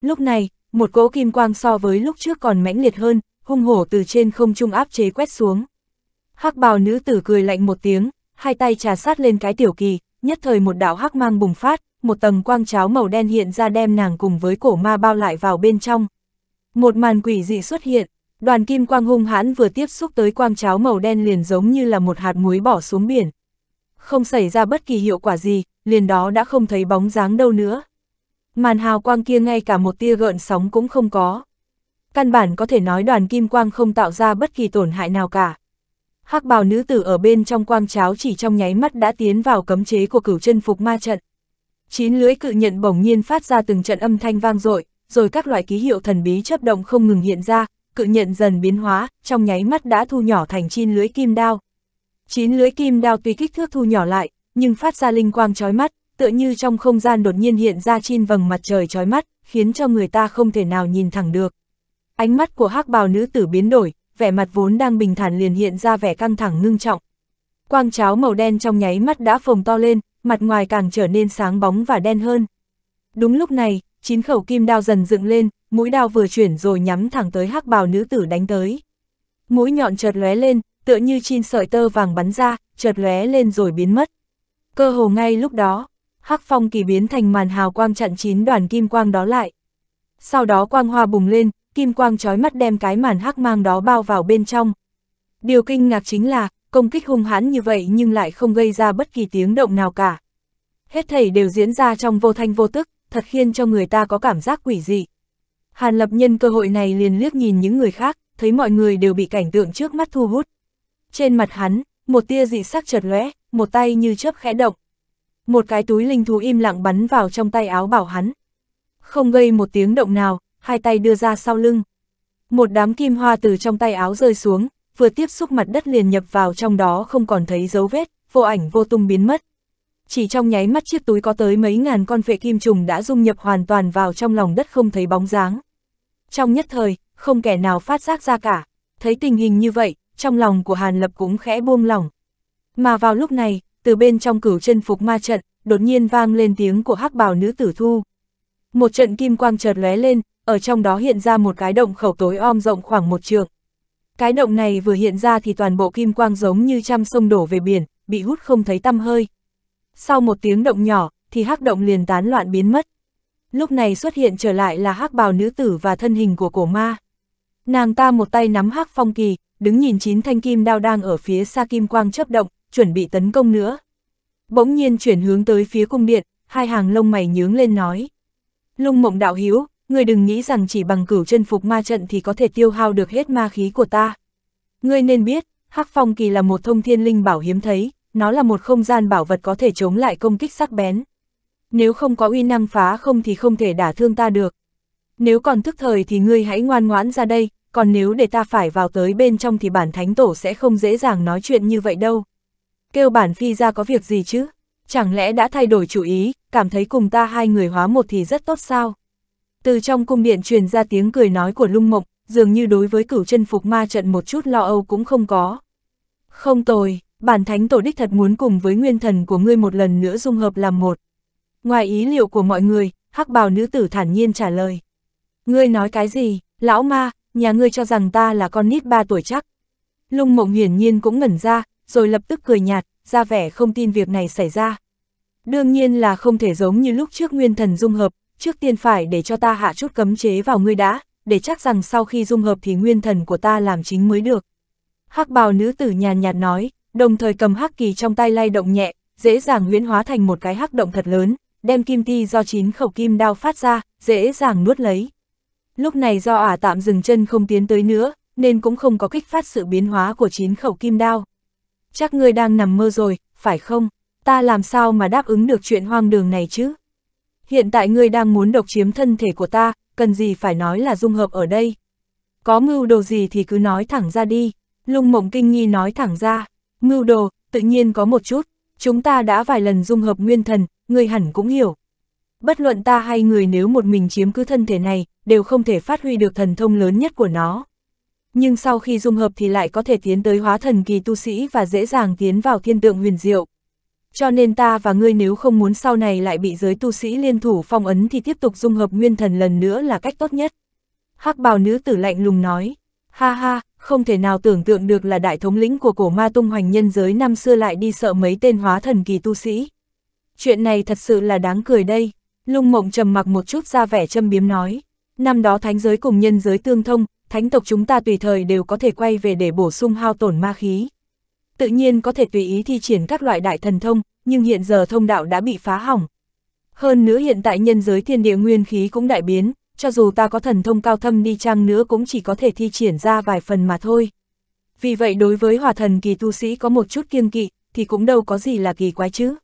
Lúc này, một cỗ kim quang so với lúc trước còn mãnh liệt hơn, hung hổ từ trên không trung áp chế quét xuống. Hắc bào nữ tử cười lạnh một tiếng, hai tay trà sát lên cái tiểu kỳ, nhất thời một đạo hắc mang bùng phát, một tầng quang cháo màu đen hiện ra đem nàng cùng với cổ ma bao lại vào bên trong. Một màn quỷ dị xuất hiện, đoàn kim quang hung hãn vừa tiếp xúc tới quang cháo màu đen liền giống như là một hạt muối bỏ xuống biển. Không xảy ra bất kỳ hiệu quả gì, liền đó đã không thấy bóng dáng đâu nữa. Màn hào quang kia ngay cả một tia gợn sóng cũng không có. Căn bản có thể nói đoàn kim quang không tạo ra bất kỳ tổn hại nào cả. hắc bào nữ tử ở bên trong quang cháo chỉ trong nháy mắt đã tiến vào cấm chế của cửu chân phục ma trận. Chín lưới cự nhận bỗng nhiên phát ra từng trận âm thanh vang dội, rồi các loại ký hiệu thần bí chấp động không ngừng hiện ra, cự nhận dần biến hóa, trong nháy mắt đã thu nhỏ thành chín lưới kim đao. Chín lưới kim đao tuy kích thước thu nhỏ lại, nhưng phát ra linh quang chói mắt, tựa như trong không gian đột nhiên hiện ra chín vầng mặt trời chói mắt, khiến cho người ta không thể nào nhìn thẳng được. Ánh mắt của hắc bào nữ tử biến đổi, vẻ mặt vốn đang bình thản liền hiện ra vẻ căng thẳng ngưng trọng. Quang cháo màu đen trong nháy mắt đã phồng to lên, mặt ngoài càng trở nên sáng bóng và đen hơn. Đúng lúc này, chín khẩu kim đao dần dựng lên, mũi đao vừa chuyển rồi nhắm thẳng tới hắc bào nữ tử đánh tới. Mũi nhọn chợt lóe lên, tựa như chin sợi tơ vàng bắn ra, chợt lóe lên rồi biến mất. Cơ hồ ngay lúc đó, hắc phong kỳ biến thành màn hào quang chặn chín đoàn kim quang đó lại. Sau đó quang hoa bùng lên, kim quang chói mắt đem cái màn hắc mang đó bao vào bên trong. Điều kinh ngạc chính là, công kích hung hãn như vậy nhưng lại không gây ra bất kỳ tiếng động nào cả. Hết thảy đều diễn ra trong vô thanh vô tức, thật khiến cho người ta có cảm giác quỷ dị. Hàn Lập nhân cơ hội này liền liếc nhìn những người khác, thấy mọi người đều bị cảnh tượng trước mắt thu hút. Trên mặt hắn, một tia dị sắc chợt lóe, một tay như chớp khẽ động. Một cái túi linh thú im lặng bắn vào trong tay áo bảo hắn. Không gây một tiếng động nào, hai tay đưa ra sau lưng. Một đám kim hoa từ trong tay áo rơi xuống, vừa tiếp xúc mặt đất liền nhập vào trong đó không còn thấy dấu vết, vô ảnh vô tung biến mất. Chỉ trong nháy mắt chiếc túi có tới mấy ngàn con vệ kim trùng đã dung nhập hoàn toàn vào trong lòng đất không thấy bóng dáng. Trong nhất thời, không kẻ nào phát giác ra cả, thấy tình hình như vậy, trong lòng của Hàn Lập cũng khẽ buông lỏng. Mà vào lúc này, từ bên trong cửu chân phục ma trận, đột nhiên vang lên tiếng của hắc bào nữ tử thu. Một trận kim quang chợt lóe lên, ở trong đó hiện ra một cái động khẩu tối om rộng khoảng một trường. Cái động này vừa hiện ra thì toàn bộ kim quang giống như trăm sông đổ về biển, bị hút không thấy tăm hơi. Sau một tiếng động nhỏ, thì hắc động liền tán loạn biến mất. Lúc này xuất hiện trở lại là hắc bào nữ tử và thân hình của cổ ma. Nàng ta một tay nắm hắc phong kỳ, đứng nhìn chín thanh kim đao đang ở phía xa kim quang chớp động, chuẩn bị tấn công nữa. Bỗng nhiên chuyển hướng tới phía cung điện, hai hàng lông mày nhướng lên nói. Lung mộng đạo hiếu, người đừng nghĩ rằng chỉ bằng cửu chân phục ma trận thì có thể tiêu hao được hết ma khí của ta. Ngươi nên biết, hắc phong kỳ là một thông thiên linh bảo hiếm thấy, nó là một không gian bảo vật có thể chống lại công kích sắc bén. Nếu không có uy năng phá không thì không thể đả thương ta được. Nếu còn thức thời thì ngươi hãy ngoan ngoãn ra đây, còn nếu để ta phải vào tới bên trong thì bản thánh tổ sẽ không dễ dàng nói chuyện như vậy đâu. Kêu bản phi ra có việc gì chứ? Chẳng lẽ đã thay đổi chủ ý, cảm thấy cùng ta hai người hóa một thì rất tốt sao? Từ trong cung điện truyền ra tiếng cười nói của lung mộng, dường như đối với cửu chân phục ma trận một chút lo âu cũng không có. Không tồi, bản thánh tổ đích thật muốn cùng với nguyên thần của ngươi một lần nữa dung hợp làm một. Ngoài ý liệu của mọi người, hắc bào nữ tử thản nhiên trả lời. Ngươi nói cái gì, lão ma, nhà ngươi cho rằng ta là con nít ba tuổi chắc. Lung mộng hiển nhiên cũng ngẩn ra, rồi lập tức cười nhạt, ra vẻ không tin việc này xảy ra. Đương nhiên là không thể giống như lúc trước nguyên thần dung hợp, trước tiên phải để cho ta hạ chút cấm chế vào ngươi đã, để chắc rằng sau khi dung hợp thì nguyên thần của ta làm chính mới được. hắc bào nữ tử nhàn nhạt nói, đồng thời cầm hắc kỳ trong tay lay động nhẹ, dễ dàng huyễn hóa thành một cái hắc động thật lớn, đem kim ti do chín khẩu kim đao phát ra, dễ dàng nuốt lấy. Lúc này do ả tạm dừng chân không tiến tới nữa, nên cũng không có kích phát sự biến hóa của chín khẩu kim đao. Chắc ngươi đang nằm mơ rồi, phải không? Ta làm sao mà đáp ứng được chuyện hoang đường này chứ? Hiện tại ngươi đang muốn độc chiếm thân thể của ta, cần gì phải nói là dung hợp ở đây? Có mưu đồ gì thì cứ nói thẳng ra đi. Lung mộng kinh nghi nói thẳng ra. Mưu đồ, tự nhiên có một chút. Chúng ta đã vài lần dung hợp nguyên thần, ngươi hẳn cũng hiểu. Bất luận ta hay người nếu một mình chiếm cứ thân thể này, đều không thể phát huy được thần thông lớn nhất của nó. Nhưng sau khi dung hợp thì lại có thể tiến tới hóa thần kỳ tu sĩ và dễ dàng tiến vào thiên tượng huyền diệu. Cho nên ta và ngươi nếu không muốn sau này lại bị giới tu sĩ liên thủ phong ấn thì tiếp tục dung hợp nguyên thần lần nữa là cách tốt nhất. hắc bào nữ tử lạnh lùng nói, ha ha, không thể nào tưởng tượng được là đại thống lĩnh của cổ ma tung hoành nhân giới năm xưa lại đi sợ mấy tên hóa thần kỳ tu sĩ. Chuyện này thật sự là đáng cười đây, lung mộng trầm mặc một chút ra vẻ châm biếm nói. Năm đó thánh giới cùng nhân giới tương thông, thánh tộc chúng ta tùy thời đều có thể quay về để bổ sung hao tổn ma khí. Tự nhiên có thể tùy ý thi triển các loại đại thần thông, nhưng hiện giờ thông đạo đã bị phá hỏng. Hơn nữa hiện tại nhân giới thiên địa nguyên khí cũng đại biến, cho dù ta có thần thông cao thâm đi chăng nữa cũng chỉ có thể thi triển ra vài phần mà thôi. Vì vậy đối với hòa thần kỳ tu sĩ có một chút kiêng kỵ, thì cũng đâu có gì là kỳ quái chứ.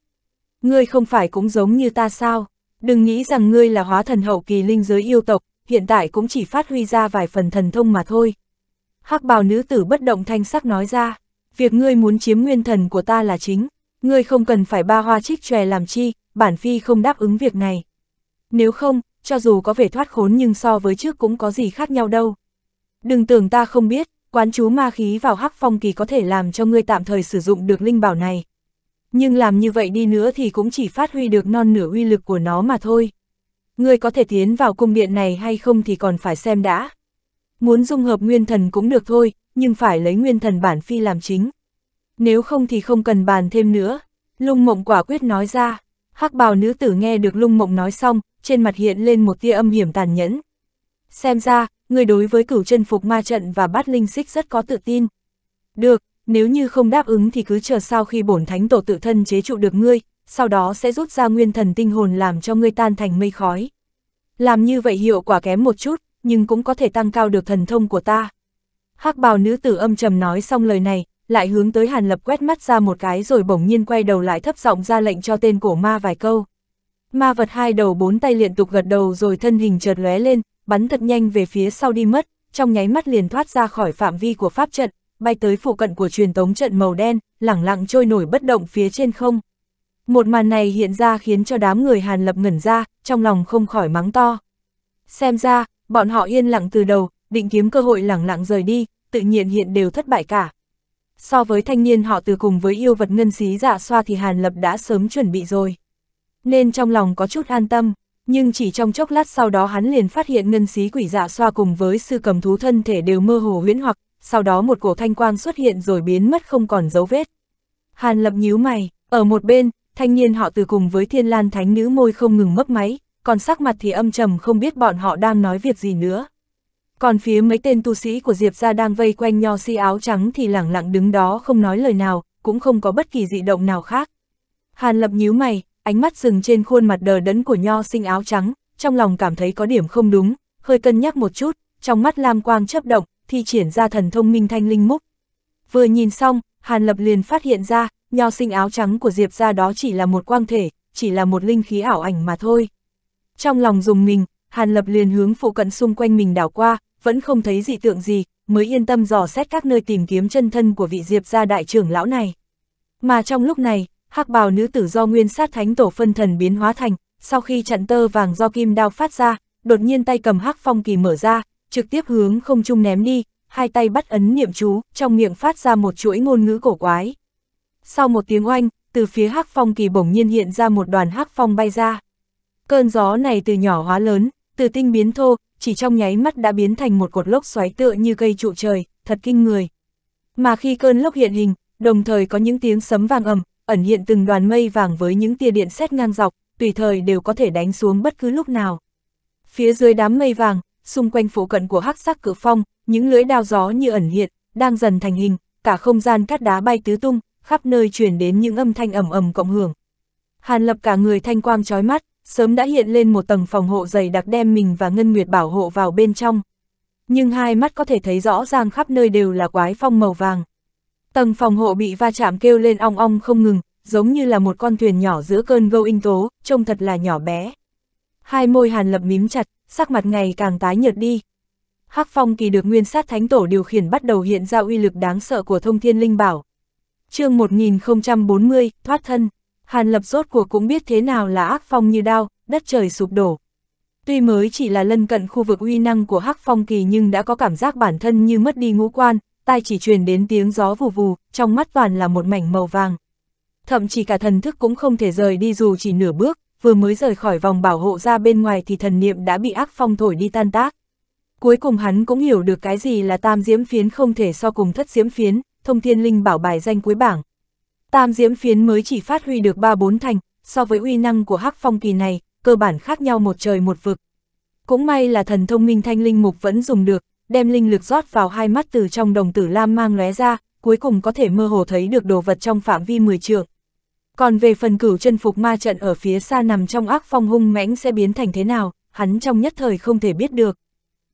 Ngươi không phải cũng giống như ta sao? Đừng nghĩ rằng ngươi là hóa thần hậu kỳ linh giới yêu tộc, hiện tại cũng chỉ phát huy ra vài phần thần thông mà thôi. hắc bào nữ tử bất động thanh sắc nói ra, việc ngươi muốn chiếm nguyên thần của ta là chính, ngươi không cần phải ba hoa trích tròe làm chi, bản phi không đáp ứng việc này. Nếu không, cho dù có vẻ thoát khốn nhưng so với trước cũng có gì khác nhau đâu. Đừng tưởng ta không biết, quán chú ma khí vào hắc phong kỳ có thể làm cho ngươi tạm thời sử dụng được linh bảo này. Nhưng làm như vậy đi nữa thì cũng chỉ phát huy được non nửa uy lực của nó mà thôi. Ngươi có thể tiến vào cung điện này hay không thì còn phải xem đã. Muốn dung hợp nguyên thần cũng được thôi, nhưng phải lấy nguyên thần bản phi làm chính. Nếu không thì không cần bàn thêm nữa. Lung mộng quả quyết nói ra. hắc bào nữ tử nghe được lung mộng nói xong, trên mặt hiện lên một tia âm hiểm tàn nhẫn. Xem ra, người đối với cửu chân phục ma trận và bát linh xích rất có tự tin. Được, nếu như không đáp ứng thì cứ chờ sau khi bổn thánh tổ tự thân chế trụ được ngươi, sau đó sẽ rút ra nguyên thần tinh hồn làm cho ngươi tan thành mây khói. Làm như vậy hiệu quả kém một chút, nhưng cũng có thể tăng cao được thần thông của ta. hắc bào nữ tử âm trầm nói xong lời này, lại hướng tới Hàn Lập quét mắt ra một cái rồi bỗng nhiên quay đầu lại thấp giọng ra lệnh cho tên cổ ma vài câu. Ma vật hai đầu bốn tay liên tục gật đầu rồi thân hình chợt lóe lên, bắn thật nhanh về phía sau đi mất, trong nháy mắt liền thoát ra khỏi phạm vi của pháp trận, bay tới phụ cận của truyền tống trận màu đen, lẳng lặng trôi nổi bất động phía trên không. Một màn này hiện ra khiến cho đám người Hàn Lập ngẩn ra, trong lòng không khỏi mắng to. Xem ra, bọn họ yên lặng từ đầu, định kiếm cơ hội lẳng lặng rời đi, tự nhiên hiện đều thất bại cả. So với thanh niên họ từ cùng với yêu vật ngân xí dạ xoa thì Hàn Lập đã sớm chuẩn bị rồi. Nên trong lòng có chút an tâm, nhưng chỉ trong chốc lát sau đó hắn liền phát hiện ngân xí quỷ dạ xoa cùng với sư cầm thú thân thể đều mơ hồ huyễn hoặc, sau đó một cổ thanh quang xuất hiện rồi biến mất không còn dấu vết. Hàn Lập nhíu mày, ở một bên, thanh niên họ từ cùng với thiên lan thánh nữ môi không ngừng mấp máy, còn sắc mặt thì âm trầm không biết bọn họ đang nói việc gì nữa. Còn phía mấy tên tu sĩ của Diệp gia đang vây quanh nho si áo trắng thì lẳng lặng đứng đó không nói lời nào, cũng không có bất kỳ dị động nào khác. Hàn lập nhíu mày, ánh mắt dừng trên khuôn mặt đờ đẫn của nho sinh áo trắng, trong lòng cảm thấy có điểm không đúng, hơi cân nhắc một chút, trong mắt lam quang chấp động, thi triển ra thần thông minh thanh linh múc. Vừa nhìn xong, Hàn Lập liền phát hiện ra, nho sinh áo trắng của Diệp ra đó chỉ là một quang thể, chỉ là một linh khí ảo ảnh mà thôi. Trong lòng dùng mình, Hàn Lập liền hướng phụ cận xung quanh mình đảo qua, vẫn không thấy dị tượng gì, mới yên tâm dò xét các nơi tìm kiếm chân thân của vị Diệp gia đại trưởng lão này. Mà trong lúc này, hắc bào nữ tử do nguyên sát thánh tổ phân thần biến hóa thành, sau khi chặn tơ vàng do kim đao phát ra, đột nhiên tay cầm hắc phong kỳ mở ra, trực tiếp hướng không trung ném đi, hai tay bắt ấn niệm chú, trong miệng phát ra một chuỗi ngôn ngữ cổ quái. Sau một tiếng oanh, từ phía hắc phong kỳ bỗng nhiên hiện ra một đoàn hắc phong bay ra. Cơn gió này từ nhỏ hóa lớn, từ tinh biến thô, chỉ trong nháy mắt đã biến thành một cột lốc xoáy tựa như cây trụ trời, thật kinh người. Mà khi cơn lốc hiện hình, đồng thời có những tiếng sấm vàng ầm, ẩn hiện từng đoàn mây vàng với những tia điện xét ngang dọc, tùy thời đều có thể đánh xuống bất cứ lúc nào. Phía dưới đám mây vàng, xung quanh phụ cận của hắc sắc cử phong, những lưỡi đao gió như ẩn hiện, đang dần thành hình, cả không gian cát đá bay tứ tung, khắp nơi truyền đến những âm thanh ầm ầm cộng hưởng. Hàn lập cả người thanh quang chói mắt, sớm đã hiện lên một tầng phòng hộ dày đặc đem mình và Ngân Nguyệt bảo hộ vào bên trong. Nhưng hai mắt có thể thấy rõ ràng khắp nơi đều là quái phong màu vàng. Tầng phòng hộ bị va chạm kêu lên ong ong không ngừng, giống như là một con thuyền nhỏ giữa cơn gâu inh tố, trông thật là nhỏ bé. Hai môi hàn lập mím chặt, sắc mặt ngày càng tái nhợt đi. Hắc phong kỳ được nguyên sát thánh tổ điều khiển bắt đầu hiện ra uy lực đáng sợ của thông thiên linh bảo chương 1040, thoát thân. Hàn Lập rốt cuộc cũng biết thế nào là ác phong như đao, đất trời sụp đổ. Tuy mới chỉ là lân cận khu vực uy năng của hắc phong kỳ nhưng đã có cảm giác bản thân như mất đi ngũ quan, tai chỉ truyền đến tiếng gió vù vù, trong mắt toàn là một mảnh màu vàng. Thậm chí cả thần thức cũng không thể rời đi dù chỉ nửa bước, vừa mới rời khỏi vòng bảo hộ ra bên ngoài thì thần niệm đã bị ác phong thổi đi tan tác. Cuối cùng hắn cũng hiểu được cái gì là tam diễm phiến không thể so cùng thất diễm phiến, thông thiên linh bảo bài danh cuối bảng. Tam diễm phiến mới chỉ phát huy được 3-4 thành, so với uy năng của hắc phong kỳ này, cơ bản khác nhau một trời một vực. Cũng may là thần thông minh thanh linh mục vẫn dùng được, đem linh lực rót vào hai mắt từ trong đồng tử lam mang lóe ra, cuối cùng có thể mơ hồ thấy được đồ vật trong phạm vi 10 trượng. Còn về phần cửu chân phục ma trận ở phía xa nằm trong ác phong hung mãnh sẽ biến thành thế nào, hắn trong nhất thời không thể biết được.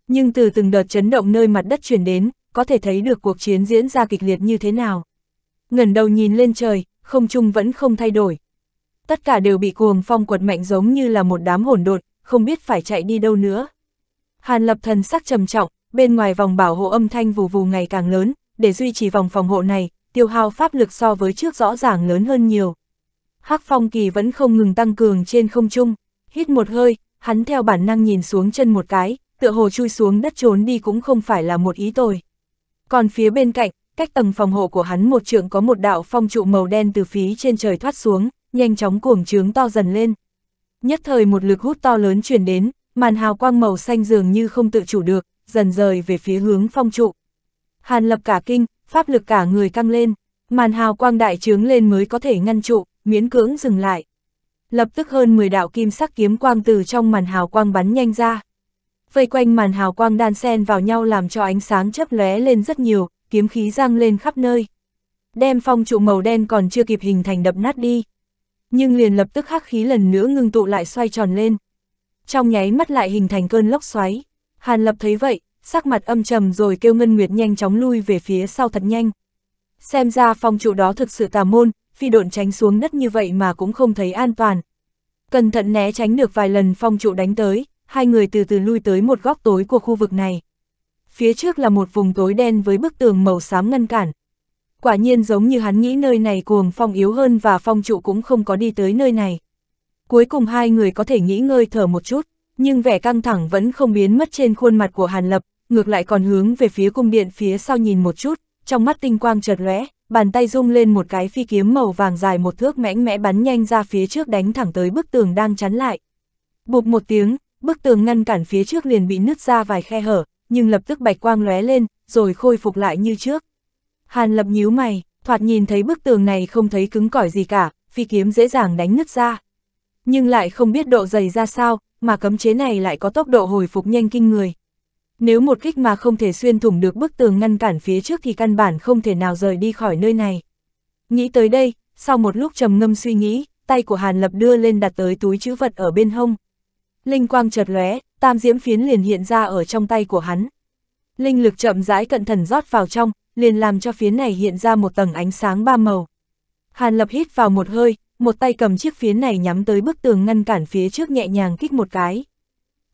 Nhưng từ từng đợt chấn động nơi mặt đất truyền đến, có thể thấy được cuộc chiến diễn ra kịch liệt như thế nào. Ngẩn đầu nhìn lên trời, không trung vẫn không thay đổi. Tất cả đều bị cuồng phong quật mạnh giống như là một đám hỗn độn, không biết phải chạy đi đâu nữa. Hàn lập thần sắc trầm trọng, bên ngoài vòng bảo hộ âm thanh vù vù ngày càng lớn, để duy trì vòng phòng hộ này, tiêu hao pháp lực so với trước rõ ràng lớn hơn nhiều. Hắc phong kỳ vẫn không ngừng tăng cường trên không trung, hít một hơi, hắn theo bản năng nhìn xuống chân một cái, tựa hồ chui xuống đất trốn đi cũng không phải là một ý tồi. Còn phía bên cạnh, cách tầng phòng hộ của hắn một trượng có một đạo phong trụ màu đen từ phí trên trời thoát xuống, nhanh chóng cuồng trướng to dần lên. Nhất thời một lực hút to lớn truyền đến, màn hào quang màu xanh dường như không tự chủ được, dần rời về phía hướng phong trụ. Hàn lập cả kinh, pháp lực cả người căng lên, màn hào quang đại trướng lên mới có thể ngăn trụ, miễn cưỡng dừng lại. Lập tức hơn 10 đạo kim sắc kiếm quang từ trong màn hào quang bắn nhanh ra. Vây quanh màn hào quang đan xen vào nhau làm cho ánh sáng chớp lóe lên rất nhiều, kiếm khí giăng lên khắp nơi. Đem phong trụ màu đen còn chưa kịp hình thành đập nát đi. Nhưng liền lập tức hắc khí lần nữa ngưng tụ lại xoay tròn lên. Trong nháy mắt lại hình thành cơn lốc xoáy. Hàn lập thấy vậy, sắc mặt âm trầm rồi kêu Ngân Nguyệt nhanh chóng lui về phía sau thật nhanh. Xem ra phong trụ đó thực sự tà môn, phi độn tránh xuống đất như vậy mà cũng không thấy an toàn. Cẩn thận né tránh được vài lần phong trụ đánh tới, hai người từ từ lui tới một góc tối của khu vực này. Phía trước là một vùng tối đen với bức tường màu xám ngăn cản. Quả nhiên giống như hắn nghĩ nơi này cuồng phong yếu hơn và phong trụ cũng không có đi tới nơi này. Cuối cùng hai người có thể nghĩ ngơi thở một chút, nhưng vẻ căng thẳng vẫn không biến mất trên khuôn mặt của Hàn Lập, ngược lại còn hướng về phía cung điện phía sau nhìn một chút, trong mắt tinh quang chợt lóe, bàn tay rung lên một cái phi kiếm màu vàng dài một thước mẽnh mẽ bắn nhanh ra phía trước đánh thẳng tới bức tường đang chắn lại. Bụp một tiếng, bức tường ngăn cản phía trước liền bị nứt ra vài khe hở, nhưng lập tức bạch quang lóe lên, rồi khôi phục lại như trước. Hàn lập nhíu mày, thoạt nhìn thấy bức tường này không thấy cứng cỏi gì cả, phi kiếm dễ dàng đánh nứt ra. Nhưng lại không biết độ dày ra sao, mà cấm chế này lại có tốc độ hồi phục nhanh kinh người. Nếu một kích mà không thể xuyên thủng được bức tường ngăn cản phía trước thì căn bản không thể nào rời đi khỏi nơi này. Nghĩ tới đây, sau một lúc trầm ngâm suy nghĩ, tay của Hàn Lập đưa lên đặt tới túi chữ vật ở bên hông. Linh quang chợt lóe, tam diễm phiến liền hiện ra ở trong tay của hắn. Linh lực chậm rãi cận thần rót vào trong, liền làm cho phiến này hiện ra một tầng ánh sáng ba màu. Hàn Lập hít vào một hơi, một tay cầm chiếc phiến này nhắm tới bức tường ngăn cản phía trước nhẹ nhàng kích một cái.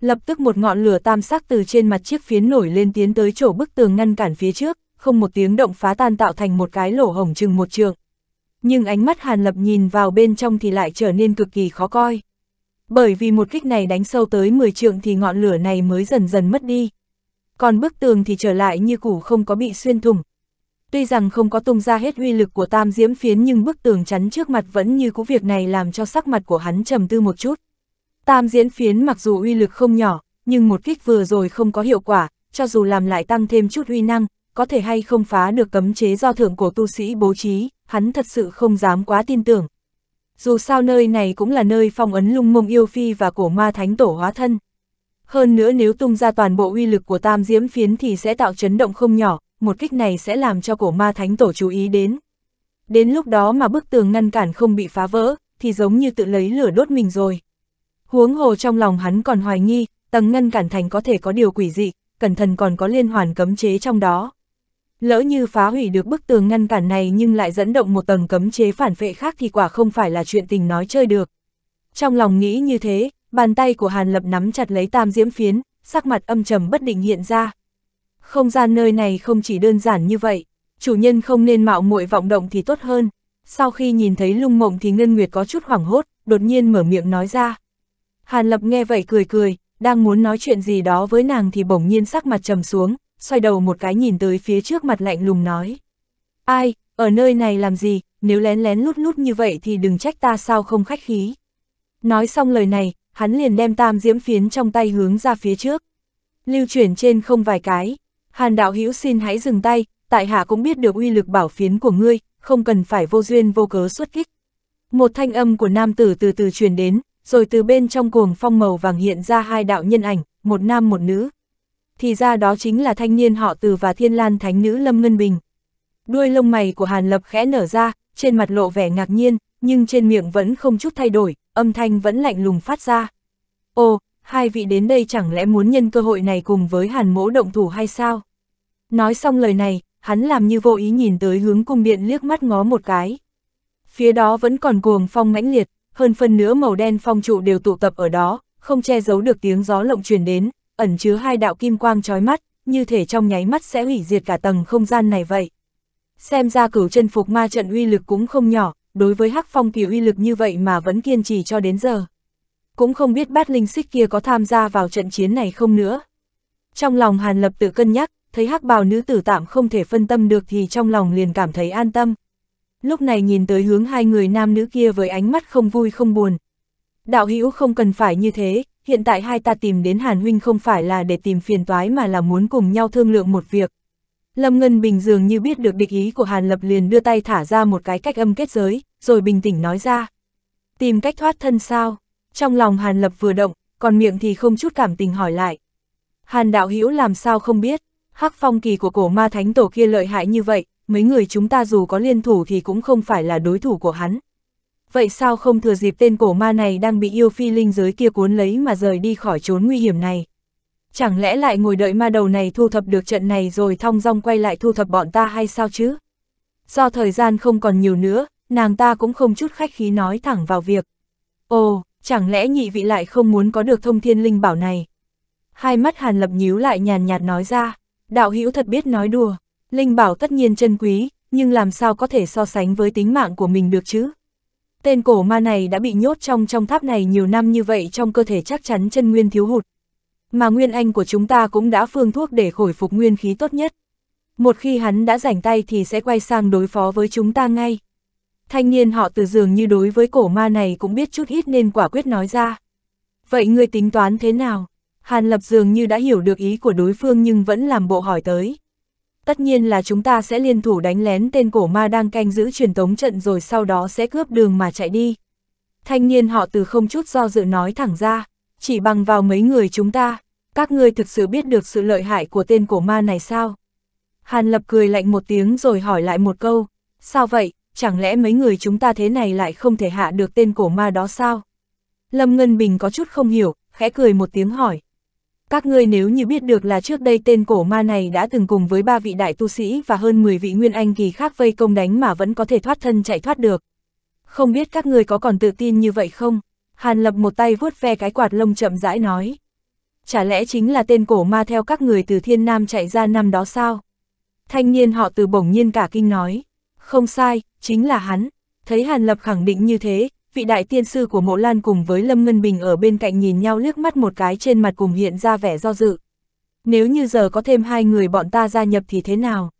Lập tức một ngọn lửa tam sắc từ trên mặt chiếc phiến nổi lên tiến tới chỗ bức tường ngăn cản phía trước, không một tiếng động phá tan tạo thành một cái lỗ hổng chừng một trường. Nhưng ánh mắt Hàn Lập nhìn vào bên trong thì lại trở nên cực kỳ khó coi. Bởi vì một kích này đánh sâu tới 10 trượng thì ngọn lửa này mới dần dần mất đi. Còn bức tường thì trở lại như cũ không có bị xuyên thủng. Tuy rằng không có tung ra hết uy lực của tam diễm phiến nhưng bức tường chắn trước mặt vẫn như cũ việc này làm cho sắc mặt của hắn trầm tư một chút. Tam diễn phiến mặc dù uy lực không nhỏ, nhưng một kích vừa rồi không có hiệu quả, cho dù làm lại tăng thêm chút uy năng, có thể hay không phá được cấm chế do thượng cổ tu sĩ bố trí, hắn thật sự không dám quá tin tưởng. Dù sao nơi này cũng là nơi phong ấn lung mông yêu phi và cổ ma thánh tổ hóa thân. Hơn nữa nếu tung ra toàn bộ uy lực của tam diễm phiến thì sẽ tạo chấn động không nhỏ, một kích này sẽ làm cho cổ ma thánh tổ chú ý đến. Đến lúc đó mà bức tường ngăn cản không bị phá vỡ, thì giống như tự lấy lửa đốt mình rồi. Huống hồ trong lòng hắn còn hoài nghi, tầng ngăn cản thành có thể có điều quỷ dị, cẩn thận còn có liên hoàn cấm chế trong đó. Lỡ như phá hủy được bức tường ngăn cản này nhưng lại dẫn động một tầng cấm chế phản vệ khác thì quả không phải là chuyện tình nói chơi được. Trong lòng nghĩ như thế, bàn tay của Hàn Lập nắm chặt lấy tam diễm phiến, sắc mặt âm trầm bất định hiện ra. Không gian nơi này không chỉ đơn giản như vậy, chủ nhân không nên mạo muội vọng động thì tốt hơn. Sau khi nhìn thấy lung mộng thì Ngân Nguyệt có chút hoảng hốt, đột nhiên mở miệng nói ra. Hàn Lập nghe vậy cười cười, đang muốn nói chuyện gì đó với nàng thì bỗng nhiên sắc mặt trầm xuống, xoay đầu một cái nhìn tới phía trước mặt lạnh lùng nói. Ai, ở nơi này làm gì, nếu lén lén lút lút như vậy thì đừng trách ta sao không khách khí. Nói xong lời này, hắn liền đem tam diễm phiến trong tay hướng ra phía trước. Lưu chuyển trên không vài cái. Hàn đạo hữu xin hãy dừng tay, tại hạ cũng biết được uy lực bảo phiến của ngươi, không cần phải vô duyên vô cớ xuất kích. Một thanh âm của nam tử từ từ truyền đến, rồi từ bên trong cuồng phong màu vàng hiện ra hai đạo nhân ảnh, một nam một nữ. Thì ra đó chính là thanh niên họ từ và thiên lan thánh nữ Lâm Ngân Bình. Đuôi lông mày của Hàn Lập khẽ nở ra, trên mặt lộ vẻ ngạc nhiên, nhưng trên miệng vẫn không chút thay đổi, âm thanh vẫn lạnh lùng phát ra. Ồ, hai vị đến đây chẳng lẽ muốn nhân cơ hội này cùng với Hàn mỗ động thủ hay sao? Nói xong lời này, hắn làm như vô ý nhìn tới hướng cung điện liếc mắt ngó một cái. Phía đó vẫn còn cuồng phong mãnh liệt, hơn phần nữa màu đen phong trụ đều tụ tập ở đó, không che giấu được tiếng gió lộng truyền đến, ẩn chứa hai đạo kim quang chói mắt, như thể trong nháy mắt sẽ hủy diệt cả tầng không gian này vậy. Xem ra cửu chân phục ma trận uy lực cũng không nhỏ, đối với hắc phong kỳ uy lực như vậy mà vẫn kiên trì cho đến giờ. Cũng không biết bát linh xích kia có tham gia vào trận chiến này không nữa. Trong lòng Hàn Lập tự cân nhắc, thấy hắc bào nữ tử tạm không thể phân tâm được thì trong lòng liền cảm thấy an tâm. Lúc này nhìn tới hướng hai người nam nữ kia với ánh mắt không vui không buồn. Đạo hữu không cần phải như thế, hiện tại hai ta tìm đến Hàn Huynh không phải là để tìm phiền toái mà là muốn cùng nhau thương lượng một việc. Lâm Ngân Bình dường như biết được địch ý của Hàn Lập liền đưa tay thả ra một cái cách âm kết giới, rồi bình tĩnh nói ra. Tìm cách thoát thân sao? Trong lòng Hàn Lập vừa động, còn miệng thì không chút cảm tình hỏi lại. Hàn đạo hữu làm sao không biết, hắc phong kỳ của cổ ma thánh tổ kia lợi hại như vậy, mấy người chúng ta dù có liên thủ thì cũng không phải là đối thủ của hắn. Vậy sao không thừa dịp tên cổ ma này đang bị yêu phi linh giới kia cuốn lấy mà rời đi khỏi trốn nguy hiểm này? Chẳng lẽ lại ngồi đợi ma đầu này thu thập được trận này rồi thong dong quay lại thu thập bọn ta hay sao chứ? Do thời gian không còn nhiều nữa, nàng ta cũng không chút khách khí nói thẳng vào việc. Ồ, chẳng lẽ nhị vị lại không muốn có được thông thiên linh bảo này? Hai mắt hàn lập nhíu lại nhàn nhạt nói ra, đạo hữu thật biết nói đùa, linh bảo tất nhiên chân quý, nhưng làm sao có thể so sánh với tính mạng của mình được chứ? Tên cổ ma này đã bị nhốt trong trong tháp này nhiều năm như vậy trong cơ thể chắc chắn chân nguyên thiếu hụt. Mà nguyên anh của chúng ta cũng đã phương thuốc để khôi phục nguyên khí tốt nhất. Một khi hắn đã rảnh tay thì sẽ quay sang đối phó với chúng ta ngay. Thanh niên họ từ dường như đối với cổ ma này cũng biết chút ít nên quả quyết nói ra. Vậy ngươi tính toán thế nào? Hàn Lập dường như đã hiểu được ý của đối phương nhưng vẫn làm bộ hỏi tới. Tất nhiên là chúng ta sẽ liên thủ đánh lén tên cổ ma đang canh giữ truyền tống trận rồi sau đó sẽ cướp đường mà chạy đi. Thanh niên họ từ không chút do dự nói thẳng ra, chỉ bằng vào mấy người chúng ta, các ngươi thực sự biết được sự lợi hại của tên cổ ma này sao? Hàn Lập cười lạnh một tiếng rồi hỏi lại một câu, sao vậy, chẳng lẽ mấy người chúng ta thế này lại không thể hạ được tên cổ ma đó sao? Lâm Ngân Bình có chút không hiểu, khẽ cười một tiếng hỏi. Các ngươi nếu như biết được là trước đây tên cổ ma này đã từng cùng với ba vị đại tu sĩ và hơn 10 vị nguyên anh kỳ khác vây công đánh mà vẫn có thể thoát thân chạy thoát được. Không biết các ngươi có còn tự tin như vậy không? Hàn lập một tay vuốt ve cái quạt lông chậm rãi nói. Chả lẽ chính là tên cổ ma theo các người từ thiên nam chạy ra năm đó sao? Thanh niên họ từ bổng nhiên cả kinh nói. Không sai, chính là hắn. Thấy Hàn Lập khẳng định như thế, vị đại tiên sư của mộ lan cùng với Lâm Ngân Bình ở bên cạnh nhìn nhau liếc mắt một cái trên mặt cùng hiện ra vẻ do dự. Nếu như giờ có thêm hai người bọn ta gia nhập thì thế nào?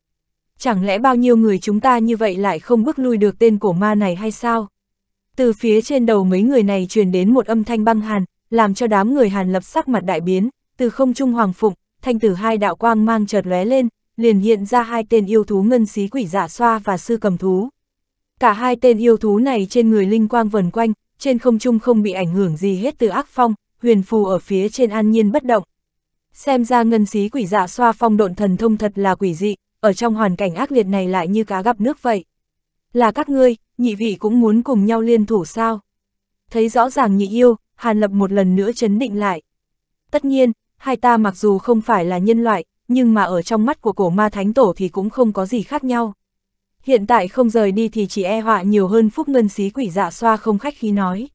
Chẳng lẽ bao nhiêu người chúng ta như vậy lại không bước lui được tên cổ ma này hay sao? Từ phía trên đầu mấy người này truyền đến một âm thanh băng hàn, làm cho đám người hàn lập sắc mặt đại biến, từ không trung hoàng phụng, thanh tử hai đạo quang mang chợt lóe lên, liền hiện ra hai tên yêu thú ngân xí quỷ giả xoa và sư cầm thú. Cả hai tên yêu thú này trên người linh quang vần quanh, trên không trung không bị ảnh hưởng gì hết từ ác phong, huyền phù ở phía trên an nhiên bất động. Xem ra ngân xí quỷ dạ xoa phong độn thần thông thật là quỷ dị, ở trong hoàn cảnh ác liệt này lại như cá gặp nước vậy. Là các ngươi, nhị vị cũng muốn cùng nhau liên thủ sao? Thấy rõ ràng nhị yêu, Hàn Lập một lần nữa chấn định lại. Tất nhiên, hai ta mặc dù không phải là nhân loại, nhưng mà ở trong mắt của cổ ma thánh tổ thì cũng không có gì khác nhau. Hiện tại không rời đi thì chỉ e họa nhiều hơn phúc ngân xí quỷ dạ xoa không khách khí nói.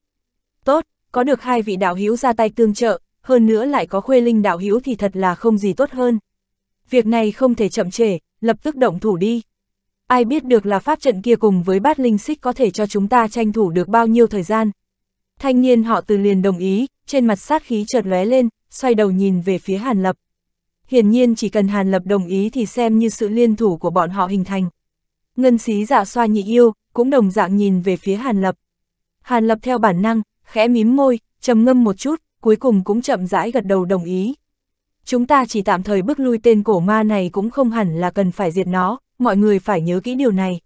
Tốt, có được hai vị đạo hữu ra tay tương trợ, hơn nữa lại có khuê linh đạo hữu thì thật là không gì tốt hơn. Việc này không thể chậm trễ, lập tức động thủ đi. Ai biết được là pháp trận kia cùng với bát linh xích có thể cho chúng ta tranh thủ được bao nhiêu thời gian. Thanh niên họ từ liền đồng ý, trên mặt sát khí chợt lóe lên, xoay đầu nhìn về phía Hàn Lập. Hiển nhiên chỉ cần Hàn Lập đồng ý thì xem như sự liên thủ của bọn họ hình thành. Ngân xí giả xoa nhị yêu, cũng đồng dạng nhìn về phía Hàn Lập. Hàn Lập theo bản năng, khẽ mím môi, trầm ngâm một chút, cuối cùng cũng chậm rãi gật đầu đồng ý. Chúng ta chỉ tạm thời bước lui tên cổ ma này cũng không hẳn là cần phải diệt nó, mọi người phải nhớ kỹ điều này.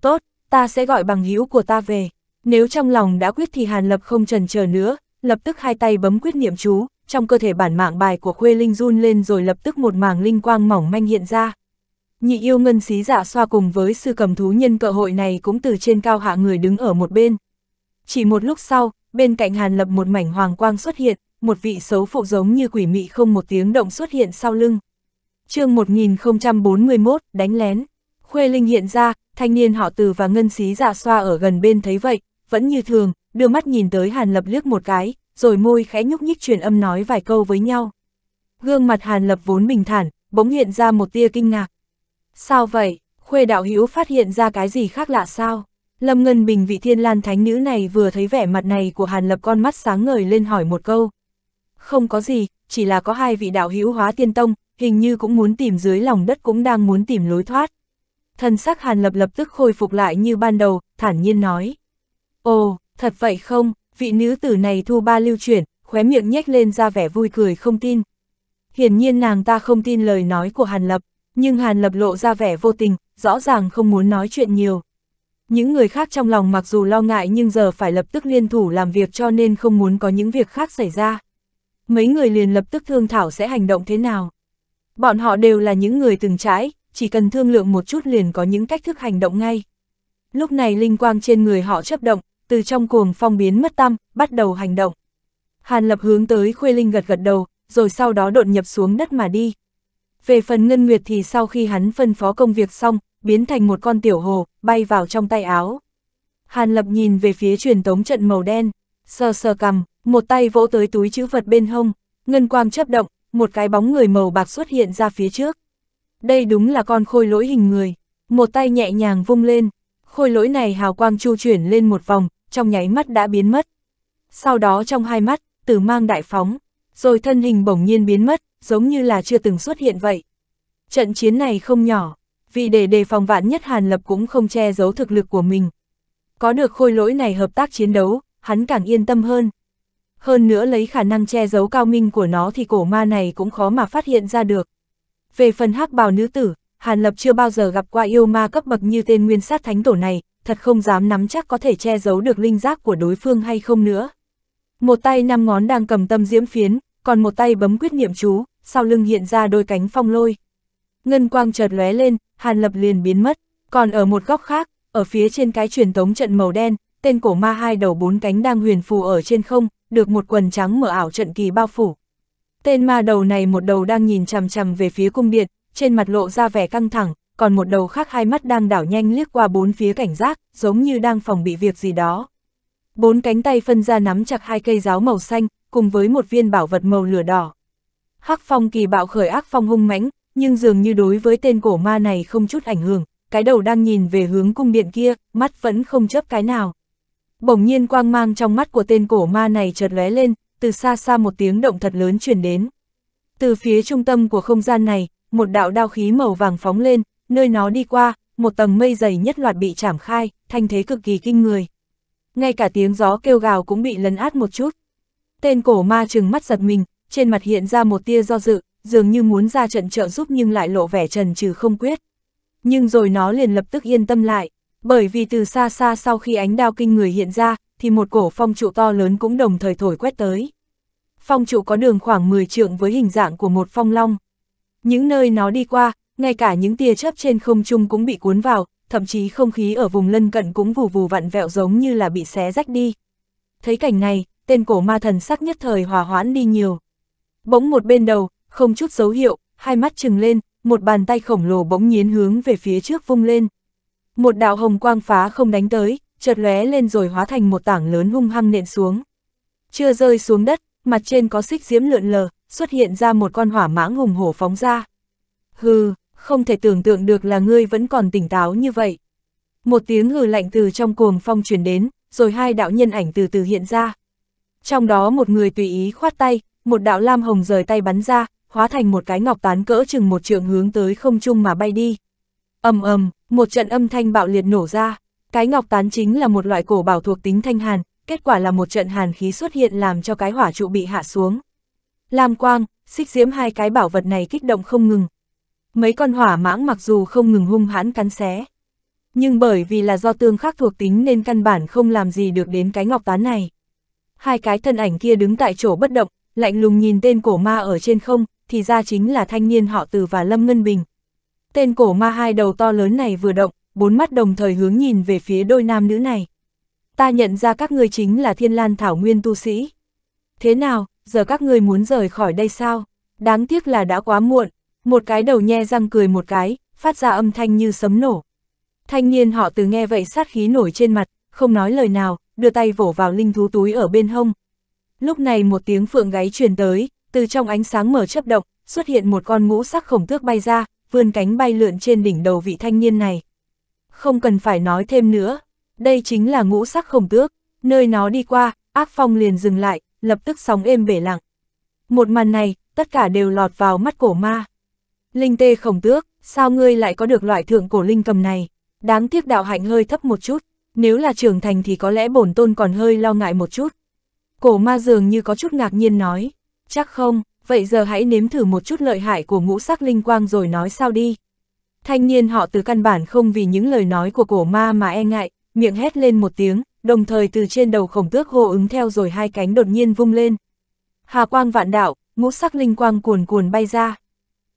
Tốt, ta sẽ gọi bằng hữu của ta về. Nếu trong lòng đã quyết thì Hàn Lập không trần chờ nữa, lập tức hai tay bấm quyết niệm chú, trong cơ thể bản mạng bài của Khuê Linh run lên rồi lập tức một màng linh quang mỏng manh hiện ra. Nhị yêu ngân xí giả xoa cùng với sư cầm thú nhân cơ hội này cũng từ trên cao hạ người đứng ở một bên. Chỉ một lúc sau, bên cạnh Hàn Lập một mảnh hoàng quang xuất hiện, một vị xấu phụ giống như quỷ mị không một tiếng động xuất hiện sau lưng. chương 1041, đánh lén. Khuê Linh hiện ra, thanh niên họ từ và ngân xí giả xoa ở gần bên thấy vậy, vẫn như thường, đưa mắt nhìn tới Hàn Lập liếc một cái, rồi môi khẽ nhúc nhích truyền âm nói vài câu với nhau. Gương mặt Hàn Lập vốn bình thản, bỗng hiện ra một tia kinh ngạc. Sao vậy? Khuê đạo hữu phát hiện ra cái gì khác lạ sao? Lâm Ngân Bình vị thiên lan thánh nữ này vừa thấy vẻ mặt này của Hàn Lập con mắt sáng ngời lên hỏi một câu. Không có gì, chỉ là có hai vị đạo hữu hóa tiên tông, hình như cũng muốn tìm dưới lòng đất cũng đang muốn tìm lối thoát. Thần sắc Hàn Lập lập tức khôi phục lại như ban đầu, thản nhiên nói. Ồ, thật vậy không, vị nữ tử này thu ba lưu chuyển, khóe miệng nhếch lên ra vẻ vui cười không tin. Hiển nhiên nàng ta không tin lời nói của Hàn Lập, nhưng Hàn Lập lộ ra vẻ vô tình, rõ ràng không muốn nói chuyện nhiều. Những người khác trong lòng mặc dù lo ngại nhưng giờ phải lập tức liên thủ làm việc cho nên không muốn có những việc khác xảy ra. Mấy người liền lập tức thương thảo sẽ hành động thế nào. Bọn họ đều là những người từng trái, chỉ cần thương lượng một chút liền có những cách thức hành động ngay. Lúc này linh quang trên người họ chấp động, từ trong cuồng phong biến mất tâm, bắt đầu hành động. Hàn Lập hướng tới Khuê Linh gật gật đầu, rồi sau đó đột nhập xuống đất mà đi. Về phần Ngân Nguyệt thì sau khi hắn phân phó công việc xong, biến thành một con tiểu hồ, bay vào trong tay áo. Hàn Lập nhìn về phía truyền tống trận màu đen, sờ sờ cầm, một tay vỗ tới túi chữ vật bên hông, ngân quang chấp động, một cái bóng người màu bạc xuất hiện ra phía trước. Đây đúng là con khôi lỗi hình người, một tay nhẹ nhàng vung lên, khôi lỗi này hào quang chu chuyển lên một vòng, trong nháy mắt đã biến mất. Sau đó trong hai mắt, tử mang đại phóng, rồi thân hình bỗng nhiên biến mất, giống như là chưa từng xuất hiện vậy. Trận chiến này không nhỏ, vì để đề phòng vạn nhất Hàn Lập cũng không che giấu thực lực của mình. Có được khôi lỗi này hợp tác chiến đấu, hắn càng yên tâm hơn. Hơn nữa lấy khả năng che giấu cao minh của nó thì cổ ma này cũng khó mà phát hiện ra được. Về phần hắc bào nữ tử, Hàn Lập chưa bao giờ gặp qua yêu ma cấp bậc như tên nguyên sát thánh tổ này, thật không dám nắm chắc có thể che giấu được linh giác của đối phương hay không nữa. Một tay năm ngón đang cầm tâm diễm phiến, còn một tay bấm quyết niệm chú, sau lưng hiện ra đôi cánh phong lôi. Ngân quang chợt lóe lên, Hàn Lập liền biến mất, còn ở một góc khác, ở phía trên cái truyền tống trận màu đen, tên cổ ma hai đầu bốn cánh đang huyền phù ở trên không, được một quần trắng mở ảo trận kỳ bao phủ. Tên ma đầu này một đầu đang nhìn chằm chằm về phía cung điện, trên mặt lộ ra vẻ căng thẳng, còn một đầu khác hai mắt đang đảo nhanh liếc qua bốn phía cảnh giác, giống như đang phòng bị việc gì đó. Bốn cánh tay phân ra nắm chặt hai cây giáo màu xanh, cùng với một viên bảo vật màu lửa đỏ. Hắc phong kỳ bạo khởi ác phong hung mãnh, nhưng dường như đối với tên cổ ma này không chút ảnh hưởng, cái đầu đang nhìn về hướng cung điện kia, mắt vẫn không chấp cái nào. Bỗng nhiên quang mang trong mắt của tên cổ ma này chợt lóe lên, từ xa xa một tiếng động thật lớn truyền đến. Từ phía trung tâm của không gian này, một đạo đao khí màu vàng phóng lên, nơi nó đi qua, một tầng mây dày nhất loạt bị chảm khai, thanh thế cực kỳ kinh người. Ngay cả tiếng gió kêu gào cũng bị lấn át một chút. Tên cổ ma trừng mắt giật mình, trên mặt hiện ra một tia do dự, dường như muốn ra trận trợ giúp nhưng lại lộ vẻ trần trừ không quyết. Nhưng rồi nó liền lập tức yên tâm lại, bởi vì từ xa xa sau khi ánh đao kinh người hiện ra, thì một cổ phong trụ to lớn cũng đồng thời thổi quét tới. Phong trụ có đường khoảng 10 trượng với hình dạng của một phong long. Những nơi nó đi qua, ngay cả những tia chớp trên không trung cũng bị cuốn vào, thậm chí không khí ở vùng lân cận cũng vù vù vặn vẹo giống như là bị xé rách đi. Thấy cảnh này, tên cổ ma thần sắc nhất thời hòa hoãn đi nhiều. Bỗng một bên đầu, không chút dấu hiệu, hai mắt trừng lên, một bàn tay khổng lồ bỗng nhiên hướng về phía trước vung lên. Một đạo hồng quang phá không đánh tới, chợt lóe lên rồi hóa thành một tảng lớn hung hăng nện xuống. Chưa rơi xuống đất, mặt trên có xích diễm lượn lờ, xuất hiện ra một con hỏa mãng hùng hổ phóng ra. Hừ, không thể tưởng tượng được là ngươi vẫn còn tỉnh táo như vậy. Một tiếng hừ lạnh từ trong cuồng phong truyền đến, rồi hai đạo nhân ảnh từ từ hiện ra. Trong đó một người tùy ý khoát tay, một đạo lam hồng rời tay bắn ra, hóa thành một cái ngọc tán cỡ chừng một trượng hướng tới không trung mà bay đi. ầm ầm, một trận âm thanh bạo liệt nổ ra, Cái ngọc tán chính là một loại cổ bảo thuộc tính thanh hàn, kết quả là một trận hàn khí xuất hiện làm cho cái hỏa trụ bị hạ xuống. Lam quang, xích diễm hai cái bảo vật này kích động không ngừng. Mấy con hỏa mãng mặc dù không ngừng hung hãn cắn xé. Nhưng bởi vì là do tương khắc thuộc tính nên căn bản không làm gì được đến cái ngọc tán này. Hai cái thân ảnh kia đứng tại chỗ bất động, lạnh lùng nhìn tên cổ ma ở trên không, thì ra chính là thanh niên họ từ và Lâm Ngân Bình. Tên cổ ma hai đầu to lớn này vừa động, bốn mắt đồng thời hướng nhìn về phía đôi nam nữ này. Ta nhận ra các ngươi chính là thiên lan thảo nguyên tu sĩ. Thế nào, giờ các ngươi muốn rời khỏi đây sao? Đáng tiếc là đã quá muộn. Một cái đầu nhe răng cười một cái, phát ra âm thanh như sấm nổ. Thanh niên họ từ nghe vậy sát khí nổi trên mặt, không nói lời nào, đưa tay vỗ vào linh thú túi ở bên hông. Lúc này một tiếng phượng gáy truyền tới, từ trong ánh sáng mở chấp động, xuất hiện một con ngũ sắc khổng tước bay ra, vươn cánh bay lượn trên đỉnh đầu vị thanh niên này. Không cần phải nói thêm nữa, đây chính là ngũ sắc khổng tước, nơi nó đi qua, ác phong liền dừng lại, lập tức sóng êm bể lặng. Một màn này, tất cả đều lọt vào mắt cổ ma. Linh tê khổng tước, sao ngươi lại có được loại thượng cổ linh cầm này? Đáng tiếc đạo hạnh hơi thấp một chút, nếu là trưởng thành thì có lẽ bổn tôn còn hơi lo ngại một chút. Cổ ma dường như có chút ngạc nhiên nói, chắc không, vậy giờ hãy nếm thử một chút lợi hại của ngũ sắc linh quang rồi nói sao đi. Thanh niên họ từ căn bản không vì những lời nói của cổ ma mà e ngại, miệng hét lên một tiếng, đồng thời từ trên đầu khổng tước hô ứng theo rồi hai cánh đột nhiên vung lên. Hà quang vạn đạo, ngũ sắc linh quang cuồn cuồn bay ra.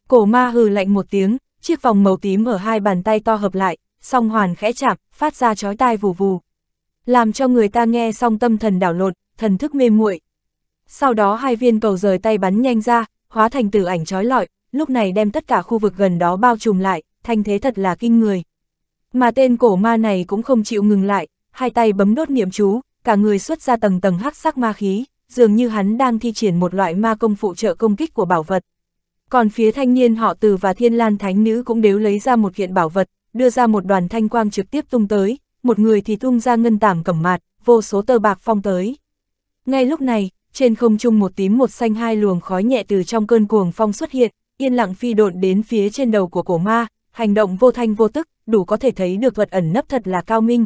Cổ ma hừ lạnh một tiếng, chiếc vòng màu tím ở hai bàn tay to hợp lại, song hoàn khẽ chạm, phát ra chói tai vù vù. Làm cho người ta nghe xong tâm thần đảo lộn, thần thức mê muội. Sau đó hai viên cầu rời tay bắn nhanh ra, hóa thành tử ảnh chói lọi, lúc này đem tất cả khu vực gần đó bao trùm lại, thanh thế thật là kinh người. Mà tên cổ ma này cũng không chịu ngừng lại, hai tay bấm đốt niệm chú, cả người xuất ra tầng tầng hắc sắc ma khí, dường như hắn đang thi triển một loại ma công phụ trợ công kích của bảo vật. Còn phía thanh niên họ từ và thiên lan thánh nữ cũng đều lấy ra một kiện bảo vật, đưa ra một đoàn thanh quang trực tiếp tung tới, một người thì tung ra ngân tảm cẩm mạt, vô số tơ bạc phong tới. Ngay lúc này, trên không trung một tím một xanh hai luồng khói nhẹ từ trong cơn cuồng phong xuất hiện, yên lặng phi độn đến phía trên đầu của cổ ma, hành động vô thanh vô tức, đủ có thể thấy được thuật ẩn nấp thật là cao minh.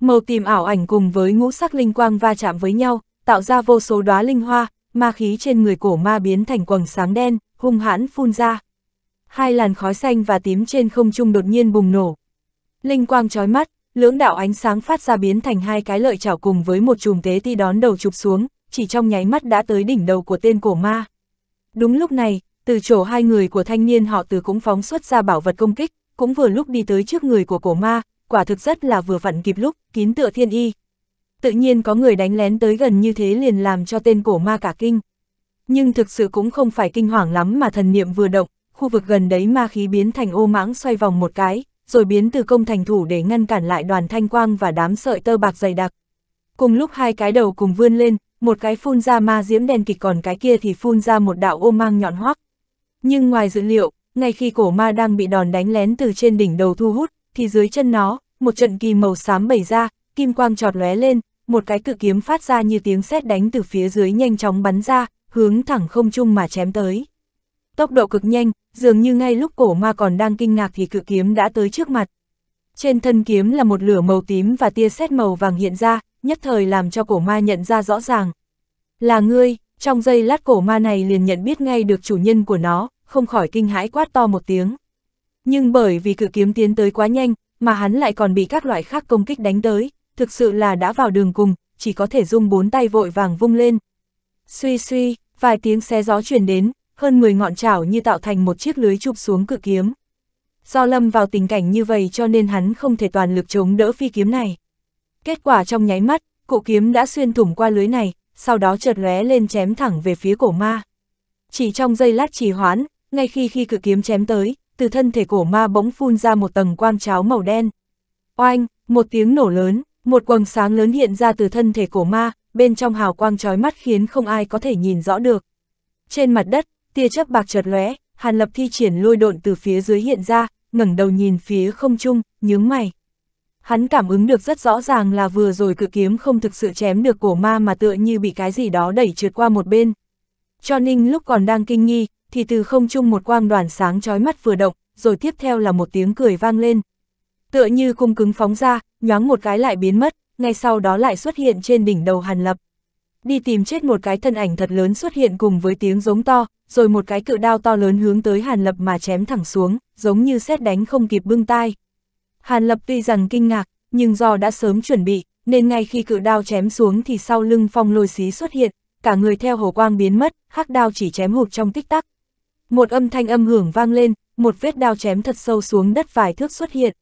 Màu tìm ảo ảnh cùng với ngũ sắc linh quang va chạm với nhau, tạo ra vô số đóa linh hoa, ma khí trên người cổ ma biến thành quầng sáng đen, hung hãn phun ra. Hai làn khói xanh và tím trên không trung đột nhiên bùng nổ. Linh quang chói mắt, lưỡng đạo ánh sáng phát ra biến thành hai cái lợi chảo cùng với một chùm tế ti đón đầu chụp xuống, chỉ trong nháy mắt đã tới đỉnh đầu của tên cổ ma. Đúng lúc này, từ chỗ hai người của thanh niên họ từ cũng phóng xuất ra bảo vật công kích, cũng vừa lúc đi tới trước người của cổ ma, quả thực rất là vừa vặn kịp lúc, kín tựa thiên y. Tự nhiên có người đánh lén tới gần như thế liền làm cho tên cổ ma cả kinh. Nhưng thực sự cũng không phải kinh hoàng lắm mà thần niệm vừa động, khu vực gần đấy ma khí biến thành ô mãng xoay vòng một cái, rồi biến từ công thành thủ để ngăn cản lại đoàn thanh quang và đám sợi tơ bạc dày đặc. Cùng lúc hai cái đầu cùng vươn lên, một cái phun ra ma diễm đen kịch còn cái kia thì phun ra một đạo ô mang nhọn hoắc. Nhưng ngoài dự liệu, ngay khi cổ ma đang bị đòn đánh lén từ trên đỉnh đầu thu hút, thì dưới chân nó, một trận kỳ màu xám bày ra, kim quang trọt lóe lên, một cái cự kiếm phát ra như tiếng sét đánh từ phía dưới nhanh chóng bắn ra, hướng thẳng không trung mà chém tới. Tốc độ cực nhanh, dường như ngay lúc cổ ma còn đang kinh ngạc thì cự kiếm đã tới trước mặt. Trên thân kiếm là một lửa màu tím và tia sét màu vàng hiện ra, nhất thời làm cho cổ ma nhận ra rõ ràng. Là ngươi, trong giây lát cổ ma này liền nhận biết ngay được chủ nhân của nó, không khỏi kinh hãi quát to một tiếng. Nhưng bởi vì cự kiếm tiến tới quá nhanh, mà hắn lại còn bị các loại khác công kích đánh tới, thực sự là đã vào đường cùng, chỉ có thể dung bốn tay vội vàng vung lên. Suy suy, vài tiếng xé gió truyền đến, hơn 10 ngọn chảo như tạo thành một chiếc lưới chụp xuống cự kiếm. Do lâm vào tình cảnh như vậy cho nên hắn không thể toàn lực chống đỡ phi kiếm này. Kết quả trong nháy mắt, cụ kiếm đã xuyên thủng qua lưới này, sau đó chợt lóe lên chém thẳng về phía cổ ma. Chỉ trong giây lát trì hoãn, ngay khi khi cự kiếm chém tới, từ thân thể cổ ma bỗng phun ra một tầng quang cháo màu đen. Oanh, một tiếng nổ lớn, một quầng sáng lớn hiện ra từ thân thể cổ ma, bên trong hào quang chói mắt khiến không ai có thể nhìn rõ được. Trên mặt đất, tia chớp bạc chợt lóe, Hàn Lập thi triển lôi độn từ phía dưới hiện ra, ngẩng đầu nhìn phía không trung, nhướng mày. Hắn cảm ứng được rất rõ ràng là vừa rồi cự kiếm không thực sự chém được cổ ma mà tựa như bị cái gì đó đẩy trượt qua một bên. Cho Ninh lúc còn đang kinh nghi, thì từ không trung một quang đoàn sáng chói mắt vừa động, rồi tiếp theo là một tiếng cười vang lên. Tựa như cung cứng phóng ra, nhoáng một cái lại biến mất, ngay sau đó lại xuất hiện trên đỉnh đầu Hàn Lập. Đi tìm chết một cái thân ảnh thật lớn xuất hiện cùng với tiếng giống to, rồi một cái cự đao to lớn hướng tới Hàn Lập mà chém thẳng xuống, giống như xét đánh không kịp bưng tai. Hàn Lập tuy rằng kinh ngạc, nhưng do đã sớm chuẩn bị, nên ngay khi cự đao chém xuống thì sau lưng phong lôi xí xuất hiện, cả người theo hồ quang biến mất, hắc đao chỉ chém hụt trong tích tắc. Một âm thanh âm hưởng vang lên, một vết đao chém thật sâu xuống đất vài thước xuất hiện.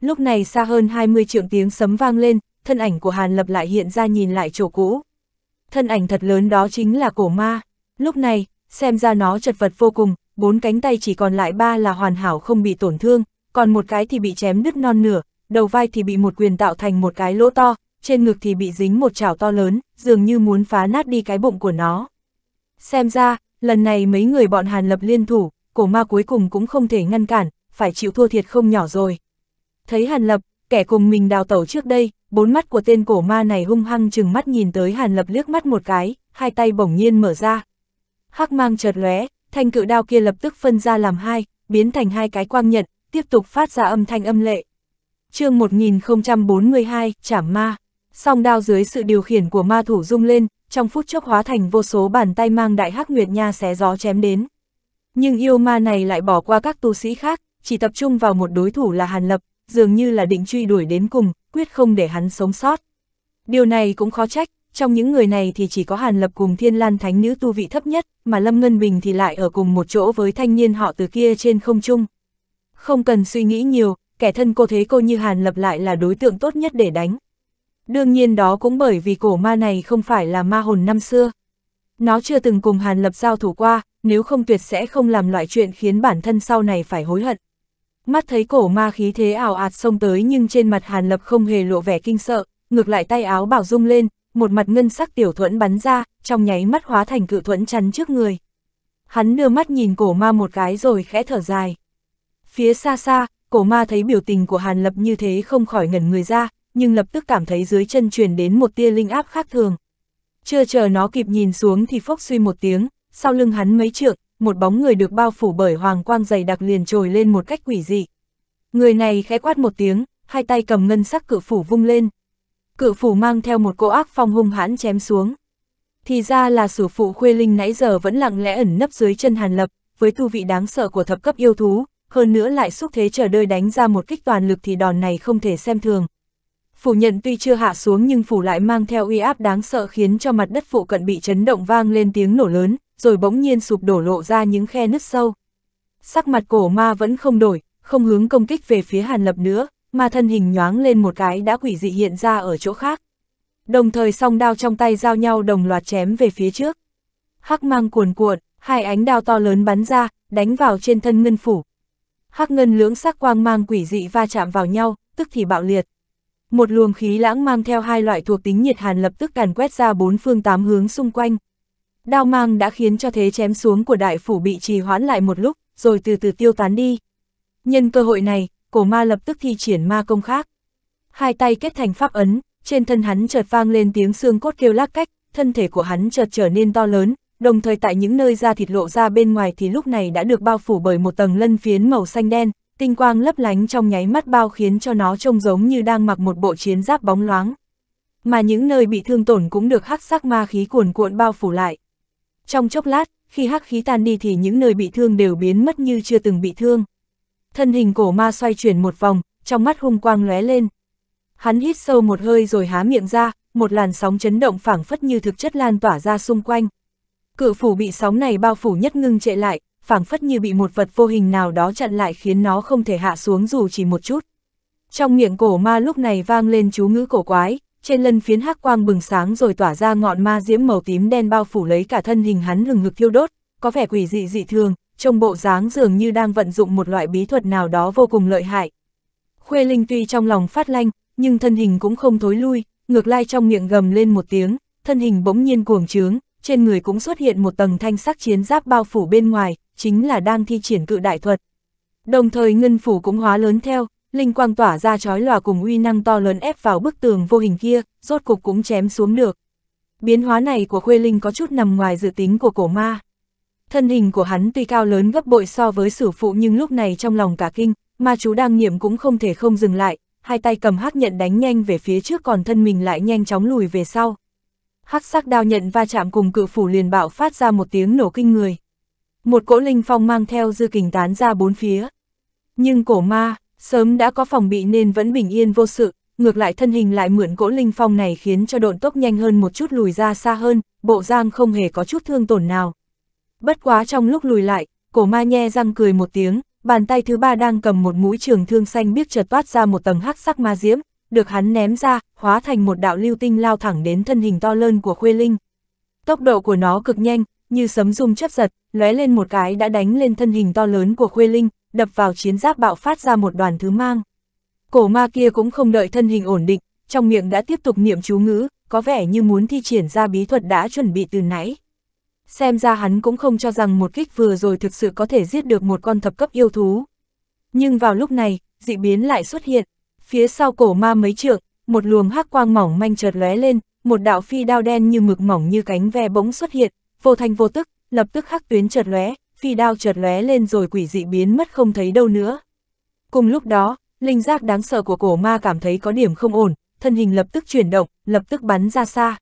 Lúc này xa hơn 20 trượng tiếng sấm vang lên, thân ảnh của Hàn Lập lại hiện ra nhìn lại chỗ cũ. Thân ảnh thật lớn đó chính là cổ ma. Lúc này, xem ra nó chật vật vô cùng, bốn cánh tay chỉ còn lại ba là hoàn hảo không bị tổn thương, còn một cái thì bị chém đứt non nửa, đầu vai thì bị một quyền tạo thành một cái lỗ to, trên ngực thì bị dính một chảo to lớn, dường như muốn phá nát đi cái bụng của nó. Xem ra, lần này mấy người bọn Hàn Lập liên thủ, cổ ma cuối cùng cũng không thể ngăn cản, phải chịu thua thiệt không nhỏ rồi. Thấy Hàn Lập, kẻ cùng mình đào tẩu trước đây, bốn mắt của tên cổ ma này hung hăng chừng mắt nhìn tới Hàn Lập liếc mắt một cái, hai tay bỗng nhiên mở ra. Hắc mang chợt lóe, thanh cự đao kia lập tức phân ra làm hai, biến thành hai cái quang nhận, tiếp tục phát ra âm thanh âm lệ. chương 1042, Chảm Ma. Song đao dưới sự điều khiển của ma thủ rung lên, trong phút chốc hóa thành vô số bàn tay mang đại hắc nguyệt nha xé gió chém đến. Nhưng yêu ma này lại bỏ qua các tu sĩ khác, chỉ tập trung vào một đối thủ là Hàn Lập, dường như là định truy đuổi đến cùng, quyết không để hắn sống sót. Điều này cũng khó trách, trong những người này thì chỉ có Hàn Lập cùng Thiên Lan Thánh Nữ tu vị thấp nhất, mà Lâm Ngân Bình thì lại ở cùng một chỗ với thanh niên họ từ kia trên không trung. Không cần suy nghĩ nhiều, kẻ thân cô thế cô như Hàn Lập lại là đối tượng tốt nhất để đánh. Đương nhiên đó cũng bởi vì cổ ma này không phải là ma hồn năm xưa. Nó chưa từng cùng Hàn Lập giao thủ qua, nếu không tuyệt sẽ không làm loại chuyện khiến bản thân sau này phải hối hận. Mắt thấy cổ ma khí thế ảo ạt xông tới nhưng trên mặt Hàn Lập không hề lộ vẻ kinh sợ, ngược lại tay áo bảo rung lên, một mặt ngân sắc tiểu thuẫn bắn ra, trong nháy mắt hóa thành cự thuẫn chắn trước người. Hắn đưa mắt nhìn cổ ma một cái rồi khẽ thở dài. Phía xa xa, cổ ma thấy biểu tình của Hàn Lập như thế không khỏi ngẩn người ra, nhưng lập tức cảm thấy dưới chân truyền đến một tia linh áp khác thường. Chưa chờ nó kịp nhìn xuống thì phốc suy một tiếng, sau lưng hắn mấy trượng, một bóng người được bao phủ bởi hoàng quang dày đặc liền trồi lên một cách quỷ dị. Người này khẽ quát một tiếng, hai tay cầm ngân sắc cự phủ vung lên. Cự phủ mang theo một cỗ ác phong hung hãn chém xuống. Thì ra là sử phụ khuê linh nãy giờ vẫn lặng lẽ ẩn nấp dưới chân hàn lập, với tu vị đáng sợ của thập cấp yêu thú, hơn nữa lại xúc thế chờ đợi đánh ra một kích toàn lực thì đòn này không thể xem thường. Phủ nhận tuy chưa hạ xuống nhưng phủ lại mang theo uy áp đáng sợ khiến cho mặt đất phụ cận bị chấn động vang lên tiếng nổ lớn, rồi bỗng nhiên sụp đổ lộ ra những khe nứt sâu. Sắc mặt cổ ma vẫn không đổi, không hướng công kích về phía Hàn Lập nữa, mà thân hình nhoáng lên một cái đã quỷ dị hiện ra ở chỗ khác. Đồng thời song đao trong tay giao nhau đồng loạt chém về phía trước. Hắc mang cuồn cuộn, hai ánh đao to lớn bắn ra, đánh vào trên thân ngân phủ. Hắc ngân lưỡng sắc quang mang quỷ dị va chạm vào nhau, tức thì bạo liệt. Một luồng khí lãng mang theo hai loại thuộc tính nhiệt hàn lập tức càn quét ra bốn phương tám hướng xung quanh. Đao mang đã khiến cho thế chém xuống của đại phủ bị trì hoãn lại một lúc, rồi từ từ tiêu tán đi. Nhân cơ hội này, cổ ma lập tức thi triển ma công khác. Hai tay kết thành pháp ấn, trên thân hắn chợt vang lên tiếng xương cốt kêu lác cách, thân thể của hắn chợt trở nên to lớn, đồng thời tại những nơi da thịt lộ ra bên ngoài thì lúc này đã được bao phủ bởi một tầng lân phiến màu xanh đen, tinh quang lấp lánh trong nháy mắt bao khiến cho nó trông giống như đang mặc một bộ chiến giáp bóng loáng. Mà những nơi bị thương tổn cũng được hắc sắc ma khí cuồn cuộn bao phủ lại. Trong chốc lát, khi hắc khí tan đi thì những nơi bị thương đều biến mất như chưa từng bị thương. Thân hình cổ ma xoay chuyển một vòng, trong mắt hung quang lóe lên. Hắn hít sâu một hơi rồi há miệng ra, một làn sóng chấn động phảng phất như thực chất lan tỏa ra xung quanh. Cự phủ bị sóng này bao phủ nhất ngưng trệ lại, phảng phất như bị một vật vô hình nào đó chặn lại khiến nó không thể hạ xuống dù chỉ một chút. Trong miệng cổ ma lúc này vang lên chú ngữ cổ quái, trên lân phiến hắc quang bừng sáng rồi tỏa ra ngọn ma diễm màu tím đen bao phủ lấy cả thân hình hắn hừng hực thiêu đốt, có vẻ quỷ dị dị thường, trông bộ dáng dường như đang vận dụng một loại bí thuật nào đó vô cùng lợi hại. Khuê Linh tuy trong lòng phát lanh, nhưng thân hình cũng không thối lui, ngược lại trong miệng gầm lên một tiếng, thân hình bỗng nhiên cuồng trướng, trên người cũng xuất hiện một tầng thanh sắc chiến giáp bao phủ bên ngoài, chính là đang thi triển cự đại thuật. Đồng thời ngân phủ cũng hóa lớn theo, linh quang tỏa ra chói lòa cùng uy năng to lớn ép vào bức tường vô hình kia, rốt cục cũng chém xuống được. Biến hóa này của Khuê Linh có chút nằm ngoài dự tính của cổ ma. Thân hình của hắn tuy cao lớn gấp bội so với sử phụ nhưng lúc này trong lòng cả kinh, ma chú đang niệm cũng không thể không dừng lại, hai tay cầm hắc nhận đánh nhanh về phía trước còn thân mình lại nhanh chóng lùi về sau. Hắc sắc đao nhận va chạm cùng cự phủ liền bạo phát ra một tiếng nổ kinh người. Một cỗ linh phong mang theo dư kình tán ra bốn phía. Nhưng cổ ma, sớm đã có phòng bị nên vẫn bình yên vô sự, ngược lại thân hình lại mượn cỗ linh phong này khiến cho độn tốc nhanh hơn một chút lùi ra xa hơn, bộ giang không hề có chút thương tổn nào. Bất quá trong lúc lùi lại, cổ ma nhe răng cười một tiếng, bàn tay thứ ba đang cầm một mũi trường thương xanh biết chợt toát ra một tầng hắc sắc ma diễm, được hắn ném ra, hóa thành một đạo lưu tinh lao thẳng đến thân hình to lớn của Khuê Linh. Tốc độ của nó cực nhanh, như sấm rung chấp giật, lóe lên một cái đã đánh lên thân hình to lớn của Khuê Linh, đập vào chiến giáp bạo phát ra một đoàn thứ mang. Cổ ma kia cũng không đợi thân hình ổn định, trong miệng đã tiếp tục niệm chú ngữ, có vẻ như muốn thi triển ra bí thuật đã chuẩn bị từ nãy. Xem ra hắn cũng không cho rằng một kích vừa rồi thực sự có thể giết được một con thập cấp yêu thú. Nhưng vào lúc này, dị biến lại xuất hiện, phía sau cổ ma mấy trượng, một luồng hắc quang mỏng manh chợt lóe lên, một đạo phi đao đen như mực mỏng như cánh ve bỗng xuất hiện, vô thành vô tức, lập tức hắc tuyến chợt lóe, phi đao chợt lóe lên rồi quỷ dị biến mất không thấy đâu nữa. Cùng lúc đó, linh giác đáng sợ của cổ ma cảm thấy có điểm không ổn, thân hình lập tức chuyển động, lập tức bắn ra xa.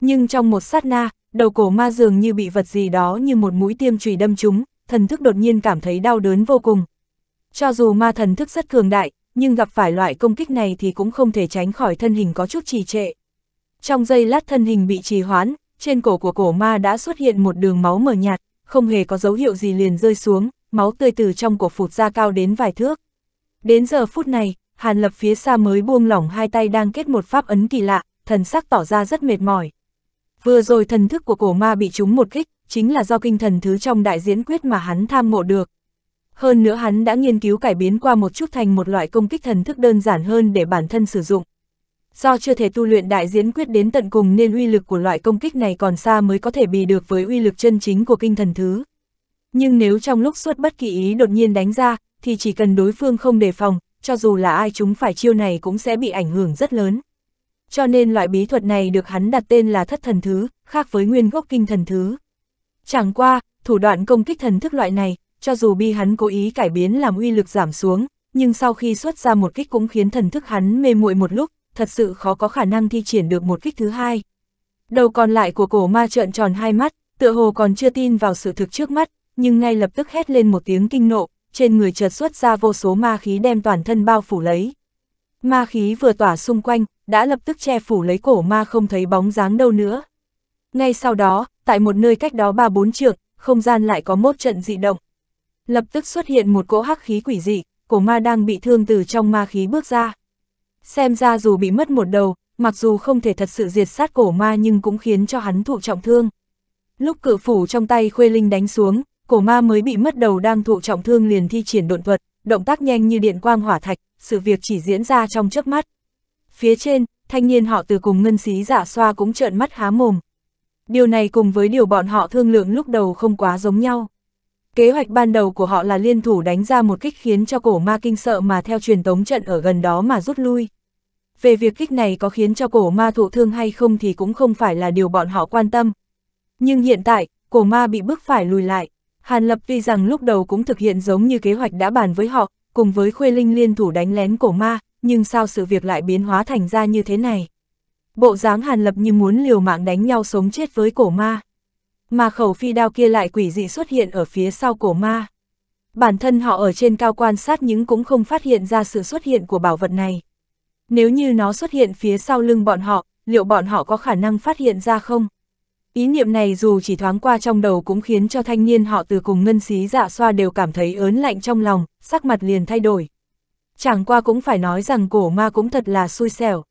Nhưng trong một sát na, đầu cổ ma dường như bị vật gì đó như một mũi tiêm chùy đâm trúng, thần thức đột nhiên cảm thấy đau đớn vô cùng. Cho dù ma thần thức rất cường đại, nhưng gặp phải loại công kích này thì cũng không thể tránh khỏi thân hình có chút trì trệ. Trong giây lát thân hình bị trì hoãn, trên cổ của cổ ma đã xuất hiện một đường máu mờ nhạt, không hề có dấu hiệu gì liền rơi xuống, máu tươi từ trong cổ phụt ra cao đến vài thước. Đến giờ phút này, Hàn Lập phía xa mới buông lỏng hai tay đang kết một pháp ấn kỳ lạ, thần sắc tỏ ra rất mệt mỏi. Vừa rồi thần thức của cổ ma bị trúng một kích, chính là do kinh thần thứ trong đại diễn quyết mà hắn tham ngộ được. Hơn nữa hắn đã nghiên cứu cải biến qua một chút thành một loại công kích thần thức đơn giản hơn để bản thân sử dụng. Do chưa thể tu luyện đại diễn quyết đến tận cùng nên uy lực của loại công kích này còn xa mới có thể bì được với uy lực chân chính của kinh thần thứ. Nhưng nếu trong lúc suốt bất kỳ ý đột nhiên đánh ra, thì chỉ cần đối phương không đề phòng, cho dù là ai chúng phải chiêu này cũng sẽ bị ảnh hưởng rất lớn. Cho nên loại bí thuật này được hắn đặt tên là thất thần thứ, khác với nguyên gốc kinh thần thứ. Chẳng qua, thủ đoạn công kích thần thức loại này, cho dù bi hắn cố ý cải biến làm uy lực giảm xuống, nhưng sau khi xuất ra một kích cũng khiến thần thức hắn mê muội một lúc, thật sự khó có khả năng thi triển được một kích thứ hai. Đầu còn lại của cổ ma trợn tròn hai mắt, tựa hồ còn chưa tin vào sự thực trước mắt, nhưng ngay lập tức hét lên một tiếng kinh nộ, trên người chợt xuất ra vô số ma khí đem toàn thân bao phủ lấy. Ma khí vừa tỏa xung quanh, đã lập tức che phủ lấy cổ ma không thấy bóng dáng đâu nữa. Ngay sau đó, tại một nơi cách đó ba bốn trượng, không gian lại có một trận dị động. Lập tức xuất hiện một cỗ hắc khí quỷ dị, cổ ma đang bị thương từ trong ma khí bước ra. Xem ra dù bị mất một đầu, mặc dù không thể thật sự diệt sát cổ ma nhưng cũng khiến cho hắn thụ trọng thương. Lúc cự phủ trong tay Khuê Linh đánh xuống, cổ ma mới bị mất đầu đang thụ trọng thương liền thi triển độn thuật, động tác nhanh như điện quang hỏa thạch, sự việc chỉ diễn ra trong chớp mắt. Phía trên, thanh niên họ từ cùng ngân xí giả dạ xoa cũng trợn mắt há mồm. Điều này cùng với điều bọn họ thương lượng lúc đầu không quá giống nhau. Kế hoạch ban đầu của họ là liên thủ đánh ra một kích khiến cho cổ ma kinh sợ mà theo truyền tống trận ở gần đó mà rút lui. Về việc kích này có khiến cho cổ ma thụ thương hay không thì cũng không phải là điều bọn họ quan tâm. Nhưng hiện tại, cổ ma bị bức phải lùi lại. Hàn Lập tuy rằng lúc đầu cũng thực hiện giống như kế hoạch đã bàn với họ, cùng với Khuê Linh liên thủ đánh lén cổ ma, nhưng sao sự việc lại biến hóa thành ra như thế này? Bộ dáng Hàn Lập như muốn liều mạng đánh nhau sống chết với cổ ma. Mà khẩu phi đao kia lại quỷ dị xuất hiện ở phía sau cổ ma. Bản thân họ ở trên cao quan sát nhưng cũng không phát hiện ra sự xuất hiện của bảo vật này. Nếu như nó xuất hiện phía sau lưng bọn họ, liệu bọn họ có khả năng phát hiện ra không? Ý niệm này dù chỉ thoáng qua trong đầu cũng khiến cho thanh niên họ từ cùng ngân xí dạ xoa đều cảm thấy ớn lạnh trong lòng, sắc mặt liền thay đổi. Chẳng qua cũng phải nói rằng cổ ma cũng thật là xui xẻo.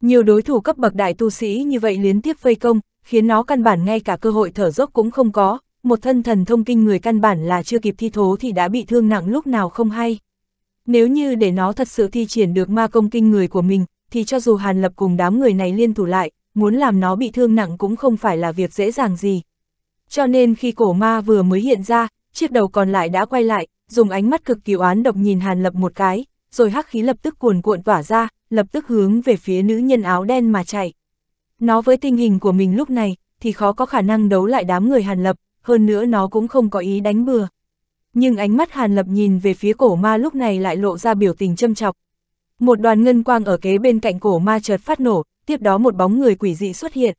Nhiều đối thủ cấp bậc đại tu sĩ như vậy liên tiếp vây công, khiến nó căn bản ngay cả cơ hội thở dốc cũng không có, một thân thần thông kinh người căn bản là chưa kịp thi thố thì đã bị thương nặng lúc nào không hay. Nếu như để nó thật sự thi triển được ma công kinh người của mình, thì cho dù Hàn Lập cùng đám người này liên thủ lại, muốn làm nó bị thương nặng cũng không phải là việc dễ dàng gì. Cho nên khi cổ ma vừa mới hiện ra, chiếc đầu còn lại đã quay lại, dùng ánh mắt cực kỳ oán độc nhìn Hàn Lập một cái, rồi hắc khí lập tức cuồn cuộn tỏa ra, lập tức hướng về phía nữ nhân áo đen mà chạy. Nó với tình hình của mình lúc này, thì khó có khả năng đấu lại đám người Hàn Lập, hơn nữa nó cũng không có ý đánh bừa. Nhưng ánh mắt Hàn Lập nhìn về phía cổ ma lúc này lại lộ ra biểu tình châm chọc. Một đoàn ngân quang ở kế bên cạnh cổ ma chợt phát nổ, tiếp đó một bóng người quỷ dị xuất hiện.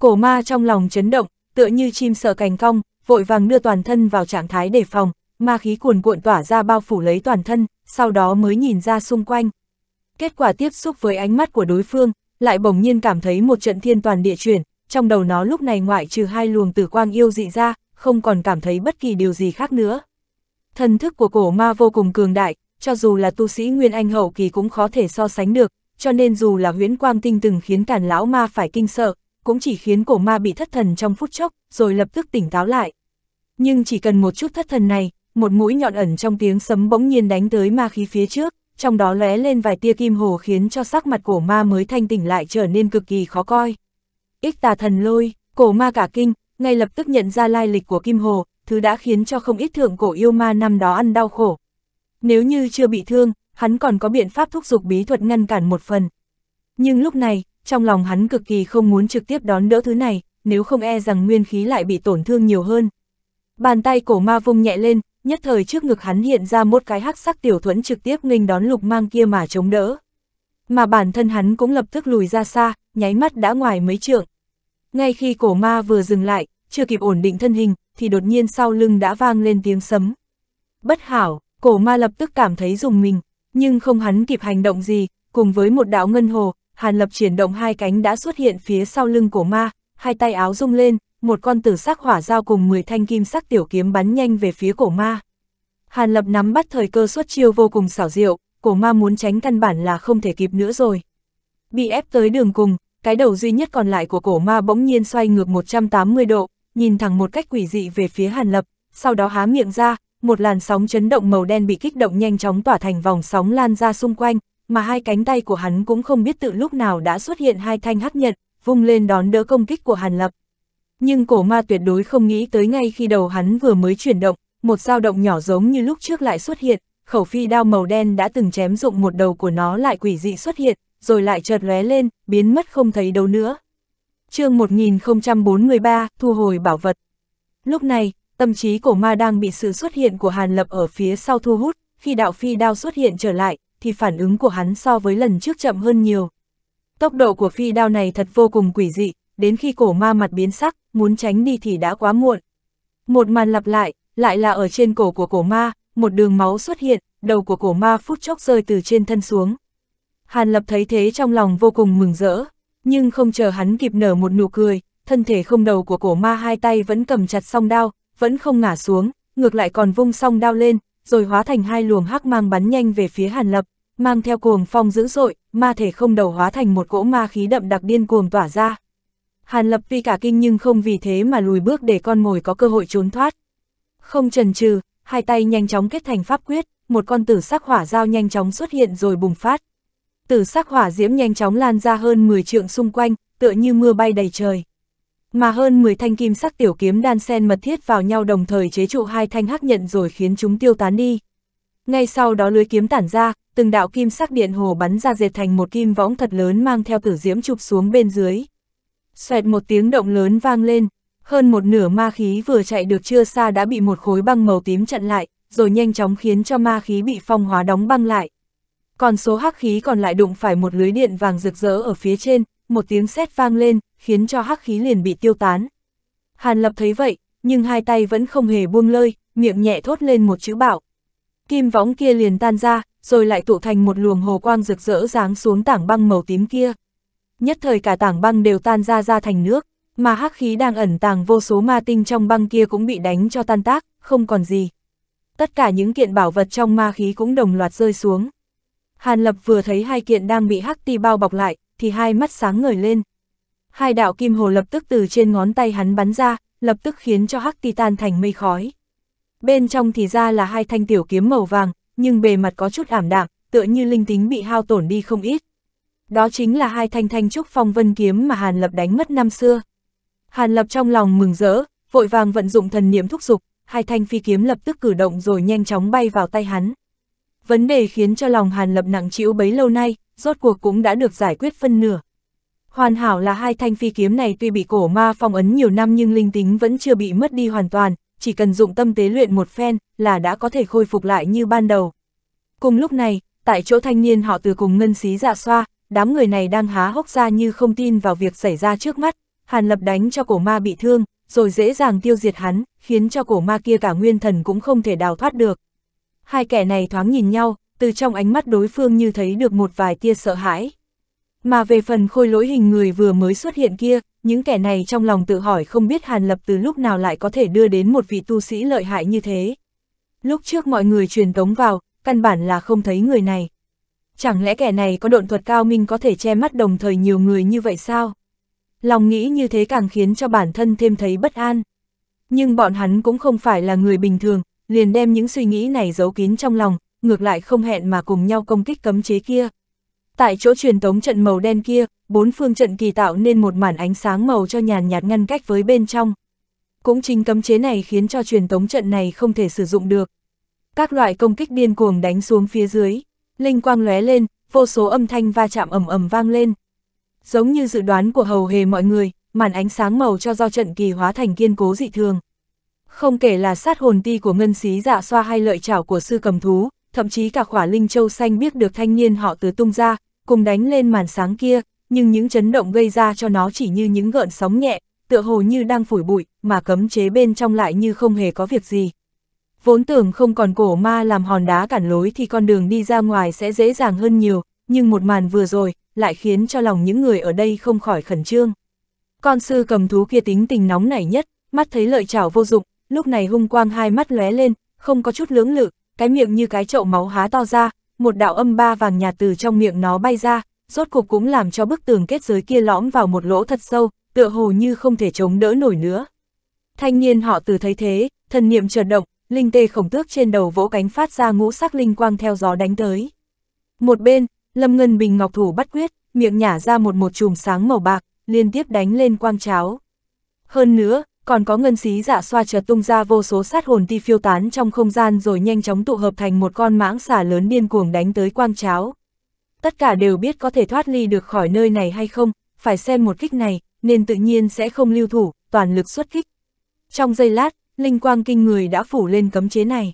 Cổ ma trong lòng chấn động, tựa như chim sợ cành cong, vội vàng đưa toàn thân vào trạng thái đề phòng, ma khí cuồn cuộn tỏa ra bao phủ lấy toàn thân, sau đó mới nhìn ra xung quanh. Kết quả tiếp xúc với ánh mắt của đối phương, lại bỗng nhiên cảm thấy một trận thiên toàn địa chuyển, trong đầu nó lúc này ngoại trừ hai luồng tử quang yêu dị ra, không còn cảm thấy bất kỳ điều gì khác nữa. Thần thức của cổ ma vô cùng cường đại, cho dù là tu sĩ Nguyên Anh hậu kỳ cũng khó thể so sánh được, cho nên dù là huyễn quang tinh từng khiến cản lão ma phải kinh sợ, cũng chỉ khiến cổ ma bị thất thần trong phút chốc, rồi lập tức tỉnh táo lại. Nhưng chỉ cần một chút thất thần này, một mũi nhọn ẩn trong tiếng sấm bỗng nhiên đánh tới ma khí phía trước, trong đó lóe lên vài tia kim hồ khiến cho sắc mặt cổ ma mới thanh tỉnh lại trở nên cực kỳ khó coi. Ích tà thần lôi, cổ ma cả kinh, ngay lập tức nhận ra lai lịch của kim hồ, thứ đã khiến cho không ít thượng cổ yêu ma năm đó ăn đau khổ. Nếu như chưa bị thương, hắn còn có biện pháp thúc giục bí thuật ngăn cản một phần. Nhưng lúc này, trong lòng hắn cực kỳ không muốn trực tiếp đón đỡ thứ này, nếu không e rằng nguyên khí lại bị tổn thương nhiều hơn. Bàn tay cổ ma vung nhẹ lên, nhất thời trước ngực hắn hiện ra một cái hắc sắc tiểu thuẫn trực tiếp nghênh đón lục mang kia mà chống đỡ. Mà bản thân hắn cũng lập tức lùi ra xa, nháy mắt đã ngoài mấy trượng. Ngay khi cổ ma vừa dừng lại, chưa kịp ổn định thân hình, thì đột nhiên sau lưng đã vang lên tiếng sấm. Bất hảo, cổ ma lập tức cảm thấy dùng mình, nhưng không hắn kịp hành động gì, cùng với một đạo ngân hồ, Hàn Lập chuyển động hai cánh đã xuất hiện phía sau lưng cổ ma, hai tay áo rung lên, một con tử sắc hỏa dao cùng 10 thanh kim sắc tiểu kiếm bắn nhanh về phía cổ ma. Hàn Lập nắm bắt thời cơ xuất chiêu vô cùng xảo diệu, cổ ma muốn tránh căn bản là không thể kịp nữa rồi. Bị ép tới đường cùng, cái đầu duy nhất còn lại của cổ ma bỗng nhiên xoay ngược 180 độ, nhìn thẳng một cách quỷ dị về phía Hàn Lập, sau đó há miệng ra, một làn sóng chấn động màu đen bị kích động nhanh chóng tỏa thành vòng sóng lan ra xung quanh, mà hai cánh tay của hắn cũng không biết tự lúc nào đã xuất hiện hai thanh hắc nhật, vung lên đón đỡ công kích của Hàn Lập. Nhưng cổ ma tuyệt đối không nghĩ tới ngay khi đầu hắn vừa mới chuyển động, một dao động nhỏ giống như lúc trước lại xuất hiện, khẩu phi đao màu đen đã từng chém dụng một đầu của nó lại quỷ dị xuất hiện, rồi lại chợt lóe lên, biến mất không thấy đâu nữa chương 1043, thu hồi bảo vật. Lúc này, tâm trí cổ ma đang bị sự xuất hiện của Hàn Lập ở phía sau thu hút, khi đạo phi đao xuất hiện trở lại, thì phản ứng của hắn so với lần trước chậm hơn nhiều. Tốc độ của phi đao này thật vô cùng quỷ dị, đến khi cổ ma mặt biến sắc, muốn tránh đi thì đã quá muộn. Một màn lặp lại, lại là ở trên cổ của cổ ma, một đường máu xuất hiện, đầu của cổ ma phút chốc rơi từ trên thân xuống. Hàn Lập thấy thế trong lòng vô cùng mừng rỡ, nhưng không chờ hắn kịp nở một nụ cười, thân thể không đầu của cổ ma hai tay vẫn cầm chặt song đao, vẫn không ngả xuống, ngược lại còn vung song đao lên, rồi hóa thành hai luồng hắc mang bắn nhanh về phía Hàn Lập, mang theo cuồng phong dữ dội, ma thể không đầu hóa thành một cỗ ma khí đậm đặc điên cuồng tỏa ra. Hàn Lập tuy cả kinh nhưng không vì thế mà lùi bước để con mồi có cơ hội trốn thoát. Không chần chừ, hai tay nhanh chóng kết thành pháp quyết, một con tử sắc hỏa dao nhanh chóng xuất hiện rồi bùng phát. Tử sắc hỏa diễm nhanh chóng lan ra hơn 10 trượng xung quanh, tựa như mưa bay đầy trời. Mà hơn 10 thanh kim sắc tiểu kiếm đan sen mật thiết vào nhau đồng thời chế trụ hai thanh hắc nhận rồi khiến chúng tiêu tán đi. Ngay sau đó lưới kiếm tản ra, từng đạo kim sắc điện hồ bắn ra dệt thành một kim võng thật lớn mang theo tử diễm chụp xuống bên dưới. Xoẹt một tiếng động lớn vang lên, hơn một nửa ma khí vừa chạy được chưa xa đã bị một khối băng màu tím chặn lại, rồi nhanh chóng khiến cho ma khí bị phong hóa đóng băng lại. Còn số hắc khí còn lại đụng phải một lưới điện vàng rực rỡ ở phía trên, một tiếng sét vang lên, khiến cho hắc khí liền bị tiêu tán. Hàn Lập thấy vậy, nhưng hai tay vẫn không hề buông lơi, miệng nhẹ thốt lên một chữ bảo. Kim võng kia liền tan ra, rồi lại tụ thành một luồng hồ quang rực rỡ giáng xuống tảng băng màu tím kia. Nhất thời cả tảng băng đều tan ra ra thành nước, mà hắc khí đang ẩn tàng vô số ma tinh trong băng kia cũng bị đánh cho tan tác, không còn gì. Tất cả những kiện bảo vật trong ma khí cũng đồng loạt rơi xuống. Hàn Lập vừa thấy hai kiện đang bị hắc ti bao bọc lại, thì hai mắt sáng ngời lên. Hai đạo kim hồ lập tức từ trên ngón tay hắn bắn ra, lập tức khiến cho hắc ti tan thành mây khói. Bên trong thì ra là hai thanh tiểu kiếm màu vàng, nhưng bề mặt có chút ảm đạm, tựa như linh tính bị hao tổn đi không ít. Đó chính là hai thanh thanh trúc phong vân kiếm mà Hàn Lập đánh mất năm xưa. Hàn Lập trong lòng mừng rỡ, vội vàng vận dụng thần niệm thúc dục, hai thanh phi kiếm lập tức cử động rồi nhanh chóng bay vào tay hắn. Vấn đề khiến cho lòng Hàn Lập nặng chịu bấy lâu nay, rốt cuộc cũng đã được giải quyết phân nửa. Hoàn hảo là hai thanh phi kiếm này tuy bị cổ ma phong ấn nhiều năm nhưng linh tính vẫn chưa bị mất đi hoàn toàn, chỉ cần dụng tâm tế luyện một phen là đã có thể khôi phục lại như ban đầu. Cùng lúc này, tại chỗ thanh niên họ từ cùng ngân xí dạ xoa, đám người này đang há hốc ra như không tin vào việc xảy ra trước mắt, Hàn Lập đánh cho cổ ma bị thương, rồi dễ dàng tiêu diệt hắn, khiến cho cổ ma kia cả nguyên thần cũng không thể đào thoát được. Hai kẻ này thoáng nhìn nhau, từ trong ánh mắt đối phương như thấy được một vài tia sợ hãi. Mà về phần khôi lỗi hình người vừa mới xuất hiện kia, những kẻ này trong lòng tự hỏi không biết Hàn Lập từ lúc nào lại có thể đưa đến một vị tu sĩ lợi hại như thế. Lúc trước mọi người truyền tống vào, căn bản là không thấy người này. Chẳng lẽ kẻ này có độn thuật cao minh có thể che mắt đồng thời nhiều người như vậy sao? Lòng nghĩ như thế càng khiến cho bản thân thêm thấy bất an. Nhưng bọn hắn cũng không phải là người bình thường, liền đem những suy nghĩ này giấu kín trong lòng, ngược lại không hẹn mà cùng nhau công kích cấm chế kia. Tại chỗ truyền tống trận màu đen kia, bốn phương trận kỳ tạo nên một màn ánh sáng màu cho nhàn nhạt ngăn cách với bên trong. Cũng chính cấm chế này khiến cho truyền tống trận này không thể sử dụng được. Các loại công kích điên cuồng đánh xuống phía dưới, linh quang lóe lên, vô số âm thanh va chạm ầm ầm vang lên. Giống như dự đoán của hầu hề mọi người, màn ánh sáng màu cho do trận kỳ hóa thành kiên cố dị thường. Không kể là sát hồn ti của ngân xí dạ xoa hay lợi chảo của sư cầm thú, thậm chí cả khỏa linh châu xanh biết được thanh niên họ từ tung ra, cùng đánh lên màn sáng kia, nhưng những chấn động gây ra cho nó chỉ như những gợn sóng nhẹ, tựa hồ như đang phủi bụi, mà cấm chế bên trong lại như không hề có việc gì. Vốn tưởng không còn cổ ma làm hòn đá cản lối thì con đường đi ra ngoài sẽ dễ dàng hơn nhiều, nhưng một màn vừa rồi, lại khiến cho lòng những người ở đây không khỏi khẩn trương. Con sư cầm thú kia tính tình nóng nảy nhất, mắt thấy lợi chảo vô dụng, lúc này hung quang hai mắt lóe lên, không có chút lưỡng lự, cái miệng như cái chậu máu há to ra, một đạo âm ba vàng nhạt từ trong miệng nó bay ra, rốt cuộc cũng làm cho bức tường kết giới kia lõm vào một lỗ thật sâu, tựa hồ như không thể chống đỡ nổi nữa. Thanh niên họ từ thấy thế, thần niệm chợt động, linh tê khổng tước trên đầu vỗ cánh phát ra ngũ sắc linh quang theo gió đánh tới. Một bên, Lâm Ngân Bình Ngọc Thủ bắt quyết, miệng nhả ra một một chùm sáng màu bạc, liên tiếp đánh lên quang cháo. Hơn nữa, còn có ngân xí giả xoa chợt tung ra vô số sát hồn ti phiêu tán trong không gian rồi nhanh chóng tụ hợp thành một con mãng xà lớn điên cuồng đánh tới quang cháo. Tất cả đều biết có thể thoát ly được khỏi nơi này hay không, phải xem một kích này, nên tự nhiên sẽ không lưu thủ, toàn lực xuất kích. Trong giây lát, linh quang kinh người đã phủ lên cấm chế này.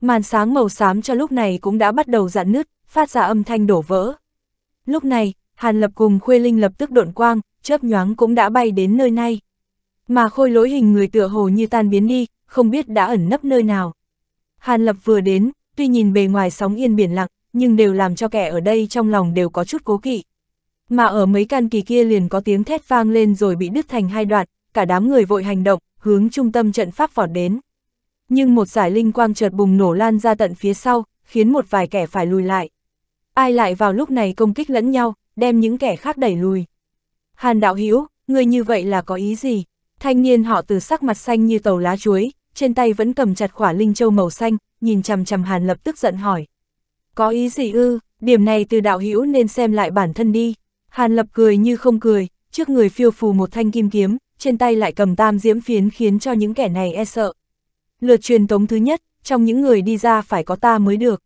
Màn sáng màu xám cho lúc này cũng đã bắt đầu dạn nứt, phát ra âm thanh đổ vỡ. Lúc này, Hàn Lập cùng Khuê Linh lập tức độn quang, chớp nhoáng cũng đã bay đến nơi này. Mà khôi lỗi hình người tựa hồ như tan biến đi, không biết đã ẩn nấp nơi nào. Hàn Lập vừa đến, tuy nhìn bề ngoài sóng yên biển lặng, nhưng đều làm cho kẻ ở đây trong lòng đều có chút cố kỵ. Mà ở mấy căn kỳ kia liền có tiếng thét vang lên rồi bị đứt thành hai đoạn, cả đám người vội hành động, hướng trung tâm trận pháp vọt đến. Nhưng một giải linh quang chợt bùng nổ lan ra tận phía sau, khiến một vài kẻ phải lùi lại. Ai lại vào lúc này công kích lẫn nhau, đem những kẻ khác đẩy lùi. Hàn đạo hữu người như vậy là có ý gì? Thanh niên họ từ sắc mặt xanh như tàu lá chuối, trên tay vẫn cầm chặt khỏa linh châu màu xanh, nhìn chằm chằm Hàn lập tức giận hỏi. Có ý gì ư, điểm này từ đạo hữu nên xem lại bản thân đi. Hàn lập cười như không cười, trước người phiêu phù một thanh kim kiếm, trên tay lại cầm tam diễm phiến khiến cho những kẻ này e sợ. Lượt truyền tống thứ nhất, trong những người đi ra phải có ta mới được.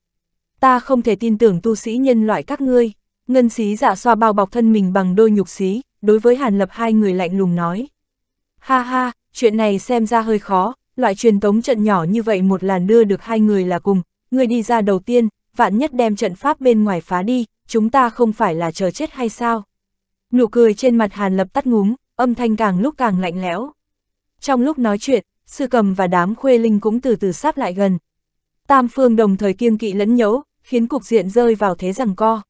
Ta không thể tin tưởng tu sĩ nhân loại các ngươi. Ngân xí dạ xoa bao bọc thân mình bằng đôi nhục xí, đối với Hàn Lập hai người lạnh lùng nói. Ha ha, chuyện này xem ra hơi khó, loại truyền tống trận nhỏ như vậy một làn đưa được hai người là cùng, người đi ra đầu tiên, vạn nhất đem trận pháp bên ngoài phá đi, chúng ta không phải là chờ chết hay sao? Nụ cười trên mặt Hàn Lập tắt ngúng, âm thanh càng lúc càng lạnh lẽo. Trong lúc nói chuyện, sư cầm và đám khuê linh cũng từ từ sắp lại gần. Tam phương đồng thời kiêng kỵ lẫn nhấu, khiến cục diện rơi vào thế rằng co.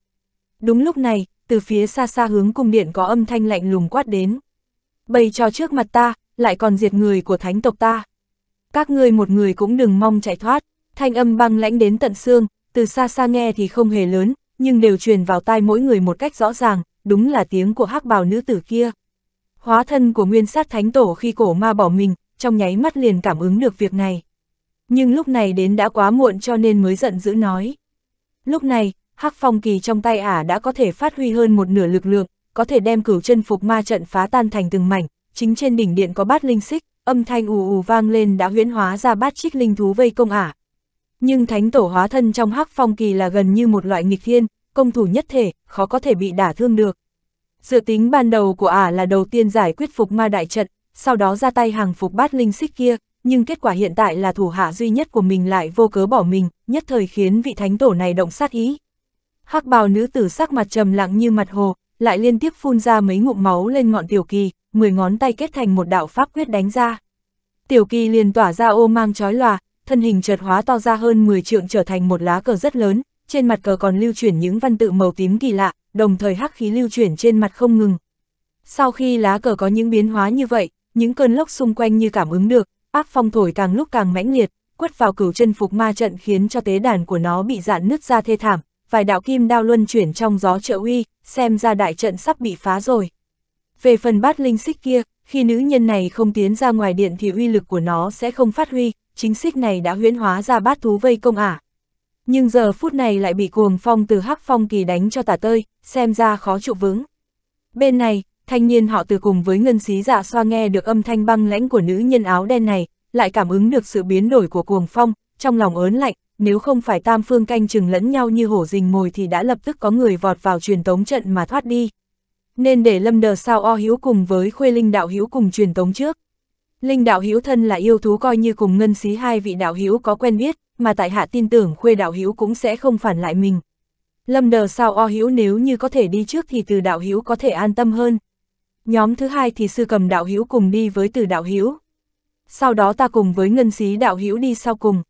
Đúng lúc này, từ phía xa xa hướng cung điện có âm thanh lạnh lùng quát đến. Bày cho trước mặt ta, lại còn diệt người của thánh tộc ta. Các ngươi một người cũng đừng mong chạy thoát, thanh âm băng lãnh đến tận xương, từ xa xa nghe thì không hề lớn, nhưng đều truyền vào tai mỗi người một cách rõ ràng, đúng là tiếng của hắc bào nữ tử kia. Hóa thân của nguyên sát thánh tổ khi cổ ma bỏ mình, trong nháy mắt liền cảm ứng được việc này. Nhưng lúc này đến đã quá muộn cho nên mới giận dữ nói. Lúc này, hắc phong kỳ trong tay ả đã có thể phát huy hơn một nửa lực lượng, có thể đem cửu chân phục ma trận phá tan thành từng mảnh, chính trên đỉnh điện có bát linh xích, âm thanh ù ù vang lên đã huyễn hóa ra bát trích linh thú vây công ả. Nhưng thánh tổ hóa thân trong hắc phong kỳ là gần như một loại nghịch thiên, công thủ nhất thể, khó có thể bị đả thương được. Dự tính ban đầu của ả là đầu tiên giải quyết phục ma đại trận, sau đó ra tay hàng phục bát linh xích kia, nhưng kết quả hiện tại là thủ hạ duy nhất của mình lại vô cớ bỏ mình, nhất thời khiến vị thánh tổ này động sát ý. Hắc bào nữ tử sắc mặt trầm lặng như mặt hồ, lại liên tiếp phun ra mấy ngụm máu lên ngọn tiểu kỳ, mười ngón tay kết thành một đạo pháp quyết đánh ra. Tiểu kỳ liền tỏa ra ô mang chói lòa, thân hình chợt hóa to ra hơn 10 trượng trở thành một lá cờ rất lớn, trên mặt cờ còn lưu chuyển những văn tự màu tím kỳ lạ, đồng thời hắc khí lưu chuyển trên mặt không ngừng. Sau khi lá cờ có những biến hóa như vậy, những cơn lốc xung quanh như cảm ứng được, áp phong thổi càng lúc càng mãnh liệt, quất vào cửu chân phục ma trận khiến cho tế đàn của nó bị dạn nứt ra thê thảm, vài đạo kim đao luân chuyển trong gió trợ uy, xem ra đại trận sắp bị phá rồi. Về phần bát linh xích kia, khi nữ nhân này không tiến ra ngoài điện thì uy lực của nó sẽ không phát huy, chính xích này đã huyễn hóa ra bát thú vây công ả. Nhưng giờ phút này lại bị cuồng phong từ hắc phong kỳ đánh cho tả tơi, xem ra khó trụ vững. Bên này, thanh niên họ từ cùng với ngân xí dạ xoa nghe được âm thanh băng lãnh của nữ nhân áo đen này, lại cảm ứng được sự biến đổi của cuồng phong, trong lòng ớn lạnh, nếu không phải tam phương canh chừng lẫn nhau như hổ rình mồi thì đã lập tức có người vọt vào truyền tống trận mà thoát đi. Nên để lâm đờ sao o hiếu cùng với khuê linh đạo hiếu cùng truyền tống trước. Linh đạo hiếu thân là yêu thú coi như cùng ngân xí hai vị đạo hiếu có quen biết, mà tại hạ tin tưởng khuê đạo hiếu cũng sẽ không phản lại mình. Lâm đờ sao o hiếu nếu như có thể đi trước thì từ đạo hiếu có thể an tâm hơn. Nhóm thứ hai thì sư cầm đạo hiếu cùng đi với từ đạo hiếu. Sau đó ta cùng với ngân xí đạo hiếu đi sau cùng.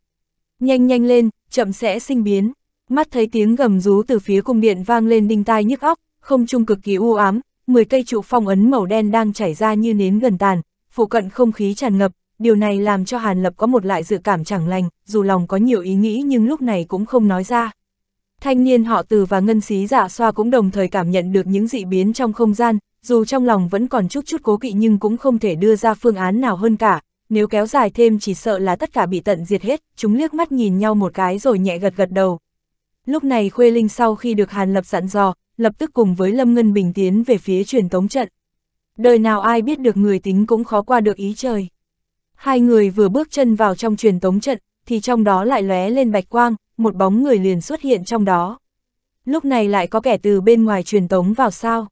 Nhanh nhanh lên, chậm sẽ sinh biến. Mắt thấy tiếng gầm rú từ phía cung điện vang lên đinh tai nhức óc, không trung cực kỳ u ám, 10 cây trụ phong ấn màu đen đang chảy ra như nến gần tàn, phụ cận không khí tràn ngập, điều này làm cho Hàn Lập có một loại dự cảm chẳng lành, dù lòng có nhiều ý nghĩ nhưng lúc này cũng không nói ra. Thanh niên họ từ và ngân xí giả dạ xoa cũng đồng thời cảm nhận được những dị biến trong không gian, dù trong lòng vẫn còn chút chút cố kỵ nhưng cũng không thể đưa ra phương án nào hơn cả, nếu kéo dài thêm chỉ sợ là tất cả bị tận diệt hết, chúng liếc mắt nhìn nhau một cái rồi nhẹ gật gật đầu. Lúc này Khuê Linh sau khi được Hàn Lập dặn dò, lập tức cùng với Lâm Ngân Bình tiến về phía truyền tống trận. Đời nào ai biết được người tính cũng khó qua được ý trời. Hai người vừa bước chân vào trong truyền tống trận, thì trong đó lại lóe lên bạch quang, một bóng người liền xuất hiện trong đó. Lúc này lại có kẻ từ bên ngoài truyền tống vào sao.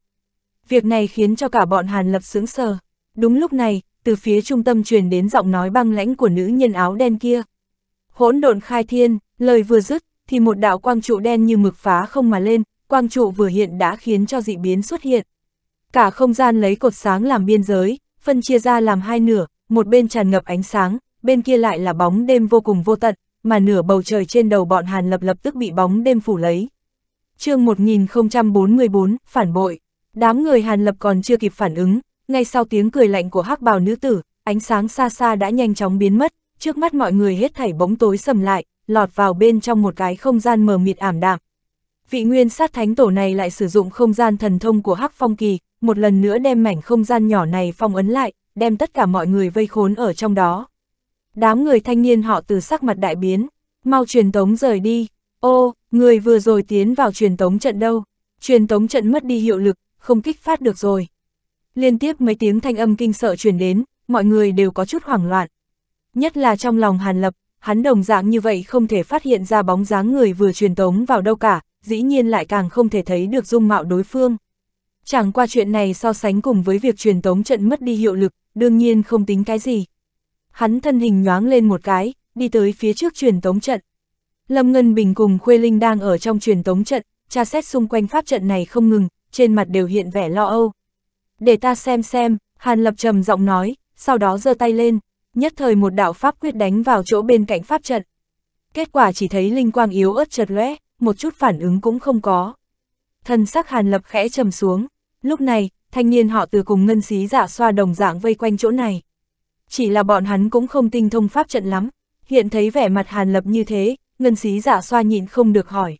Việc này khiến cho cả bọn Hàn Lập sướng sờ. Đúng lúc này, từ phía trung tâm truyền đến giọng nói băng lãnh của nữ nhân áo đen kia. Hỗn độn khai thiên, lời vừa dứt, thì một đạo quang trụ đen như mực phá không mà lên, quang trụ vừa hiện đã khiến cho dị biến xuất hiện. Cả không gian lấy cột sáng làm biên giới, phân chia ra làm hai nửa, một bên tràn ngập ánh sáng, bên kia lại là bóng đêm vô cùng vô tận, mà nửa bầu trời trên đầu bọn Hàn Lập lập tức bị bóng đêm phủ lấy. chương 1044, phản bội, đám người Hàn Lập còn chưa kịp phản ứng, ngay sau tiếng cười lạnh của hắc bào nữ tử, ánh sáng xa xa đã nhanh chóng biến mất, trước mắt mọi người hết thảy bóng tối sầm lại, lọt vào bên trong một cái không gian mờ mịt ảm đạm. Vị nguyên sát thánh tổ này lại sử dụng không gian thần thông của hắc phong kỳ, một lần nữa đem mảnh không gian nhỏ này phong ấn lại, đem tất cả mọi người vây khốn ở trong đó. Đám người thanh niên họ từ sắc mặt đại biến, mau truyền tống rời đi. Ô, người vừa rồi tiến vào truyền tống trận đâu? Truyền tống trận mất đi hiệu lực, không kích phát được rồi. Liên tiếp mấy tiếng thanh âm kinh sợ truyền đến, mọi người đều có chút hoảng loạn. Nhất là trong lòng Hàn Lập, hắn đồng dạng như vậy không thể phát hiện ra bóng dáng người vừa truyền tống vào đâu cả, dĩ nhiên lại càng không thể thấy được dung mạo đối phương. Chẳng qua chuyện này so sánh cùng với việc truyền tống trận mất đi hiệu lực, đương nhiên không tính cái gì. Hắn thân hình nhoáng lên một cái, đi tới phía trước truyền tống trận. Lâm Ngân Bình cùng Khuê Linh đang ở trong truyền tống trận, tra xét xung quanh pháp trận này không ngừng, trên mặt đều hiện vẻ lo âu. Để ta xem xem, Hàn Lập trầm giọng nói, sau đó giơ tay lên, nhất thời một đạo pháp quyết đánh vào chỗ bên cạnh pháp trận. Kết quả chỉ thấy linh quang yếu ớt chợt lóe, một chút phản ứng cũng không có. Thân sắc Hàn Lập khẽ trầm xuống, lúc này, thanh niên họ từ cùng ngân xí giả xoa đồng dạng vây quanh chỗ này. Chỉ là bọn hắn cũng không tinh thông pháp trận lắm, hiện thấy vẻ mặt Hàn Lập như thế, ngân xí giả xoa nhịn không được hỏi.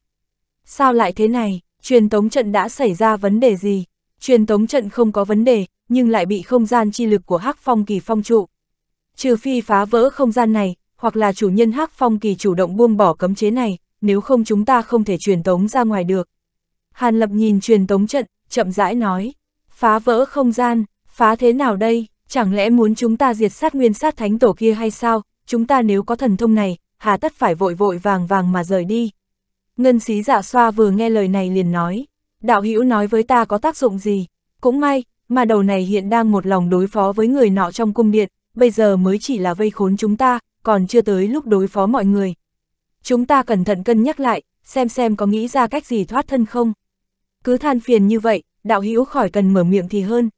Sao lại thế này, truyền tống trận đã xảy ra vấn đề gì? Truyền tống trận không có vấn đề, nhưng lại bị không gian chi lực của Hắc Phong Kỳ phong trụ. Trừ phi phá vỡ không gian này, hoặc là chủ nhân Hắc Phong Kỳ chủ động buông bỏ cấm chế này, nếu không chúng ta không thể truyền tống ra ngoài được. Hàn Lập nhìn truyền tống trận, chậm rãi nói, phá vỡ không gian, phá thế nào đây, chẳng lẽ muốn chúng ta diệt sát nguyên sát thánh tổ kia hay sao, chúng ta nếu có thần thông này, hà tất phải vội vội vàng vàng mà rời đi. Ngân xí dạ xoa vừa nghe lời này liền nói, đạo hữu nói với ta có tác dụng gì, cũng may, mà đầu này hiện đang một lòng đối phó với người nọ trong cung điện, bây giờ mới chỉ là vây khốn chúng ta, còn chưa tới lúc đối phó mọi người. Chúng ta cẩn thận cân nhắc lại, xem xem có nghĩ ra cách gì thoát thân không. Cứ than phiền như vậy, đạo hữu khỏi cần mở miệng thì hơn.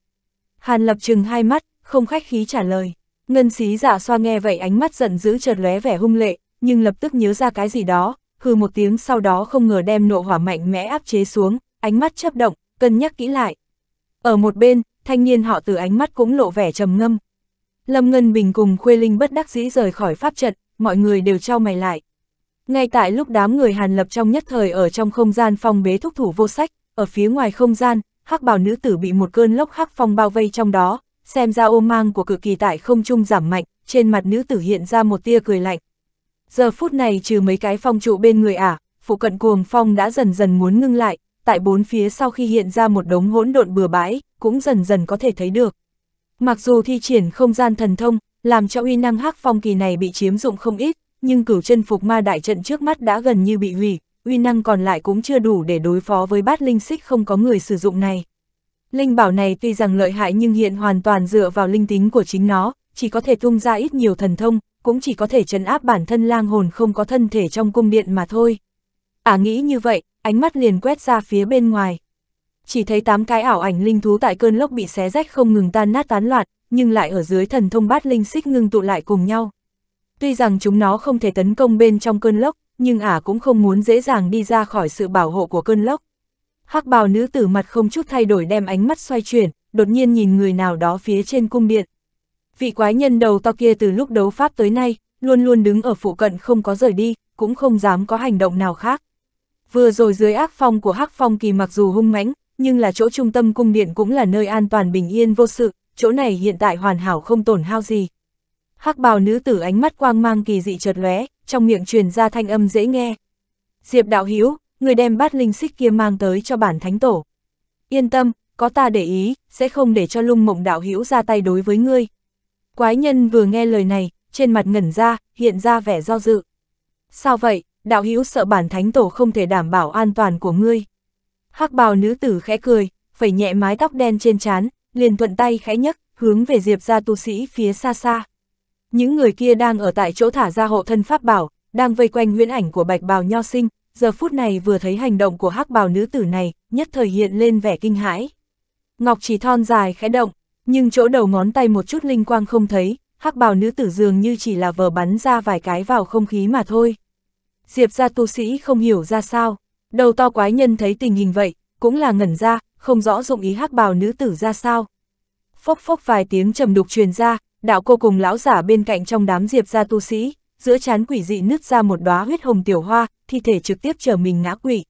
Hàn lập trừng hai mắt, không khách khí trả lời. Ngân xí dạ xoa nghe vậy ánh mắt giận dữ chợt lóe vẻ hung lệ, nhưng lập tức nhớ ra cái gì đó, hừ một tiếng sau đó không ngờ đem nộ hỏa mạnh mẽ áp chế xuống, ánh mắt chấp động, cân nhắc kỹ lại. Ở một bên, thanh niên họ từ ánh mắt cũng lộ vẻ trầm ngâm. Lâm Ngân Bình cùng Khuê Linh bất đắc dĩ rời khỏi pháp trận, mọi người đều trao mày lại. Ngay tại lúc đám người Hàn Lập trong nhất thời ở trong không gian phong bế thúc thủ vô sách, ở phía ngoài không gian, hắc bào nữ tử bị một cơn lốc hắc phong bao vây trong đó, xem ra ô mang của cử kỳ tại không trung giảm mạnh, trên mặt nữ tử hiện ra một tia cười lạnh. Giờ phút này trừ mấy cái phong trụ bên người ả, phụ cận cuồng phong đã dần dần muốn ngưng lại, tại bốn phía sau khi hiện ra một đống hỗn độn bừa bãi, cũng dần dần có thể thấy được. Mặc dù thi triển không gian thần thông, làm cho uy năng hắc phong kỳ này bị chiếm dụng không ít, nhưng cửu chân phục ma đại trận trước mắt đã gần như bị hủy, uy năng còn lại cũng chưa đủ để đối phó với bát linh xích không có người sử dụng này. Linh bảo này tuy rằng lợi hại nhưng hiện hoàn toàn dựa vào linh tính của chính nó, chỉ có thể tung ra ít nhiều thần thông, cũng chỉ có thể trấn áp bản thân lang hồn không có thân thể trong cung điện mà thôi. Ả à, nghĩ như vậy, ánh mắt liền quét ra phía bên ngoài. Chỉ thấy tám cái ảo ảnh linh thú tại cơn lốc bị xé rách không ngừng tan nát tán loạn, nhưng lại ở dưới thần thông bát linh xích ngưng tụ lại cùng nhau. Tuy rằng chúng nó không thể tấn công bên trong cơn lốc, nhưng ả cũng không muốn dễ dàng đi ra khỏi sự bảo hộ của cơn lốc. hắc bào nữ tử mặt không chút thay đổi đem ánh mắt xoay chuyển, đột nhiên nhìn người nào đó phía trên cung điện. Vị quái nhân đầu to kia từ lúc đấu pháp tới nay, luôn luôn đứng ở phụ cận không có rời đi, cũng không dám có hành động nào khác. Vừa rồi dưới ác phong của hắc phong kỳ mặc dù hung mãnh, nhưng là chỗ trung tâm cung điện cũng là nơi an toàn bình yên vô sự, chỗ này hiện tại hoàn hảo không tổn hao gì. Hắc bào nữ tử ánh mắt quang mang kỳ dị chợt lóe, trong miệng truyền ra thanh âm dễ nghe. Diệp đạo hiếu, người đem bát linh xích kia mang tới cho bản thánh tổ. Yên tâm, có ta để ý, sẽ không để cho lung mộng đạo hiếu ra tay đối với ngươi. Quái nhân vừa nghe lời này, trên mặt ngẩn ra, hiện ra vẻ do dự. Sao vậy, đạo hữu sợ bản thánh tổ không thể đảm bảo an toàn của ngươi. hắc bào nữ tử khẽ cười, phẩy nhẹ mái tóc đen trên trán, liền thuận tay khẽ nhấc, hướng về diệp ra tu sĩ phía xa xa. Những người kia đang ở tại chỗ thả ra hộ thân pháp bảo, đang vây quanh huyễn ảnh của bạch bào nho sinh, giờ phút này vừa thấy hành động của hắc bào nữ tử này, nhất thời hiện lên vẻ kinh hãi. Ngọc chỉ thon dài khẽ động, nhưng chỗ đầu ngón tay một chút linh quang không thấy, hắc bào nữ tử dường như chỉ là vờ bắn ra vài cái vào không khí mà thôi. Diệp gia tu sĩ không hiểu ra sao, đầu to quái nhân thấy tình hình vậy, cũng là ngẩn ra, không rõ dụng ý hắc bào nữ tử ra sao. Phốc phốc vài tiếng trầm đục truyền ra, đạo cô cùng lão giả bên cạnh trong đám diệp gia tu sĩ, giữa chán quỷ dị nứt ra một đóa huyết hồng tiểu hoa, thi thể trực tiếp trở mình ngã quỷ.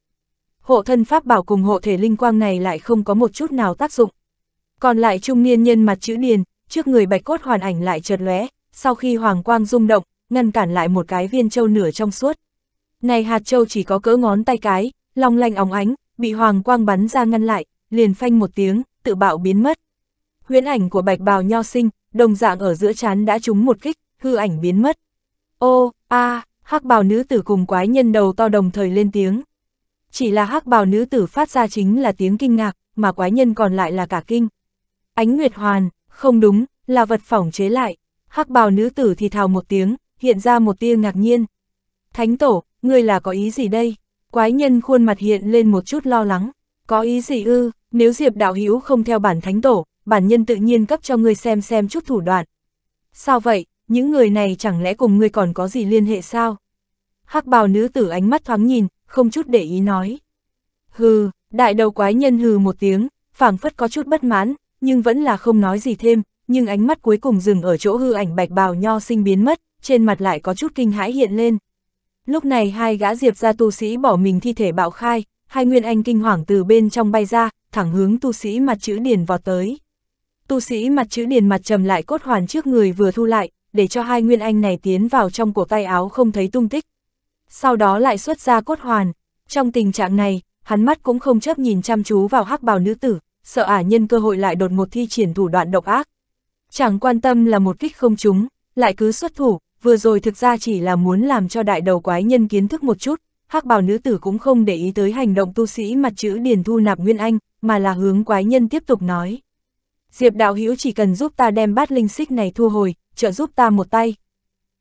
Hộ thân pháp bảo cùng hộ thể linh quang này lại không có một chút nào tác dụng. Còn lại trung niên nhân mặt chữ điền, trước người bạch cốt hoàn ảnh lại chợt lóe, sau khi hoàng quang rung động, ngăn cản lại một cái viên châu nửa trong suốt. Này hạt châu chỉ có cỡ ngón tay cái, long lanh óng ánh, bị hoàng quang bắn ra ngăn lại, liền phanh một tiếng, tự bạo biến mất. Huyễn ảnh của bạch bào nho sinh, đồng dạng ở giữa chán đã trúng một kích, hư ảnh biến mất. Ô, a, hắc bào nữ tử cùng quái nhân đầu to đồng thời lên tiếng. Chỉ là hắc bào nữ tử phát ra chính là tiếng kinh ngạc, mà quái nhân còn lại là cả kinh. Ánh Nguyệt Hoàn, không đúng, là vật phỏng chế lại. hắc bào nữ tử thì thào một tiếng, hiện ra một tia ngạc nhiên. Thánh tổ, ngươi là có ý gì đây? Quái nhân khuôn mặt hiện lên một chút lo lắng. Có ý gì ư, nếu Diệp đạo hữu không theo bản thánh tổ, bản nhân tự nhiên cấp cho ngươi xem xem chút thủ đoạn. Sao vậy, những người này chẳng lẽ cùng ngươi còn có gì liên hệ sao? hắc bào nữ tử ánh mắt thoáng nhìn, không chút để ý nói. Hừ, đại đầu quái nhân hừ một tiếng, phảng phất có chút bất mãn, nhưng vẫn là không nói gì thêm, nhưng ánh mắt cuối cùng dừng ở chỗ hư ảnh bạch bào nho sinh biến mất, trên mặt lại có chút kinh hãi hiện lên. Lúc này hai gã diệp ra tu sĩ bỏ mình thi thể bạo khai, hai nguyên anh kinh hoàng từ bên trong bay ra, thẳng hướng tu sĩ mặt chữ điền vào tới. Tu sĩ mặt chữ điền mặt trầm lại cốt hoàn trước người vừa thu lại, để cho hai nguyên anh này tiến vào trong cổ tay áo không thấy tung tích. Sau đó lại xuất ra cốt hoàn. Trong tình trạng này, hắn mắt cũng không chấp nhìn chăm chú vào hắc bào nữ tử, sợ ả nhân cơ hội lại đột ngột thi triển thủ đoạn độc ác. Chẳng quan tâm là một kích không trúng, lại cứ xuất thủ, vừa rồi thực ra chỉ là muốn làm cho đại đầu quái nhân kiến thức một chút, hắc bào nữ tử cũng không để ý tới hành động tu sĩ mặt chữ điền thu nạp nguyên anh, mà là hướng quái nhân tiếp tục nói. Diệp đạo hữu chỉ cần giúp ta đem bát linh xích này thu hồi, trợ giúp ta một tay.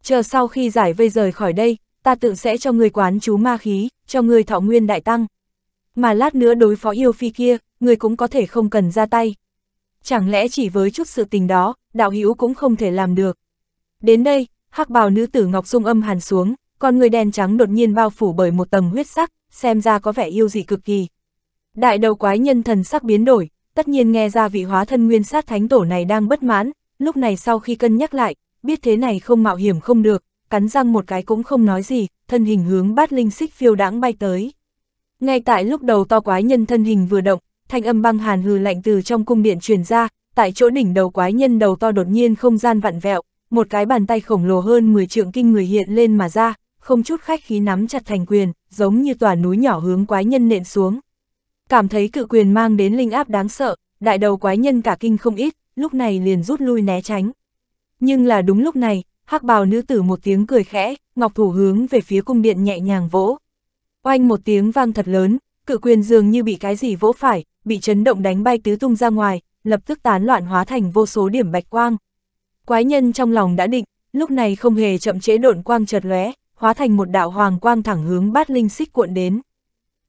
Chờ sau khi giải vây rời khỏi đây, ta tự sẽ cho người quán chú ma khí, cho người thọ nguyên đại tăng. Mà lát nữa đối phó yêu phi kia, người cũng có thể không cần ra tay. Chẳng lẽ chỉ với chút sự tình đó, đạo hữu cũng không thể làm được. Đến đây, hắc bào nữ tử Ngọc Dung âm hàn xuống, con người đen trắng đột nhiên bao phủ bởi một tầng huyết sắc, xem ra có vẻ yêu dị cực kỳ. Đại đầu quái nhân thần sắc biến đổi, tất nhiên nghe ra vị hóa thân nguyên sát thánh tổ này đang bất mãn, lúc này sau khi cân nhắc lại, biết thế này không mạo hiểm không được, cắn răng một cái cũng không nói gì, thân hình hướng bát linh xích phiêu đãng bay tới. Ngay tại lúc đầu to quái nhân thân hình vừa động, thanh âm băng hàn hừ lạnh từ trong cung điện truyền ra, tại chỗ đỉnh đầu quái nhân đầu to đột nhiên không gian vặn vẹo, một cái bàn tay khổng lồ hơn 10 trượng kinh người hiện lên mà ra, không chút khách khí nắm chặt thành quyền, giống như tòa núi nhỏ hướng quái nhân nện xuống. Cảm thấy cự quyền mang đến linh áp đáng sợ, đại đầu quái nhân cả kinh không ít, lúc này liền rút lui né tránh. Nhưng là đúng lúc này, hắc bào nữ tử một tiếng cười khẽ, ngọc thủ hướng về phía cung điện nhẹ nhàng vỗ. Oanh một tiếng vang thật lớn, cự quyền dường như bị cái gì vỗ phải, bị chấn động đánh bay tứ tung ra ngoài, lập tức tán loạn hóa thành vô số điểm bạch quang. Quái nhân trong lòng đã định, lúc này không hề chậm chế độn quang chợt lóe, hóa thành một đạo hoàng quang thẳng hướng bát linh xích cuộn đến.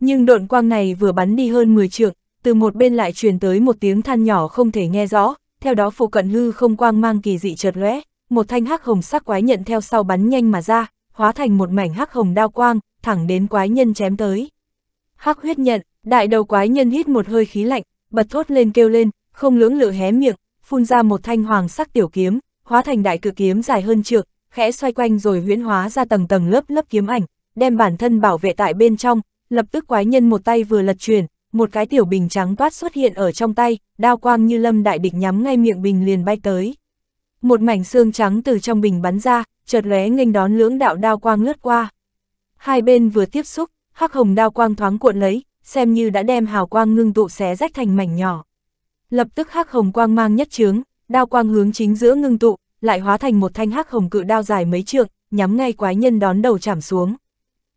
Nhưng độn quang này vừa bắn đi hơn 10 trượng, từ một bên lại truyền tới một tiếng than nhỏ không thể nghe rõ, theo đó phụ cận hư không quang mang kỳ dị chợt lóe, một thanh hắc hồng sắc quái nhận theo sau bắn nhanh mà ra, hóa thành một mảnh hắc hồng đao quang, thẳng đến quái nhân chém tới. Hắc huyết nhận, đại đầu quái nhân hít một hơi khí lạnh, bật thốt lên kêu lên, không lưỡng lự hé miệng, phun ra một thanh hoàng sắc tiểu kiếm, hóa thành đại cự kiếm dài hơn trượng, khẽ xoay quanh rồi huyễn hóa ra tầng tầng lớp lớp kiếm ảnh, đem bản thân bảo vệ tại bên trong, lập tức quái nhân một tay vừa lật chuyển, một cái tiểu bình trắng toát xuất hiện ở trong tay, đao quang như lâm đại địch nhắm ngay miệng bình liền bay tới. Một mảnh xương trắng từ trong bình bắn ra, chợt lóe nghênh đón lưỡng đạo đao quang lướt qua. Hai bên vừa tiếp xúc, hắc hồng đao quang thoáng cuộn lấy, xem như đã đem hào quang ngưng tụ xé rách thành mảnh nhỏ. Lập tức hắc hồng quang mang nhất trướng đao quang hướng chính giữa ngưng tụ, lại hóa thành một thanh hắc hồng cự đao dài mấy trượng, nhắm ngay quái nhân đón đầu chạm xuống.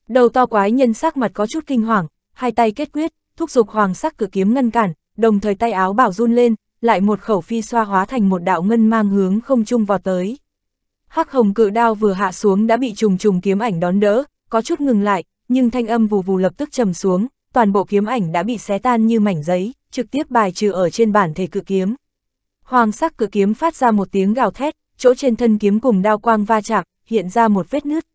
Đầu to quái nhân sắc mặt có chút kinh hoàng, hai tay kết quyết, thúc giục hoàng sắc cự kiếm ngăn cản, đồng thời tay áo bảo run lên, lại một khẩu phi xoa hóa thành một đạo ngân mang hướng không trung vào tới. Hắc hồng cự đao vừa hạ xuống đã bị trùng trùng kiếm ảnh đón đỡ, có chút ngừng lại, nhưng thanh âm vù vù lập tức trầm xuống, toàn bộ kiếm ảnh đã bị xé tan như mảnh giấy, trực tiếp bài trừ ở trên bản thể cự kiếm. Hoàng sắc cự kiếm phát ra một tiếng gào thét, chỗ trên thân kiếm cùng đao quang va chạm, hiện ra một vết nứt.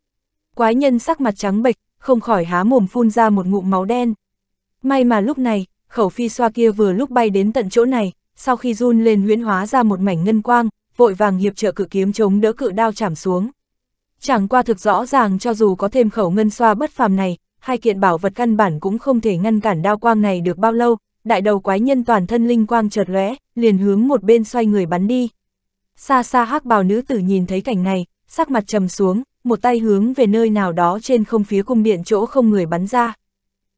Quái nhân sắc mặt trắng bệch, không khỏi há mồm phun ra một ngụm máu đen. May mà lúc này, khẩu phi xoa kia vừa lúc bay đến tận chỗ này, sau khi run lên huyễn hóa ra một mảnh ngân quang, vội vàng hiệp trợ cự kiếm chống đỡ cự đao chạm xuống. Chẳng qua thực rõ ràng cho dù có thêm khẩu ngân xoa bất phàm này, hai kiện bảo vật căn bản cũng không thể ngăn cản đao quang này được bao lâu, đại đầu quái nhân toàn thân linh quang chợt lóe, liền hướng một bên xoay người bắn đi. Xa xa hắc bào nữ tử nhìn thấy cảnh này, sắc mặt trầm xuống, một tay hướng về nơi nào đó trên không phía cung điện chỗ không người bắn ra.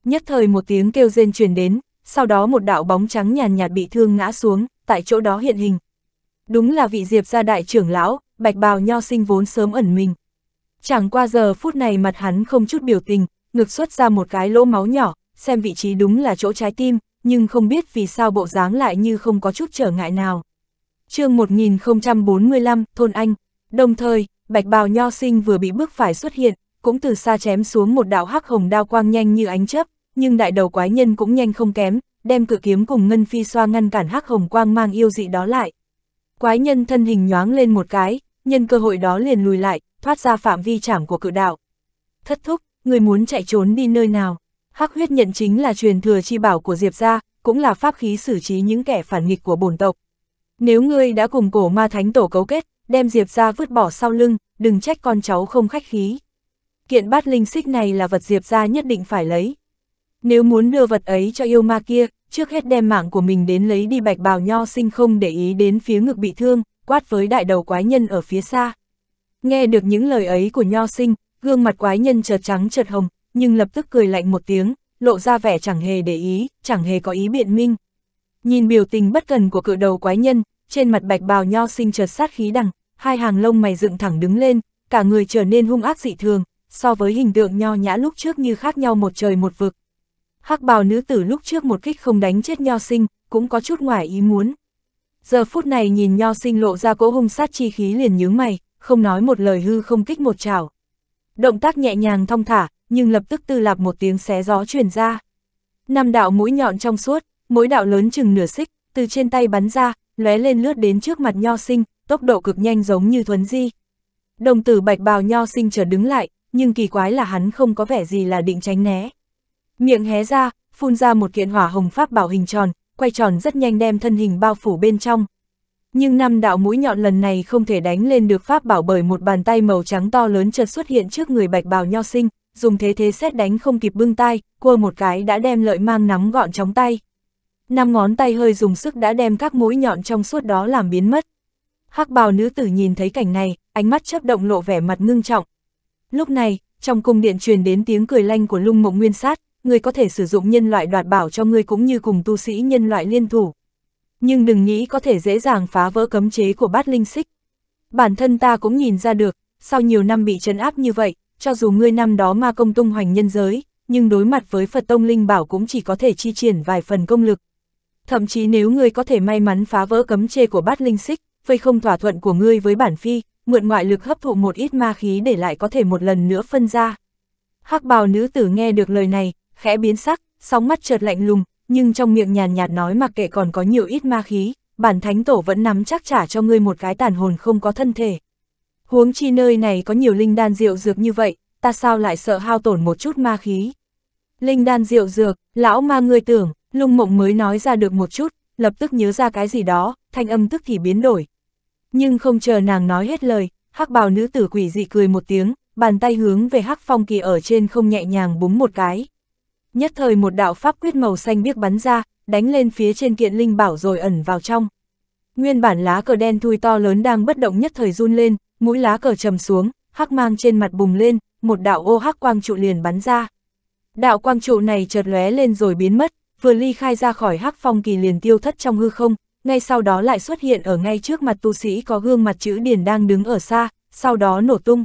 Nhất thời một tiếng kêu rên truyền đến, sau đó một đạo bóng trắng nhàn nhạt bị thương ngã xuống, tại chỗ đó hiện hình. Đúng là vị diệp gia đại trưởng lão, bạch bào nho sinh vốn sớm ẩn mình. Chẳng qua giờ phút này mặt hắn không chút biểu tình, ngực xuất ra một cái lỗ máu nhỏ, xem vị trí đúng là chỗ trái tim, nhưng không biết vì sao bộ dáng lại như không có chút trở ngại nào. chương 1045, Thôn Anh, đồng thời, bạch bào nho sinh vừa bị bước phải xuất hiện, cũng từ xa chém xuống một đạo hắc hồng đao quang nhanh như ánh chớp, nhưng đại đầu quái nhân cũng nhanh không kém, đem cự kiếm cùng ngân phi xoa ngăn cản hắc hồng quang mang yêu dị đó lại. Quái nhân thân hình nhoáng lên một cái, nhân cơ hội đó liền lùi lại, thoát ra phạm vi chảm của cự đạo. Thất thúc, người muốn chạy trốn đi nơi nào? Hắc huyết nhận chính là truyền thừa chi bảo của Diệp gia, cũng là pháp khí xử trí những kẻ phản nghịch của bổn tộc. Nếu ngươi đã cùng cổ ma thánh tổ cấu kết, đem Diệp gia vứt bỏ sau lưng, đừng trách con cháu không khách khí. Kiện bát linh xích này là vật Diệp gia nhất định phải lấy. Nếu muốn đưa vật ấy cho yêu ma kia, trước hết đem mạng của mình đến lấy đi bạch bào nho sinh không để ý đến phía ngực bị thương, quát với đại đầu quái nhân ở phía xa. Nghe được những lời ấy của nho sinh, gương mặt quái nhân chợt trắng chợt hồng, nhưng lập tức cười lạnh một tiếng, lộ ra vẻ chẳng hề để ý, chẳng hề có ý biện minh. Nhìn biểu tình bất cần của cự đầu quái nhân, trên mặt bạch bào nho sinh chợt sát khí đằng, hai hàng lông mày dựng thẳng đứng lên, cả người trở nên hung ác dị thường, so với hình tượng nho nhã lúc trước như khác nhau một trời một vực. Hắc bào nữ tử lúc trước một kích không đánh chết nho sinh, cũng có chút ngoài ý muốn. Giờ phút này nhìn nho sinh lộ ra cỗ hung sát chi khí liền nhướng mày, không nói một lời hư không kích một chảo. Động tác nhẹ nhàng thong thả, nhưng lập tức tư lạp một tiếng xé gió truyền ra. Năm đạo mũi nhọn trong suốt, mỗi đạo lớn chừng nửa xích, từ trên tay bắn ra, lóe lên lướt đến trước mặt nho sinh, tốc độ cực nhanh giống như thuấn di. Đồng tử bạch bào nho sinh trở đứng lại, nhưng kỳ quái là hắn không có vẻ gì là định tránh né. Miệng hé ra, phun ra một kiện hỏa hồng pháp bảo hình tròn, quay tròn rất nhanh đem thân hình bao phủ bên trong. Nhưng năm đạo mũi nhọn lần này không thể đánh lên được pháp bảo bởi một bàn tay màu trắng to lớn chợt xuất hiện trước người bạch bào nho sinh, dùng thế thế xét đánh không kịp bưng tay, cua một cái đã đem lợi mang nắm gọn trong tay. Năm ngón tay hơi dùng sức đã đem các mũi nhọn trong suốt đó làm biến mất. hắc bào nữ tử nhìn thấy cảnh này, ánh mắt chớp động lộ vẻ mặt ngưng trọng. Lúc này, trong cung điện truyền đến tiếng cười lanh của lung mộng nguyên sát, người có thể sử dụng nhân loại đoạt bảo cho ngươi cũng như cùng tu sĩ nhân loại liên thủ. Nhưng đừng nghĩ có thể dễ dàng phá vỡ cấm chế của bát linh xích. Bản thân ta cũng nhìn ra được, sau nhiều năm bị trấn áp như vậy, cho dù ngươi năm đó ma công tung hoành nhân giới, nhưng đối mặt với Phật Tông Linh Bảo cũng chỉ có thể chi triển vài phần công lực. Thậm chí nếu ngươi có thể may mắn phá vỡ cấm chế của bát linh xích, vây không thỏa thuận của ngươi với bản phi, mượn ngoại lực hấp thụ một ít ma khí để lại có thể một lần nữa phân ra. hắc bào nữ tử nghe được lời này, khẽ biến sắc, sóng mắt chợt lạnh lùng, nhưng trong miệng nhàn nhạt nói mặc kệ còn có nhiều ít ma khí, bản thánh tổ vẫn nắm chắc trả cho ngươi một cái tàn hồn không có thân thể. Huống chi nơi này có nhiều linh đan rượu dược như vậy, ta sao lại sợ hao tổn một chút ma khí. Linh đan rượu dược, lão ma ngươi tưởng, lung mộng mới nói ra được một chút, lập tức nhớ ra cái gì đó, thanh âm tức thì biến đổi. Nhưng không chờ nàng nói hết lời, hắc bào nữ tử quỷ dị cười một tiếng, bàn tay hướng về hắc phong kỳ ở trên không nhẹ nhàng búng một cái. Nhất thời một đạo pháp quyết màu xanh biếc bắn ra, đánh lên phía trên kiện linh bảo rồi ẩn vào trong. Nguyên bản lá cờ đen thui to lớn đang bất động nhất thời run lên, mũi lá cờ trầm xuống, hắc mang trên mặt bùng lên, một đạo ô hắc quang trụ liền bắn ra. Đạo quang trụ này chợt lóe lên rồi biến mất, vừa ly khai ra khỏi hắc phong kỳ liền tiêu thất trong hư không, ngay sau đó lại xuất hiện ở ngay trước mặt tu sĩ có gương mặt chữ điển đang đứng ở xa, sau đó nổ tung.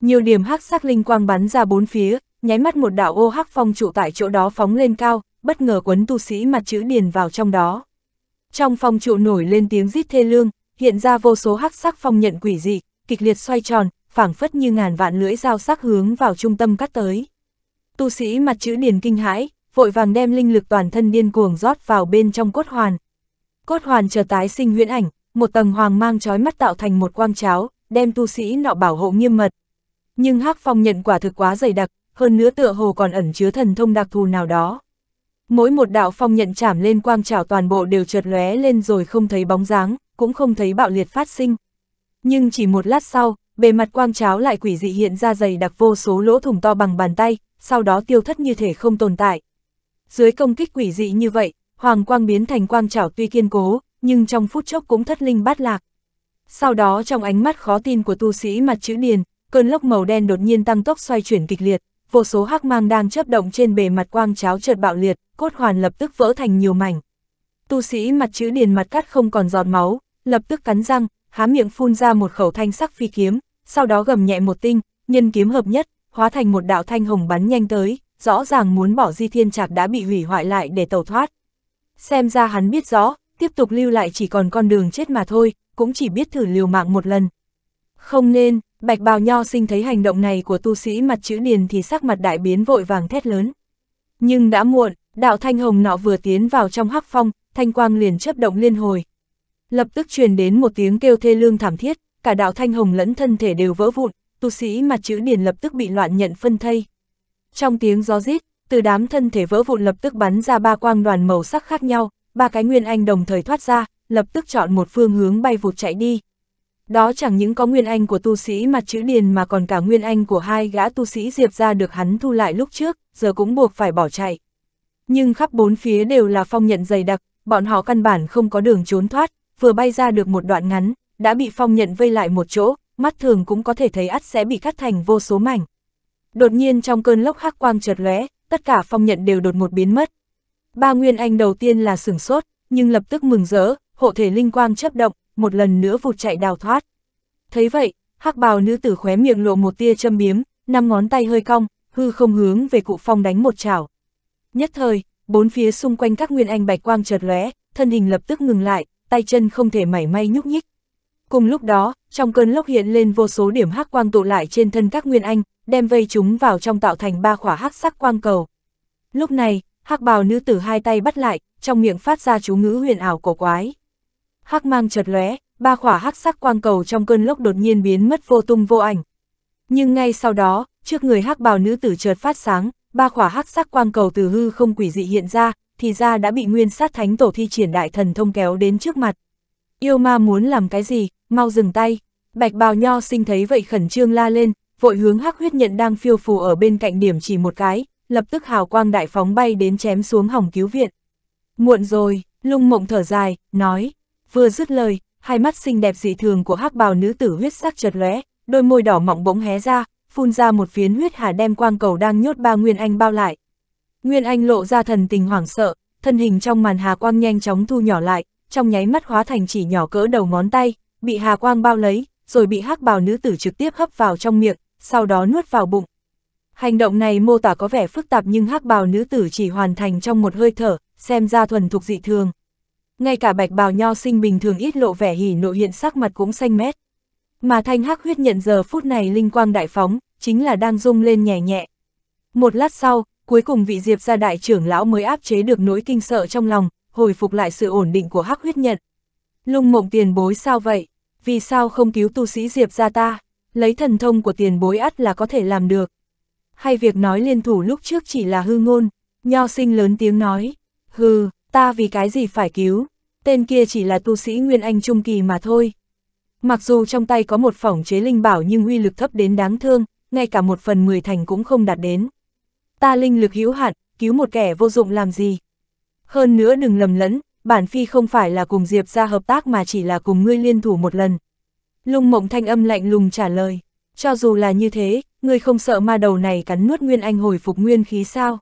Nhiều điểm hắc sắc linh quang bắn ra bốn phía, nháy mắt một đạo ô hắc phong trụ tại chỗ đó phóng lên cao, bất ngờ quấn tu sĩ mặt chữ điền vào trong đó. Trong phong trụ nổi lên tiếng rít thê lương, hiện ra vô số hắc sắc phong nhận quỷ dị, kịch liệt xoay tròn, phảng phất như ngàn vạn lưỡi dao sắc hướng vào trung tâm cắt tới. Tu sĩ mặt chữ điền kinh hãi, vội vàng đem linh lực toàn thân điên cuồng rót vào bên trong cốt hoàn. Cốt hoàn chờ tái sinh huyễn ảnh, một tầng hoàng mang chói mắt tạo thành một quang cháo, đem tu sĩ nọ bảo hộ nghiêm mật. Nhưng hắc phong nhận quả thực quá dày đặc, hơn nữa tựa hồ còn ẩn chứa thần thông đặc thù nào đó. Mỗi một đạo phong nhận chảm lên quang trảo toàn bộ đều chợt lóe lên rồi không thấy bóng dáng, cũng không thấy bạo liệt phát sinh. Nhưng chỉ một lát sau, bề mặt quang tráo lại quỷ dị hiện ra dày đặc vô số lỗ thủng to bằng bàn tay, sau đó tiêu thất như thể không tồn tại. Dưới công kích quỷ dị như vậy, hoàng quang biến thành quang trảo tuy kiên cố, nhưng trong phút chốc cũng thất linh bát lạc. Sau đó trong ánh mắt khó tin của tu sĩ mặt chữ điền, cơn lốc màu đen đột nhiên tăng tốc xoay chuyển kịch liệt, vô số hắc mang đang chấp động trên bề mặt quang cháo chợt bạo liệt, cốt hoàn lập tức vỡ thành nhiều mảnh. Tu sĩ mặt chữ điền mặt cắt không còn giọt máu, lập tức cắn răng, há miệng phun ra một khẩu thanh sắc phi kiếm, sau đó gầm nhẹ một tinh, nhân kiếm hợp nhất, hóa thành một đạo thanh hồng bắn nhanh tới, rõ ràng muốn bỏ di thiên trạc đã bị hủy hoại lại để tẩu thoát. Xem ra hắn biết rõ, tiếp tục lưu lại chỉ còn con đường chết mà thôi, cũng chỉ biết thử liều mạng một lần. Không nên, Bạch bào nho sinh thấy hành động này của tu sĩ mặt chữ điền thì sắc mặt đại biến vội vàng thét lớn. Nhưng đã muộn, đạo thanh hồng nọ vừa tiến vào trong hắc phong, thanh quang liền chấp động liên hồi. Lập tức truyền đến một tiếng kêu thê lương thảm thiết, cả đạo thanh hồng lẫn thân thể đều vỡ vụn, tu sĩ mặt chữ điền lập tức bị loạn nhận phân thây. Trong tiếng gió rít, từ đám thân thể vỡ vụn lập tức bắn ra ba quang đoàn màu sắc khác nhau, ba cái nguyên anh đồng thời thoát ra, lập tức chọn một phương hướng bay vụt chạy đi. Đó chẳng những có nguyên anh của tu sĩ mặt chữ điền mà còn cả nguyên anh của hai gã tu sĩ diệp ra được hắn thu lại lúc trước, giờ cũng buộc phải bỏ chạy. Nhưng khắp bốn phía đều là phong nhận dày đặc, bọn họ căn bản không có đường trốn thoát, vừa bay ra được một đoạn ngắn, đã bị phong nhận vây lại một chỗ, mắt thường cũng có thể thấy ắt sẽ bị cắt thành vô số mảnh. Đột nhiên trong cơn lốc hắc quang chợt lóe, tất cả phong nhận đều đột một biến mất. Ba nguyên anh đầu tiên là sửng sốt, nhưng lập tức mừng rỡ, hộ thể linh quang chấp động, một lần nữa vụt chạy đào thoát. Thấy vậy, hắc bào nữ tử khóe miệng lộ một tia châm biếm, năm ngón tay hơi cong, hư không hướng về cụ phong đánh một chảo. Nhất thời, bốn phía xung quanh các nguyên anh bạch quang chợt lóe, thân hình lập tức ngừng lại, tay chân không thể mảy may nhúc nhích. Cùng lúc đó, trong cơn lốc hiện lên vô số điểm hắc quang tụ lại trên thân các nguyên anh, đem vây chúng vào trong tạo thành ba khỏa hắc sắc quang cầu. Lúc này, hắc bào nữ tử hai tay bắt lại, trong miệng phát ra chú ngữ huyền ảo cổ quái. Hắc mang chợt lóe, ba khỏa hắc sắc quang cầu trong cơn lốc đột nhiên biến mất vô tung vô ảnh. Nhưng ngay sau đó, trước người hắc bào nữ tử chợt phát sáng, ba khỏa hắc sắc quang cầu từ hư không quỷ dị hiện ra, thì ra đã bị nguyên sát thánh tổ thi triển đại thần thông kéo đến trước mặt. Yêu ma muốn làm cái gì, mau dừng tay. Bạch bào nho sinh thấy vậy khẩn trương la lên, vội hướng hắc huyết nhận đang phiêu phù ở bên cạnh điểm chỉ một cái, lập tức hào quang đại phóng bay đến chém xuống hỏng cứu viện. Muộn rồi, lung mộng thở dài, nói, vừa dứt lời, hai mắt xinh đẹp dị thường của hắc bào nữ tử huyết sắc chợt lóe, đôi môi đỏ mọng bỗng hé ra, phun ra một phiến huyết hà đem quang cầu đang nhốt ba Nguyên Anh bao lại. Nguyên Anh lộ ra thần tình hoảng sợ, thân hình trong màn hà quang nhanh chóng thu nhỏ lại, trong nháy mắt hóa thành chỉ nhỏ cỡ đầu ngón tay, bị hà quang bao lấy, rồi bị hắc bào nữ tử trực tiếp hấp vào trong miệng, sau đó nuốt vào bụng. Hành động này mô tả có vẻ phức tạp nhưng hắc bào nữ tử chỉ hoàn thành trong một hơi thở, xem ra thuần thục dị thường. Ngay cả bạch bào nho sinh bình thường ít lộ vẻ hỉ nộ hiện sắc mặt cũng xanh mét. Mà thanh hắc huyết nhận giờ phút này linh quang đại phóng, chính là đang rung lên nhẹ nhẹ. Một lát sau, cuối cùng vị diệp gia đại trưởng lão mới áp chế được nỗi kinh sợ trong lòng, hồi phục lại sự ổn định của hắc huyết nhận. Lung mộng tiền bối sao vậy? Vì sao không cứu tu sĩ diệp gia ta? Lấy thần thông của tiền bối ắt là có thể làm được. Hay việc nói liên thủ lúc trước chỉ là hư ngôn? Nho sinh lớn tiếng nói. Hừ, ta vì cái gì phải cứu? Tên kia chỉ là tu sĩ Nguyên Anh Trung Kỳ mà thôi. Mặc dù trong tay có một phỏng chế linh bảo nhưng uy lực thấp đến đáng thương, ngay cả một phần mười thành cũng không đạt đến. Ta linh lực hữu hạn, cứu một kẻ vô dụng làm gì? Hơn nữa đừng lầm lẫn, bản phi không phải là cùng Diệp ra hợp tác mà chỉ là cùng ngươi liên thủ một lần. Lung mộng thanh âm lạnh lùng trả lời, cho dù là như thế, ngươi không sợ ma đầu này cắn nuốt nguyên anh hồi phục nguyên khí sao?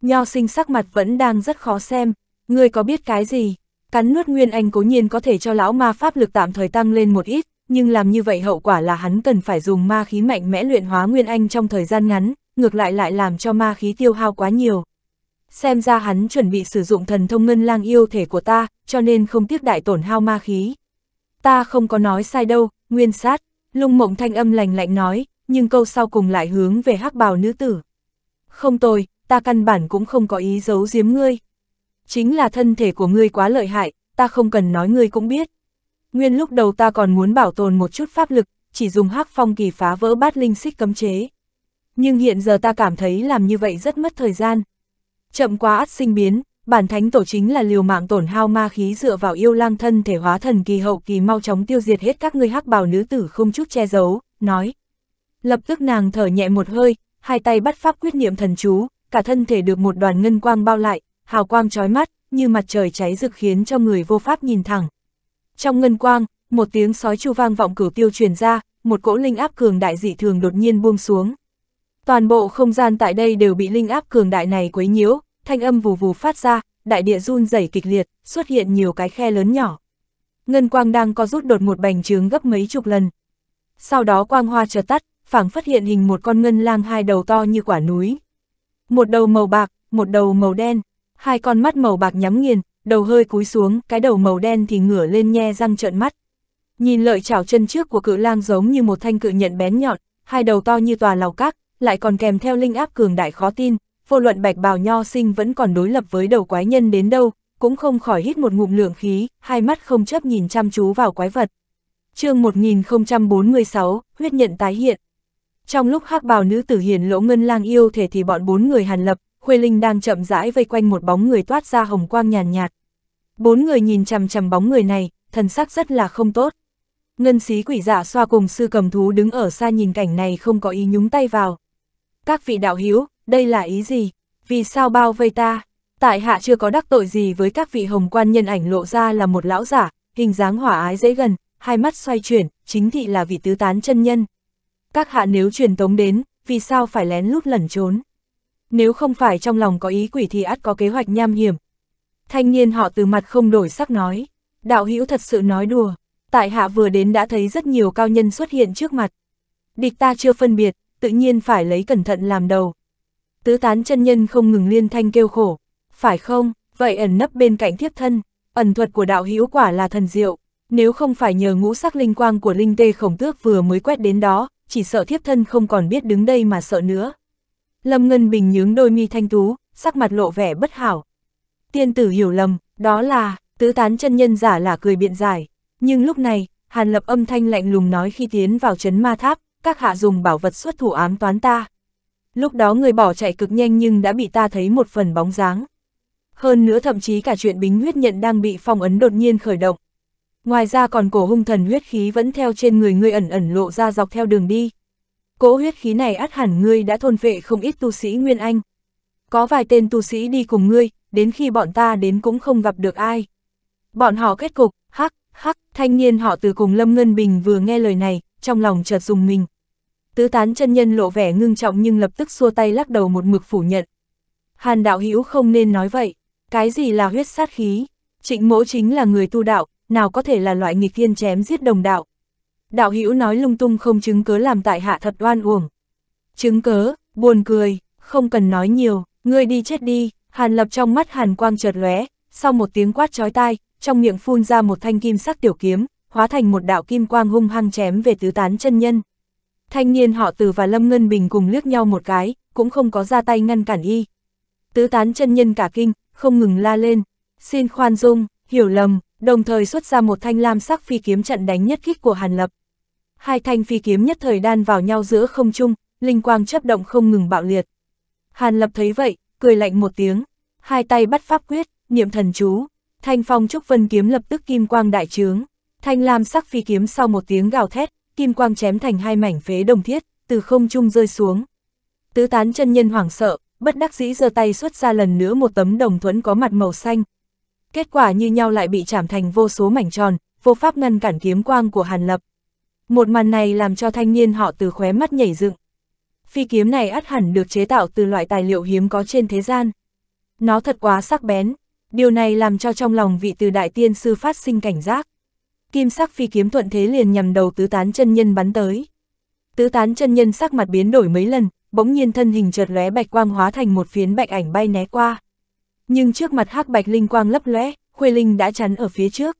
Nho sinh sắc mặt vẫn đang rất khó xem, ngươi có biết cái gì? Cắn nuốt nguyên anh cố nhiên có thể cho lão ma pháp lực tạm thời tăng lên một ít, nhưng làm như vậy hậu quả là hắn cần phải dùng ma khí mạnh mẽ luyện hóa nguyên anh trong thời gian ngắn, ngược lại lại làm cho ma khí tiêu hao quá nhiều. Xem ra hắn chuẩn bị sử dụng thần thông ngân lang yêu thể của ta, cho nên không tiếc đại tổn hao ma khí. Ta không có nói sai đâu, nguyên sát, lung mộng thanh âm lành lạnh nói, nhưng câu sau cùng lại hướng về hắc bào nữ tử. Không tồi, ta căn bản cũng không có ý giấu giếm ngươi. Chính là thân thể của ngươi quá lợi hại, ta không cần nói ngươi cũng biết. Nguyên lúc đầu ta còn muốn bảo tồn một chút pháp lực, chỉ dùng hắc phong kỳ phá vỡ bát linh xích cấm chế. Nhưng hiện giờ ta cảm thấy làm như vậy rất mất thời gian. Chậm quá ắt sinh biến, bản thánh tổ chính là liều mạng tổn hao ma khí dựa vào yêu lang thân thể hóa thần kỳ hậu kỳ mau chóng tiêu diệt hết các ngươi hắc bào nữ tử không chút che giấu, nói. Lập tức nàng thở nhẹ một hơi, hai tay bắt pháp quyết niệm thần chú, cả thân thể được một đoàn ngân quang bao lại, hào quang chói mắt, như mặt trời cháy rực khiến cho người vô pháp nhìn thẳng. Trong ngân quang, một tiếng sói chu vang vọng cửu tiêu truyền ra, một cỗ linh áp cường đại dị thường đột nhiên buông xuống. Toàn bộ không gian tại đây đều bị linh áp cường đại này quấy nhiễu, thanh âm vù vù phát ra, đại địa run rẩy kịch liệt, xuất hiện nhiều cái khe lớn nhỏ. Ngân quang đang có rút đột một bành trướng gấp mấy chục lần. Sau đó quang hoa chợt tắt, phảng phát hiện hình một con ngân lang hai đầu to như quả núi. Một đầu màu bạc, một đầu màu đen, hai con mắt màu bạc nhắm nghiền, đầu hơi cúi xuống, cái đầu màu đen thì ngửa lên nhe răng trợn mắt. Nhìn lợi chảo chân trước của cự lang giống như một thanh cự nhận bén nhọn, hai đầu to như tòa lào cát, lại còn kèm theo linh áp cường đại khó tin, vô luận bạch bào nho sinh vẫn còn đối lập với đầu quái nhân đến đâu, cũng không khỏi hít một ngụm lượng khí, hai mắt không chấp nhìn chăm chú vào quái vật. chương 1046, huyết nhận tái hiện. Trong lúc hắc bào nữ tử hiền lỗ ngân lang yêu thể thì bọn bốn người hàn lập, Khuê Linh đang chậm rãi vây quanh một bóng người toát ra hồng quang nhàn nhạt, Bốn người nhìn chằm chằm bóng người này, thần sắc rất là không tốt. Ngân sĩ quỷ giả xoa cùng sư cầm thú đứng ở xa nhìn cảnh này không có ý nhúng tay vào. Các vị đạo hiếu, đây là ý gì? Vì sao bao vây ta? Tại hạ chưa có đắc tội gì với các vị hồng quan nhân ảnh lộ ra là một lão giả, hình dáng hỏa ái dễ gần, hai mắt xoay chuyển, chính thị là vị tứ tán chân nhân. Các hạ nếu truyền tống đến, vì sao phải lén lút lẩn trốn? Nếu không phải trong lòng có ý quỷ thì ắt có kế hoạch nham hiểm. Thanh niên họ từ mặt không đổi sắc nói, đạo hữu thật sự nói đùa, tại hạ vừa đến đã thấy rất nhiều cao nhân xuất hiện trước mặt. Địch ta chưa phân biệt, tự nhiên phải lấy cẩn thận làm đầu. Tứ tán chân nhân không ngừng liên thanh kêu khổ, phải không, vậy ẩn nấp bên cạnh thiếp thân, ẩn thuật của đạo hữu quả là thần diệu, nếu không phải nhờ ngũ sắc linh quang của linh tê khổng tước vừa mới quét đến đó, chỉ sợ thiếp thân không còn biết đứng đây mà sợ nữa. Lâm Ngân Bình nhướng đôi mi thanh tú, sắc mặt lộ vẻ bất hảo. Tiên tử hiểu lầm, đó là, tứ tán chân nhân giả là cười biện giải. Nhưng lúc này, Hàn Lập âm thanh lạnh lùng nói khi tiến vào chấn ma tháp, các hạ dùng bảo vật xuất thủ ám toán ta. Lúc đó người bỏ chạy cực nhanh nhưng đã bị ta thấy một phần bóng dáng. Hơn nữa thậm chí cả chuyện bính huyết nhận đang bị phong ấn đột nhiên khởi động. Ngoài ra còn cổ hung thần huyết khí vẫn theo trên người ngươi ẩn ẩn lộ ra dọc theo đường đi. Cỗ huyết khí này át hẳn ngươi đã thôn vệ không ít tu sĩ Nguyên Anh. Có vài tên tu sĩ đi cùng ngươi, đến khi bọn ta đến cũng không gặp được ai. Bọn họ kết cục, hắc, hắc, thanh niên họ từ cùng Lâm Ngân Bình vừa nghe lời này, trong lòng chợt dùng mình. Tứ tán chân nhân lộ vẻ ngưng trọng nhưng lập tức xua tay lắc đầu một mực phủ nhận. Hàn đạo hữu không nên nói vậy, cái gì là huyết sát khí, trịnh mỗ chính là người tu đạo, nào có thể là loại nghịch thiên chém giết đồng đạo. Đạo hữu nói lung tung không chứng cớ làm tại hạ thật oan uổng. Chứng cớ, buồn cười, không cần nói nhiều, ngươi đi chết đi, hàn lập trong mắt hàn quang chợt lóe, sau một tiếng quát chói tai, trong miệng phun ra một thanh kim sắc tiểu kiếm, hóa thành một đạo kim quang hung hăng chém về tứ tán chân nhân. Thanh niên họ từ và Lâm Ngân Bình cùng liếc nhau một cái, cũng không có ra tay ngăn cản y. Tứ tán chân nhân cả kinh, không ngừng la lên, xin khoan dung, hiểu lầm, đồng thời xuất ra một thanh lam sắc phi kiếm trận đánh nhất kích của Hàn Lập. Hai thanh phi kiếm nhất thời đan vào nhau giữa không trung, linh quang chấp động không ngừng bạo liệt. Hàn Lập thấy vậy, cười lạnh một tiếng, hai tay bắt pháp quyết, niệm thần chú, thanh phong trúc vân kiếm lập tức kim quang đại trướng, thanh lam sắc phi kiếm sau một tiếng gào thét, kim quang chém thành hai mảnh phế đồng thiết, từ không trung rơi xuống. Tứ tán chân nhân hoảng sợ, bất đắc dĩ giơ tay xuất ra lần nữa một tấm đồng thuẫn có mặt màu xanh. Kết quả như nhau lại bị chạm thành vô số mảnh tròn, vô pháp ngăn cản kiếm quang của Hàn Lập. Một màn này làm cho thanh niên họ từ khóe mắt nhảy dựng. Phi kiếm này ắt hẳn được chế tạo từ loại tài liệu hiếm có trên thế gian. Nó thật quá sắc bén, điều này làm cho trong lòng vị từ đại tiên sư phát sinh cảnh giác. Kim sắc phi kiếm thuận thế liền nhằm đầu tứ tán chân nhân bắn tới. Tứ tán chân nhân sắc mặt biến đổi mấy lần, bỗng nhiên thân hình chợt lóe bạch quang hóa thành một phiến bạch ảnh bay né qua. Nhưng trước mặt hắc bạch linh quang lấp lóe, Khuê Linh đã chắn ở phía trước.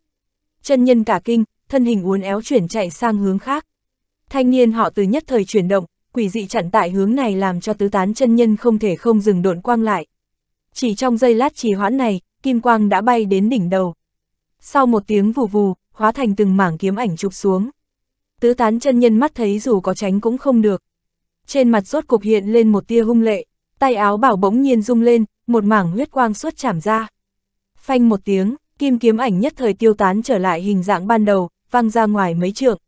Chân nhân cả kinh, thân hình uốn éo chuyển chạy sang hướng khác. Thanh niên họ từ nhất thời chuyển động, quỷ dị chặn tại hướng này làm cho tứ tán chân nhân không thể không dừng độn quang lại. Chỉ trong giây lát trì hoãn này, kim quang đã bay đến đỉnh đầu. Sau một tiếng vù vù, hóa thành từng mảng kiếm ảnh chụp xuống. Tứ tán chân nhân mắt thấy dù có tránh cũng không được. Trên mặt rốt cục hiện lên một tia hung lệ, tay áo bảo bỗng nhiên rung lên, một mảng huyết quang suốt chảm ra. Phanh một tiếng, kim kiếm ảnh nhất thời tiêu tán trở lại hình dạng ban đầu, văng ra ngoài mấy trượng.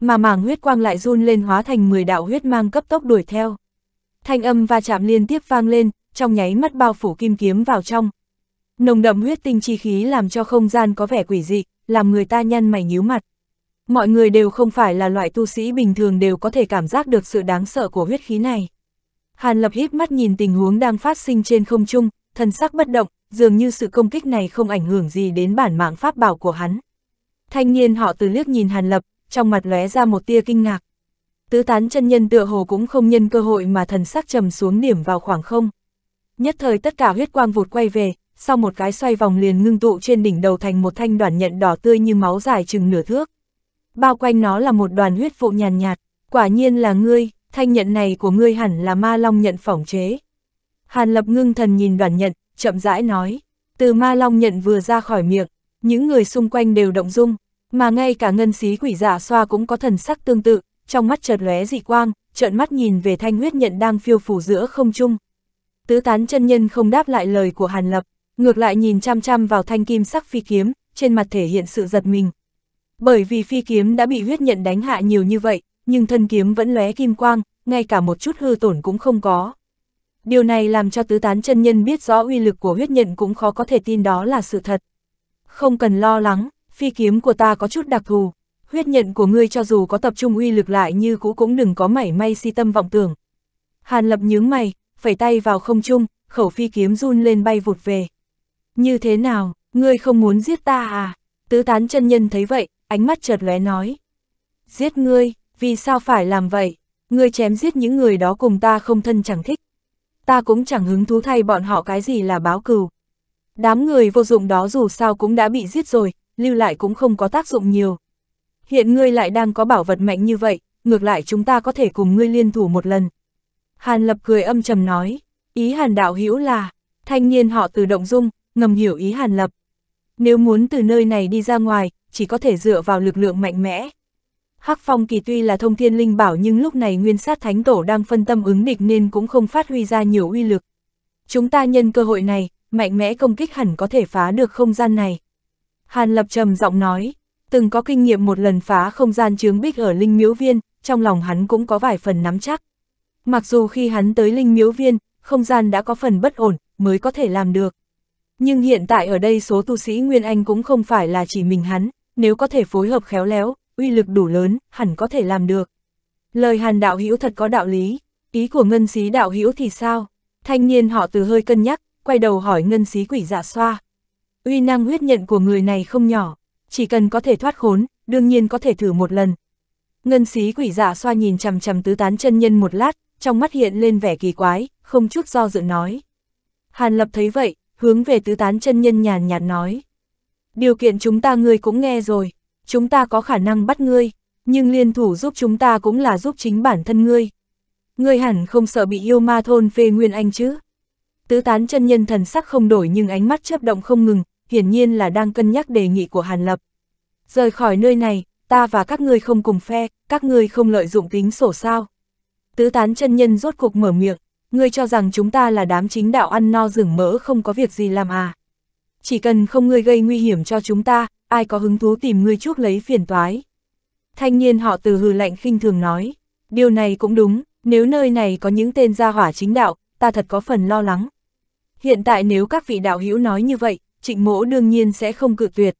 Mà mảng huyết quang lại run lên hóa thành 10 đạo huyết mang cấp tốc đuổi theo. Thanh âm va chạm liên tiếp vang lên, trong nháy mắt bao phủ kim kiếm vào trong. Nồng đậm huyết tinh chi khí làm cho không gian có vẻ quỷ dị, làm người ta nhăn mày nhíu mặt. Mọi người đều không phải là loại tu sĩ bình thường đều có thể cảm giác được sự đáng sợ của huyết khí này. Hàn Lập híp mắt nhìn tình huống đang phát sinh trên không trung, thân sắc bất động, dường như sự công kích này không ảnh hưởng gì đến bản mạng pháp bảo của hắn. Thanh niên họ từ liếc nhìn Hàn Lập, trong mặt lóe ra một tia kinh ngạc. Tứ tán chân nhân tựa hồ cũng không nhân cơ hội mà thần sắc trầm xuống điểm vào khoảng không. Nhất thời tất cả huyết quang vụt quay về, sau một cái xoay vòng liền ngưng tụ trên đỉnh đầu thành một thanh đoàn nhận đỏ tươi như máu dài chừng nửa thước. Bao quanh nó là một đoàn huyết vụ nhàn nhạt, quả nhiên là ngươi, thanh nhận này của ngươi hẳn là ma long nhận phỏng chế. Hàn lập ngưng thần nhìn đoàn nhận, chậm rãi nói, từ ma long nhận vừa ra khỏi miệng, những người xung quanh đều động dung, mà ngay cả ngân xí quỷ giả xoa cũng có thần sắc tương tự, trong mắt chợt lóe dị quang, trợn mắt nhìn về thanh huyết nhận đang phiêu phủ giữa không trung. Tứ tán chân nhân không đáp lại lời của Hàn Lập, ngược lại nhìn chăm chăm vào thanh kim sắc phi kiếm, trên mặt thể hiện sự giật mình. Bởi vì phi kiếm đã bị huyết nhận đánh hạ nhiều như vậy, nhưng thân kiếm vẫn lóe kim quang, ngay cả một chút hư tổn cũng không có. Điều này làm cho tứ tán chân nhân biết rõ uy lực của huyết nhận cũng khó có thể tin đó là sự thật. Không cần lo lắng, phi kiếm của ta có chút đặc thù, huyết nhận của ngươi cho dù có tập trung uy lực lại như cũ cũng đừng có mảy may si tâm vọng tưởng. Hàn lập nhướng mày, phẩy tay vào không trung, khẩu phi kiếm run lên bay vụt về. Như thế nào, ngươi không muốn giết ta à? Tứ tán chân nhân thấy vậy, ánh mắt chợt lóe nói. Giết ngươi, vì sao phải làm vậy? Ngươi chém giết những người đó cùng ta không thân chẳng thích. Ta cũng chẳng hứng thú thay bọn họ cái gì là báo cừu. Đám người vô dụng đó dù sao cũng đã bị giết rồi, lưu lại cũng không có tác dụng nhiều. Hiện ngươi lại đang có bảo vật mạnh như vậy, ngược lại chúng ta có thể cùng ngươi liên thủ một lần. Hàn Lập cười âm trầm nói, ý Hàn đạo hữu là, thanh niên họ từ động dung, ngầm hiểu ý Hàn Lập. Nếu muốn từ nơi này đi ra ngoài, chỉ có thể dựa vào lực lượng mạnh mẽ. Hắc Phong Kỳ tuy là thông thiên linh bảo nhưng lúc này Nguyên Sát Thánh Tổ đang phân tâm ứng địch nên cũng không phát huy ra nhiều uy lực. Chúng ta nhân cơ hội này, mạnh mẽ công kích hẳn có thể phá được không gian này. Hàn Lập trầm giọng nói, từng có kinh nghiệm một lần phá không gian chướng bích ở Linh Miếu Viên, trong lòng hắn cũng có vài phần nắm chắc. Mặc dù khi hắn tới Linh Miếu Viên, không gian đã có phần bất ổn, mới có thể làm được. Nhưng hiện tại ở đây số tu sĩ Nguyên Anh cũng không phải là chỉ mình hắn, nếu có thể phối hợp khéo léo, uy lực đủ lớn, hẳn có thể làm được. Lời Hàn đạo hữu thật có đạo lý, ý của ngân sĩ đạo hữu thì sao? Thanh niên họ từ hơi cân nhắc, quay đầu hỏi ngân xí quỷ dạ xoa. Uy năng huyết nhận của người này không nhỏ, chỉ cần có thể thoát khốn, đương nhiên có thể thử một lần. Ngân xí quỷ dạ xoa nhìn chằm chằm tứ tán chân nhân một lát, trong mắt hiện lên vẻ kỳ quái, không chút do dự nói. Hàn lập thấy vậy, hướng về tứ tán chân nhân nhàn nhạt nói. Điều kiện chúng ta ngươi cũng nghe rồi, chúng ta có khả năng bắt ngươi, nhưng liên thủ giúp chúng ta cũng là giúp chính bản thân ngươi. Ngươi hẳn không sợ bị yêu ma thôn phê nguyên anh chứ. Tứ tán chân nhân thần sắc không đổi nhưng ánh mắt chấp động không ngừng, hiển nhiên là đang cân nhắc đề nghị của Hàn Lập. Rời khỏi nơi này, ta và các ngươi không cùng phe, các ngươi không lợi dụng tính sổ sao. Tứ tán chân nhân rốt cục mở miệng, ngươi cho rằng chúng ta là đám chính đạo ăn no rừng mỡ không có việc gì làm à. Chỉ cần không ngươi gây nguy hiểm cho chúng ta, ai có hứng thú tìm ngươi chuốc lấy phiền toái. Thanh niên họ từ hừ lạnh khinh thường nói, điều này cũng đúng, nếu nơi này có những tên gia hỏa chính đạo, ta thật có phần lo lắng. Hiện tại nếu các vị đạo hữu nói như vậy, trịnh mỗ đương nhiên sẽ không cự tuyệt.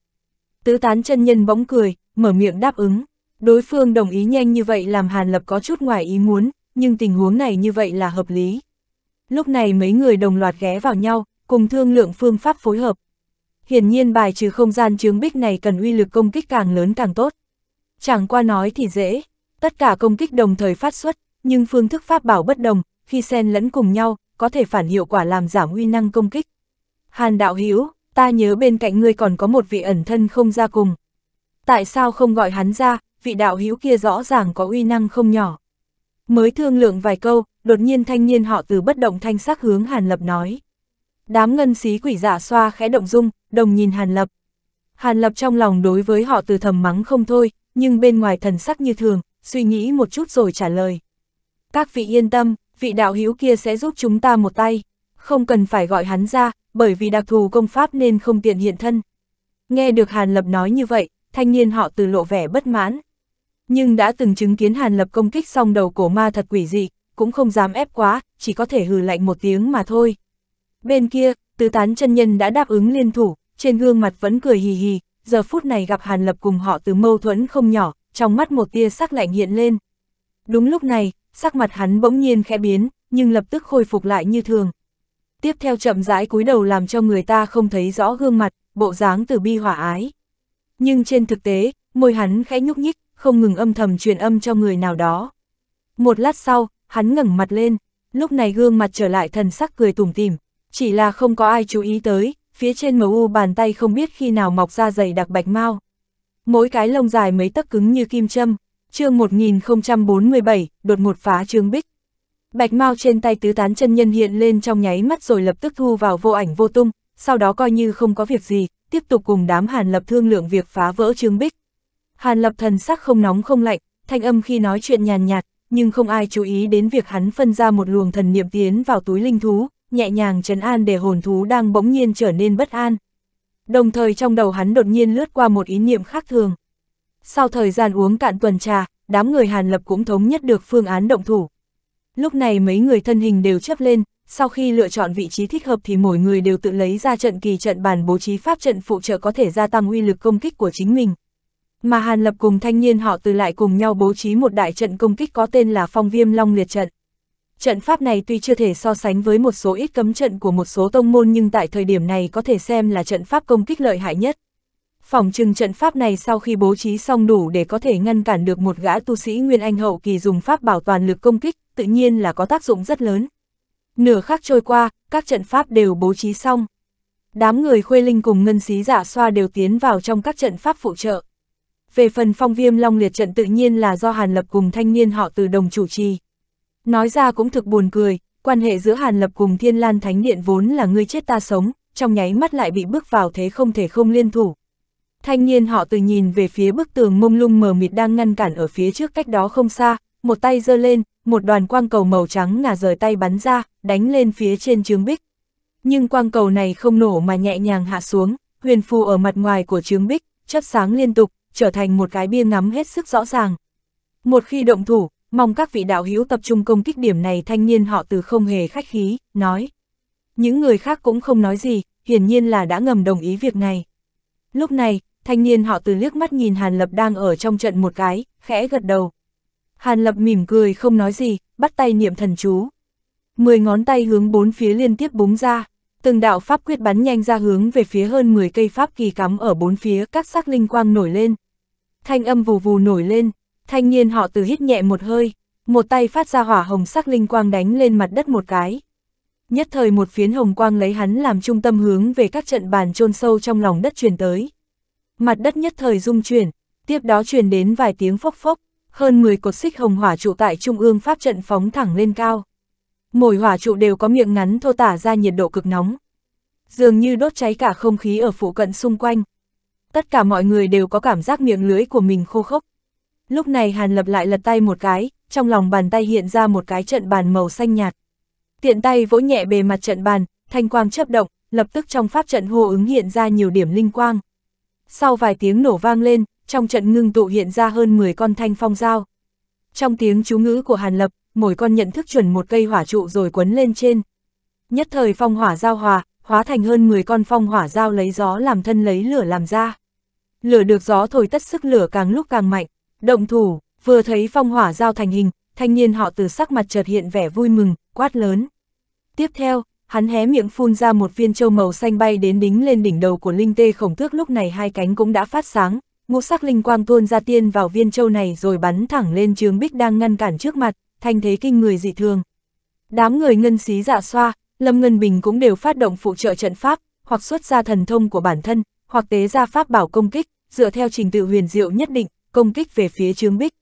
Tứ tán chân nhân bóng cười, mở miệng đáp ứng. Đối phương đồng ý nhanh như vậy làm Hàn Lập có chút ngoài ý muốn, nhưng tình huống này như vậy là hợp lý. Lúc này mấy người đồng loạt ghé vào nhau, cùng thương lượng phương pháp phối hợp. Hiển nhiên bài trừ không gian chướng bích này cần uy lực công kích càng lớn càng tốt. Chẳng qua nói thì dễ, tất cả công kích đồng thời phát xuất, nhưng phương thức pháp bảo bất đồng, khi xen lẫn cùng nhau, có thể phản hiệu quả làm giảm uy năng công kích. Hàn đạo hữu ta nhớ bên cạnh ngươi còn có một vị ẩn thân không ra cùng. Tại sao không gọi hắn ra, vị đạo hữu kia rõ ràng có uy năng không nhỏ. Mới thương lượng vài câu, đột nhiên thanh niên họ từ bất động thanh sắc hướng Hàn Lập nói. Đám ngân xí quỷ giả xoa khẽ động dung, đồng nhìn Hàn Lập. Hàn Lập trong lòng đối với họ từ thầm mắng không thôi, nhưng bên ngoài thần sắc như thường, suy nghĩ một chút rồi trả lời. Các vị yên tâm, vị đạo hữu kia sẽ giúp chúng ta một tay, không cần phải gọi hắn ra, bởi vì đặc thù công pháp nên không tiện hiện thân. Nghe được Hàn Lập nói như vậy, thanh niên họ từ lộ vẻ bất mãn. Nhưng đã từng chứng kiến Hàn Lập công kích xong đầu cổ ma thật quỷ dị, cũng không dám ép quá, chỉ có thể hừ lạnh một tiếng mà thôi. Bên kia, tứ tán chân nhân đã đáp ứng liên thủ, trên gương mặt vẫn cười hì hì, giờ phút này gặp Hàn Lập cùng họ từ mâu thuẫn không nhỏ, trong mắt một tia sắc lạnh hiện lên. Đúng lúc này, sắc mặt hắn bỗng nhiên khẽ biến, nhưng lập tức khôi phục lại như thường. Tiếp theo chậm rãi cúi đầu làm cho người ta không thấy rõ gương mặt, bộ dáng từ bi hỏa ái. Nhưng trên thực tế, môi hắn khẽ nhúc nhích, không ngừng âm thầm truyền âm cho người nào đó. Một lát sau, hắn ngẩng mặt lên, lúc này gương mặt trở lại thần sắc cười tủm tỉm, chỉ là không có ai chú ý tới, phía trên mờ u bàn tay không biết khi nào mọc ra dày đặc bạch mau. Mỗi cái lông dài mấy tấc cứng như kim châm, chương 1047, đột một phá trương bích. Bạch mau trên tay tứ tán chân nhân hiện lên trong nháy mắt rồi lập tức thu vào vô ảnh vô tung, sau đó coi như không có việc gì, tiếp tục cùng đám Hàn Lập thương lượng việc phá vỡ trương bích. Hàn Lập thần sắc không nóng không lạnh, thanh âm khi nói chuyện nhàn nhạt, nhưng không ai chú ý đến việc hắn phân ra một luồng thần niệm tiến vào túi linh thú, nhẹ nhàng trấn an để hồn thú đang bỗng nhiên trở nên bất an. Đồng thời trong đầu hắn đột nhiên lướt qua một ý niệm khác thường. Sau thời gian uống cạn tuần trà, đám người Hàn Lập cũng thống nhất được phương án động thủ. Lúc này mấy người thân hình đều chấp lên, sau khi lựa chọn vị trí thích hợp thì mỗi người đều tự lấy ra trận kỳ trận bàn bố trí pháp trận phụ trợ có thể gia tăng uy lực công kích của chính mình. Mà Hàn Lập cùng thanh niên họ từ lại cùng nhau bố trí một đại trận công kích có tên là Phong Viêm Long Liệt Trận. Trận pháp này tuy chưa thể so sánh với một số ít cấm trận của một số tông môn nhưng tại thời điểm này có thể xem là trận pháp công kích lợi hại nhất. Phòng trừng trận pháp này sau khi bố trí xong đủ để có thể ngăn cản được một gã tu sĩ Nguyên Anh hậu kỳ dùng pháp bảo toàn lực công kích, tự nhiên là có tác dụng rất lớn. Nửa khắc trôi qua, các trận pháp đều bố trí xong. Đám người khuê linh cùng ngân xí giả xoa đều tiến vào trong các trận pháp phụ trợ. Về phần phong viêm long liệt trận tự nhiên là do Hàn Lập cùng thanh niên họ từ đồng chủ trì. Nói ra cũng thực buồn cười, quan hệ giữa Hàn Lập cùng Thiên Lan Thánh Điện vốn là ngươi chết ta sống, trong nháy mắt lại bị bước vào thế không thể không liên thủ. Thanh niên họ từ nhìn về phía bức tường mông lung mờ mịt đang ngăn cản ở phía trước cách đó không xa, một tay giơ lên, một đoàn quang cầu màu trắng ngả rời tay bắn ra, đánh lên phía trên trướng bích. Nhưng quang cầu này không nổ mà nhẹ nhàng hạ xuống, huyền phù ở mặt ngoài của trướng bích, chớp sáng liên tục, trở thành một cái bia ngắm hết sức rõ ràng. Một khi động thủ, mong các vị đạo hữu tập trung công kích điểm này thanh niên họ từ không hề khách khí, nói. Những người khác cũng không nói gì, hiển nhiên là đã ngầm đồng ý việc này. Lúc này, thanh niên họ từ liếc mắt nhìn Hàn Lập đang ở trong trận một cái, khẽ gật đầu. Hàn Lập mỉm cười không nói gì, bắt tay niệm thần chú. Mười ngón tay hướng bốn phía liên tiếp búng ra, từng đạo pháp quyết bắn nhanh ra hướng về phía hơn 10 cây pháp kỳ cắm ở bốn phía các sắc linh quang nổi lên. Thanh âm vù vù nổi lên, thanh niên họ từ hít nhẹ một hơi, một tay phát ra hỏa hồng sắc linh quang đánh lên mặt đất một cái. Nhất thời một phiến hồng quang lấy hắn làm trung tâm hướng về các trận bàn chôn sâu trong lòng đất truyền tới. Mặt đất nhất thời rung chuyển, tiếp đó truyền đến vài tiếng phốc phốc, hơn 10 cột xích hồng hỏa trụ tại trung ương pháp trận phóng thẳng lên cao. Mỗi hỏa trụ đều có miệng ngắn thô tả ra nhiệt độ cực nóng. Dường như đốt cháy cả không khí ở phụ cận xung quanh. Tất cả mọi người đều có cảm giác miệng lưới của mình khô khốc. Lúc này Hàn Lập lại lật tay một cái, trong lòng bàn tay hiện ra một cái trận bàn màu xanh nhạt. Tiện tay vỗ nhẹ bề mặt trận bàn, thanh quang chấp động, lập tức trong pháp trận hô ứng hiện ra nhiều điểm linh quang. Sau vài tiếng nổ vang lên, trong trận ngưng tụ hiện ra hơn 10 con thanh phong dao. Trong tiếng chú ngữ của Hàn Lập, mỗi con nhận thức chuẩn một cây hỏa trụ rồi quấn lên trên. Nhất thời phong hỏa giao hòa, hóa thành hơn 10 con phong hỏa giao lấy gió làm thân lấy lửa làm ra. Lửa được gió thổi tất sức lửa càng lúc càng mạnh, động thủ, vừa thấy phong hỏa giao thành hình, thanh niên họ từ sắc mặt chợt hiện vẻ vui mừng, quát lớn. Tiếp theo, hắn hé miệng phun ra một viên châu màu xanh bay đến đính lên đỉnh đầu của linh tê khổng tước lúc này hai cánh cũng đã phát sáng, ngũ sắc linh quang tuôn ra tiên vào viên châu này rồi bắn thẳng lên trường bích đang ngăn cản trước mặt, thanh thế kinh người dị thường. Đám người ngân xí dạ xoa, Lâm Ngân Bình cũng đều phát động phụ trợ trận pháp, hoặc xuất ra thần thông của bản thân, hoặc tế ra pháp bảo công kích, dựa theo trình tự huyền diệu nhất định, công kích về phía trường bích.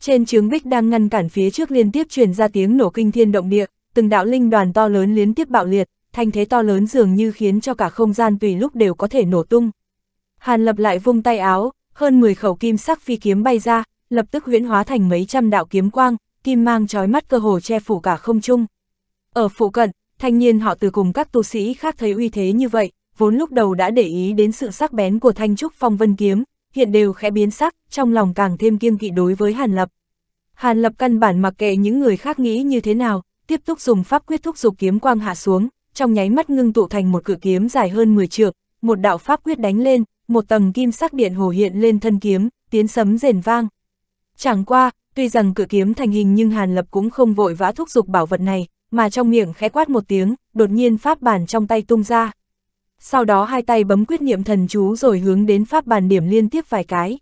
Trên trường bích đang ngăn cản phía trước liên tiếp truyền ra tiếng nổ kinh thiên động địa, từng đạo linh đoàn to lớn liên tiếp bạo liệt, thanh thế to lớn dường như khiến cho cả không gian tùy lúc đều có thể nổ tung. Hàn lập lại vung tay áo, hơn 10 khẩu kim sắc phi kiếm bay ra, lập tức huyễn hóa thành mấy trăm đạo kiếm quang, kim mang trói mắt cơ hồ che phủ cả không trung. Ở phụ cận, thanh niên họ từ cùng các tu sĩ khác thấy uy thế như vậy, vốn lúc đầu đã để ý đến sự sắc bén của thanh trúc phong vân kiếm, hiện đều khẽ biến sắc, trong lòng càng thêm kiêng kỵ đối với Hàn Lập. Hàn Lập căn bản mặc kệ những người khác nghĩ như thế nào, tiếp tục dùng pháp quyết thúc dục kiếm quang hạ xuống, trong nháy mắt ngưng tụ thành một cự kiếm dài hơn 10 trượng, một đạo pháp quyết đánh lên, một tầng kim sắc điện hồ hiện lên thân kiếm, tiến sấm rền vang. Chẳng qua, tuy rằng cự kiếm thành hình nhưng Hàn Lập cũng không vội vã thúc dục bảo vật này, mà trong miệng khẽ quát một tiếng, đột nhiên pháp bản trong tay tung ra. Sau đó hai tay bấm quyết niệm thần chú rồi hướng đến pháp bản điểm liên tiếp vài cái.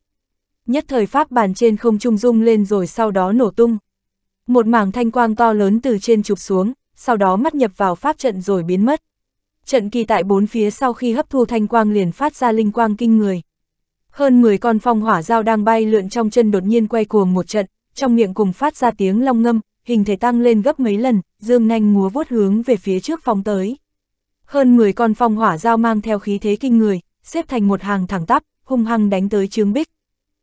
Nhất thời pháp bàn trên không trung rung lên rồi sau đó nổ tung. Một mảng thanh quang to lớn từ trên chụp xuống, sau đó mắt nhập vào pháp trận rồi biến mất. Trận kỳ tại bốn phía sau khi hấp thu thanh quang liền phát ra linh quang kinh người. Hơn 10 con phong hỏa dao đang bay lượn trong chân đột nhiên quay cuồng một trận, trong miệng cùng phát ra tiếng long ngâm, hình thể tăng lên gấp mấy lần, dương nhanh múa vuốt hướng về phía trước phong tới. Hơn 10 con phong hỏa dao mang theo khí thế kinh người, xếp thành một hàng thẳng tắp, hung hăng đánh tới trướng bích.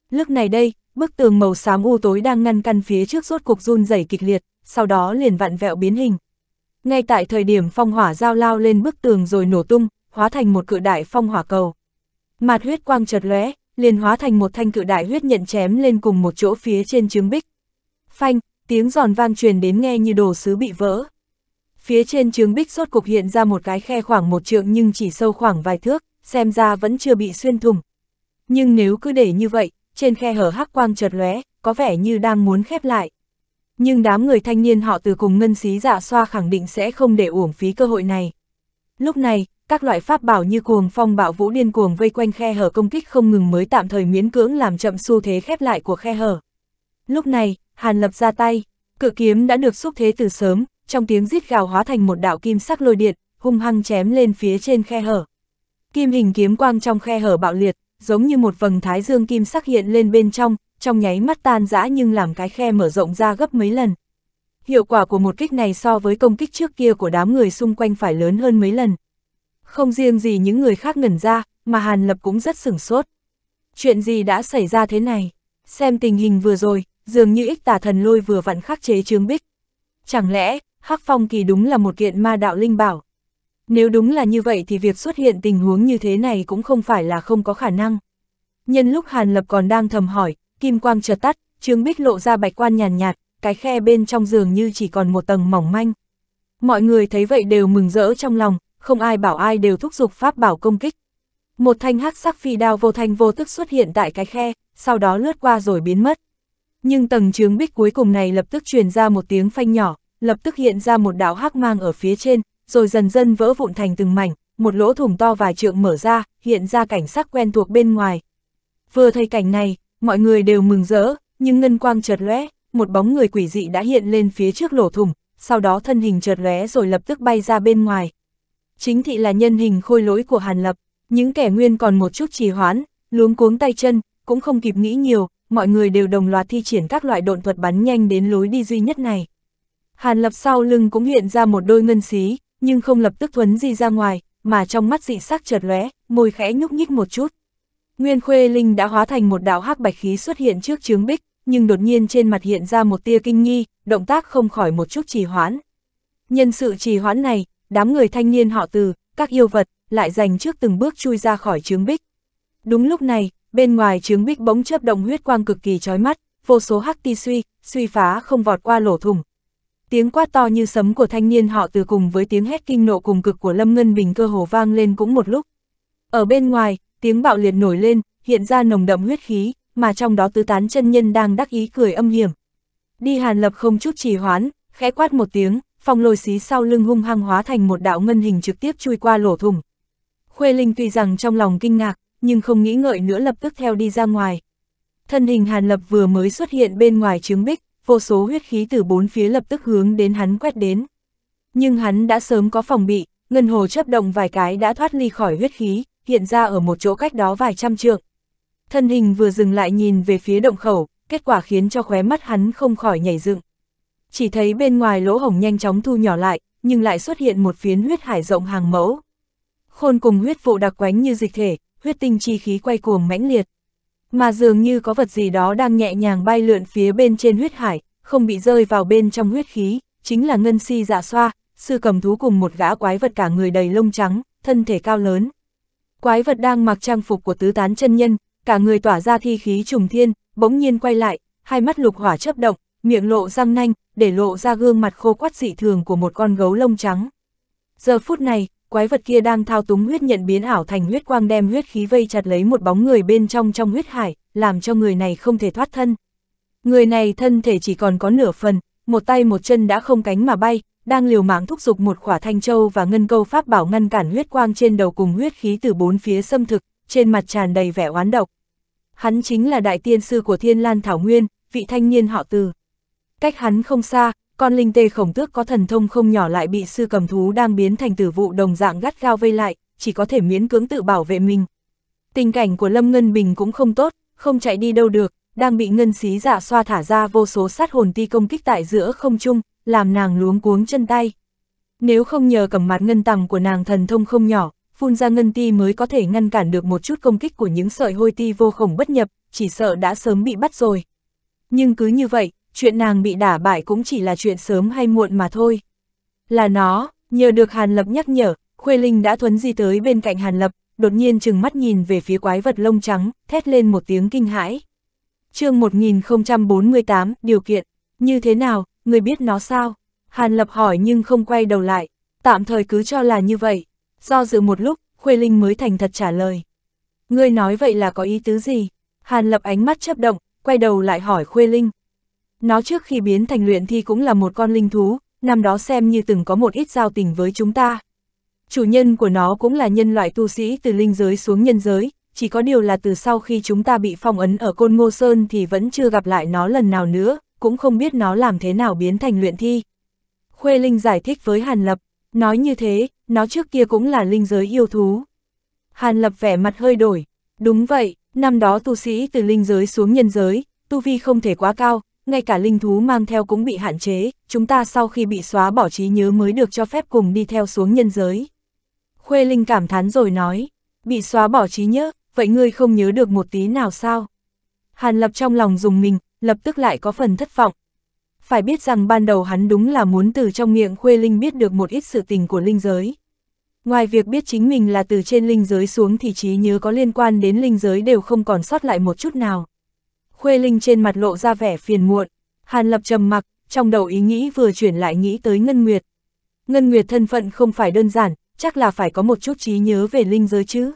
Lúc này đây, bức tường màu xám u tối đang ngăn căn phía trước rốt cục run rẩy kịch liệt, sau đó liền vặn vẹo biến hình. Ngay tại thời điểm phong hỏa giao lao lên bức tường rồi nổ tung, hóa thành một cự đại phong hỏa cầu. Mạt huyết quang chợt lóe, liền hóa thành một thanh cự đại huyết nhận chém lên cùng một chỗ phía trên trứng bích. Phanh, tiếng giòn vang truyền đến nghe như đồ sứ bị vỡ. Phía trên trứng bích rốt cục hiện ra một cái khe khoảng một trượng nhưng chỉ sâu khoảng vài thước, xem ra vẫn chưa bị xuyên thủng. Nhưng nếu cứ để như vậy, trên khe hở hắc quang chợt lóe, có vẻ như đang muốn khép lại. Nhưng đám người thanh niên họ từ cùng ngân xí dạ xoa khẳng định sẽ không để uổng phí cơ hội này. Lúc này, các loại pháp bảo như cuồng phong bạo vũ điên cuồng vây quanh khe hở công kích không ngừng mới tạm thời miễn cưỡng làm chậm xu thế khép lại của khe hở. Lúc này, Hàn Lập ra tay, cự kiếm đã được xúc thế từ sớm, trong tiếng rít gào hóa thành một đạo kim sắc lôi điện, hung hăng chém lên phía trên khe hở. Kim hình kiếm quang trong khe hở bạo liệt, giống như một vầng thái dương kim sắc hiện lên bên trong, trong nháy mắt tan rã nhưng làm cái khe mở rộng ra gấp mấy lần. Hiệu quả của một kích này so với công kích trước kia của đám người xung quanh phải lớn hơn mấy lần. Không riêng gì những người khác ngẩn ra, mà Hàn Lập cũng rất sửng sốt. Chuyện gì đã xảy ra thế này? Xem tình hình vừa rồi, dường như ích tà thần lôi vừa vặn khắc chế trương bích. Chẳng lẽ, Hắc Phong Kỳ đúng là một kiện ma đạo linh bảo? Nếu đúng là như vậy thì việc xuất hiện tình huống như thế này cũng không phải là không có khả năng. Nhân lúc Hàn Lập còn đang thầm hỏi, kim quang chợt tắt, Trương Bích lộ ra bạch quan nhàn nhạt, cái khe bên trong giường như chỉ còn một tầng mỏng manh. Mọi người thấy vậy đều mừng rỡ trong lòng, không ai bảo ai đều thúc giục pháp bảo công kích. Một thanh hắc sắc phi đao vô thanh vô tức xuất hiện tại cái khe, sau đó lướt qua rồi biến mất. Nhưng tầng trướng bích cuối cùng này lập tức truyền ra một tiếng phanh nhỏ, lập tức hiện ra một đạo hắc mang ở phía trên, rồi dần dần vỡ vụn thành từng mảnh, một lỗ thủng to vài trượng mở ra, hiện ra cảnh sắc quen thuộc bên ngoài. Vừa thấy cảnh này, mọi người đều mừng rỡ, nhưng ngân quang chợt lóe, một bóng người quỷ dị đã hiện lên phía trước lỗ thủng, sau đó thân hình chợt lóe rồi lập tức bay ra bên ngoài. Chính thị là nhân hình khôi lỗi của Hàn Lập, những kẻ nguyên còn một chút trì hoãn, luống cuống tay chân, cũng không kịp nghĩ nhiều, mọi người đều đồng loạt thi triển các loại độn thuật bắn nhanh đến lối đi duy nhất này. Hàn Lập sau lưng cũng hiện ra một đôi ngân xí, nhưng không lập tức thuấn di ra ngoài, mà trong mắt dị sắc chợt lóe, môi khẽ nhúc nhích một chút. Nguyên Khuê Linh đã hóa thành một đạo hắc bạch khí xuất hiện trước chướng bích, nhưng đột nhiên trên mặt hiện ra một tia kinh nghi, động tác không khỏi một chút trì hoãn. Nhân sự trì hoãn này, đám người thanh niên họ từ, các yêu vật, lại dành trước từng bước chui ra khỏi chướng bích. Đúng lúc này, bên ngoài chướng bích bỗng chớp động huyết quang cực kỳ chói mắt, vô số hắc ti suy, suy phá không vọt qua lỗ thủng. Tiếng quát to như sấm của thanh niên họ từ cùng với tiếng hét kinh nộ cùng cực của Lâm Ngân Bình cơ hồ vang lên cũng một lúc. Ở bên ngoài, tiếng bạo liệt nổi lên, hiện ra nồng đậm huyết khí, mà trong đó tứ tán chân nhân đang đắc ý cười âm hiểm. Đi Hàn Lập không chút trì hoán, khẽ quát một tiếng, phong lôi xí sau lưng hung hăng hóa thành một đạo ngân hình trực tiếp chui qua lỗ thủng. Khuê Linh tuy rằng trong lòng kinh ngạc, nhưng không nghĩ ngợi nữa lập tức theo đi ra ngoài. Thân hình Hàn Lập vừa mới xuất hiện bên ngoài trướng bích, vô số huyết khí từ bốn phía lập tức hướng đến hắn quét đến. Nhưng hắn đã sớm có phòng bị, ngân hồ chấp động vài cái đã thoát ly khỏi huyết khí, hiện ra ở một chỗ cách đó vài trăm trượng. Thân hình vừa dừng lại nhìn về phía động khẩu, kết quả khiến cho khóe mắt hắn không khỏi nhảy dựng. Chỉ thấy bên ngoài lỗ hổng nhanh chóng thu nhỏ lại, nhưng lại xuất hiện một phiến huyết hải rộng hàng mẫu. Khôn cùng huyết vụ đặc quánh như dịch thể, huyết tinh chi khí quay cuồng mãnh liệt. Mà dường như có vật gì đó đang nhẹ nhàng bay lượn phía bên trên huyết hải, không bị rơi vào bên trong huyết khí, chính là ngân si dạ xoa, sư cầm thú cùng một gã quái vật cả người đầy lông trắng, thân thể cao lớn. Quái vật đang mặc trang phục của tứ tán chân nhân, cả người tỏa ra thi khí trùng thiên, bỗng nhiên quay lại, hai mắt lục hỏa chấp động, miệng lộ răng nanh, để lộ ra gương mặt khô quắt dị thường của một con gấu lông trắng. Giờ phút này, quái vật kia đang thao túng huyết nhận biến ảo thành huyết quang đem huyết khí vây chặt lấy một bóng người bên trong trong huyết hải, làm cho người này không thể thoát thân. Người này thân thể chỉ còn có nửa phần, một tay một chân đã không cánh mà bay, đang liều mạng thúc giục một khỏa thanh châu và ngân câu pháp bảo ngăn cản huyết quang trên đầu cùng huyết khí từ bốn phía xâm thực, trên mặt tràn đầy vẻ oán độc. Hắn chính là đại tiên sư của Thiên Lan Thảo Nguyên, vị thanh niên họ Từ. Cách hắn không xa, con linh tê khổng tước có thần thông không nhỏ lại bị sư cầm thú đang biến thành tử vụ đồng dạng gắt gao vây lại, chỉ có thể miễn cưỡng tự bảo vệ mình. Tình cảnh của Lâm Ngân Bình cũng không tốt, không chạy đi đâu được, đang bị ngân xí giả dạ xoa thả ra vô số sát hồn ti công kích tại giữa không trung, làm nàng luống cuống chân tay. Nếu không nhờ cầm mặt ngân tầm của nàng thần thông không nhỏ, phun ra ngân ti mới có thể ngăn cản được một chút công kích của những sợi hôi ti vô khổng bất nhập, chỉ sợ đã sớm bị bắt rồi. Nhưng cứ như vậy, chuyện nàng bị đả bại cũng chỉ là chuyện sớm hay muộn mà thôi. Là nó, nhờ được Hàn Lập nhắc nhở, Khuê Linh đã thuấn di tới bên cạnh Hàn Lập, đột nhiên chừng mắt nhìn về phía quái vật lông trắng, thét lên một tiếng kinh hãi. chương 1048, điều kiện, như thế nào, người biết nó sao? Hàn Lập hỏi nhưng không quay đầu lại, tạm thời cứ cho là như vậy. Do dự một lúc, Khuê Linh mới thành thật trả lời. Ngươi nói vậy là có ý tứ gì? Hàn Lập ánh mắt chấp động, quay đầu lại hỏi Khuê Linh. Nó trước khi biến thành luyện thi cũng là một con linh thú, năm đó xem như từng có một ít giao tình với chúng ta. Chủ nhân của nó cũng là nhân loại tu sĩ từ linh giới xuống nhân giới, chỉ có điều là từ sau khi chúng ta bị phong ấn ở Côn Ngô Sơn thì vẫn chưa gặp lại nó lần nào nữa, cũng không biết nó làm thế nào biến thành luyện thi. Khuê Linh giải thích với Hàn Lập, nói như thế, nó trước kia cũng là linh giới yêu thú. Hàn Lập vẻ mặt hơi đổi. Đúng vậy, năm đó tu sĩ từ linh giới xuống nhân giới, tu vi không thể quá cao, ngay cả linh thú mang theo cũng bị hạn chế, chúng ta sau khi bị xóa bỏ trí nhớ mới được cho phép cùng đi theo xuống nhân giới. Khuê Linh cảm thán rồi nói, bị xóa bỏ trí nhớ, vậy ngươi không nhớ được một tí nào sao? Hàn Lập trong lòng dùng mình, lập tức lại có phần thất vọng. Phải biết rằng ban đầu hắn đúng là muốn từ trong miệng Khuê Linh biết được một ít sự tình của linh giới. Ngoài việc biết chính mình là từ trên linh giới xuống thì trí nhớ có liên quan đến linh giới đều không còn sót lại một chút nào. Khuê Linh trên mặt lộ ra vẻ phiền muộn, Hàn Lập trầm mặc, trong đầu ý nghĩ vừa chuyển lại nghĩ tới Ngân Nguyệt. Ngân Nguyệt thân phận không phải đơn giản, chắc là phải có một chút trí nhớ về linh giới chứ.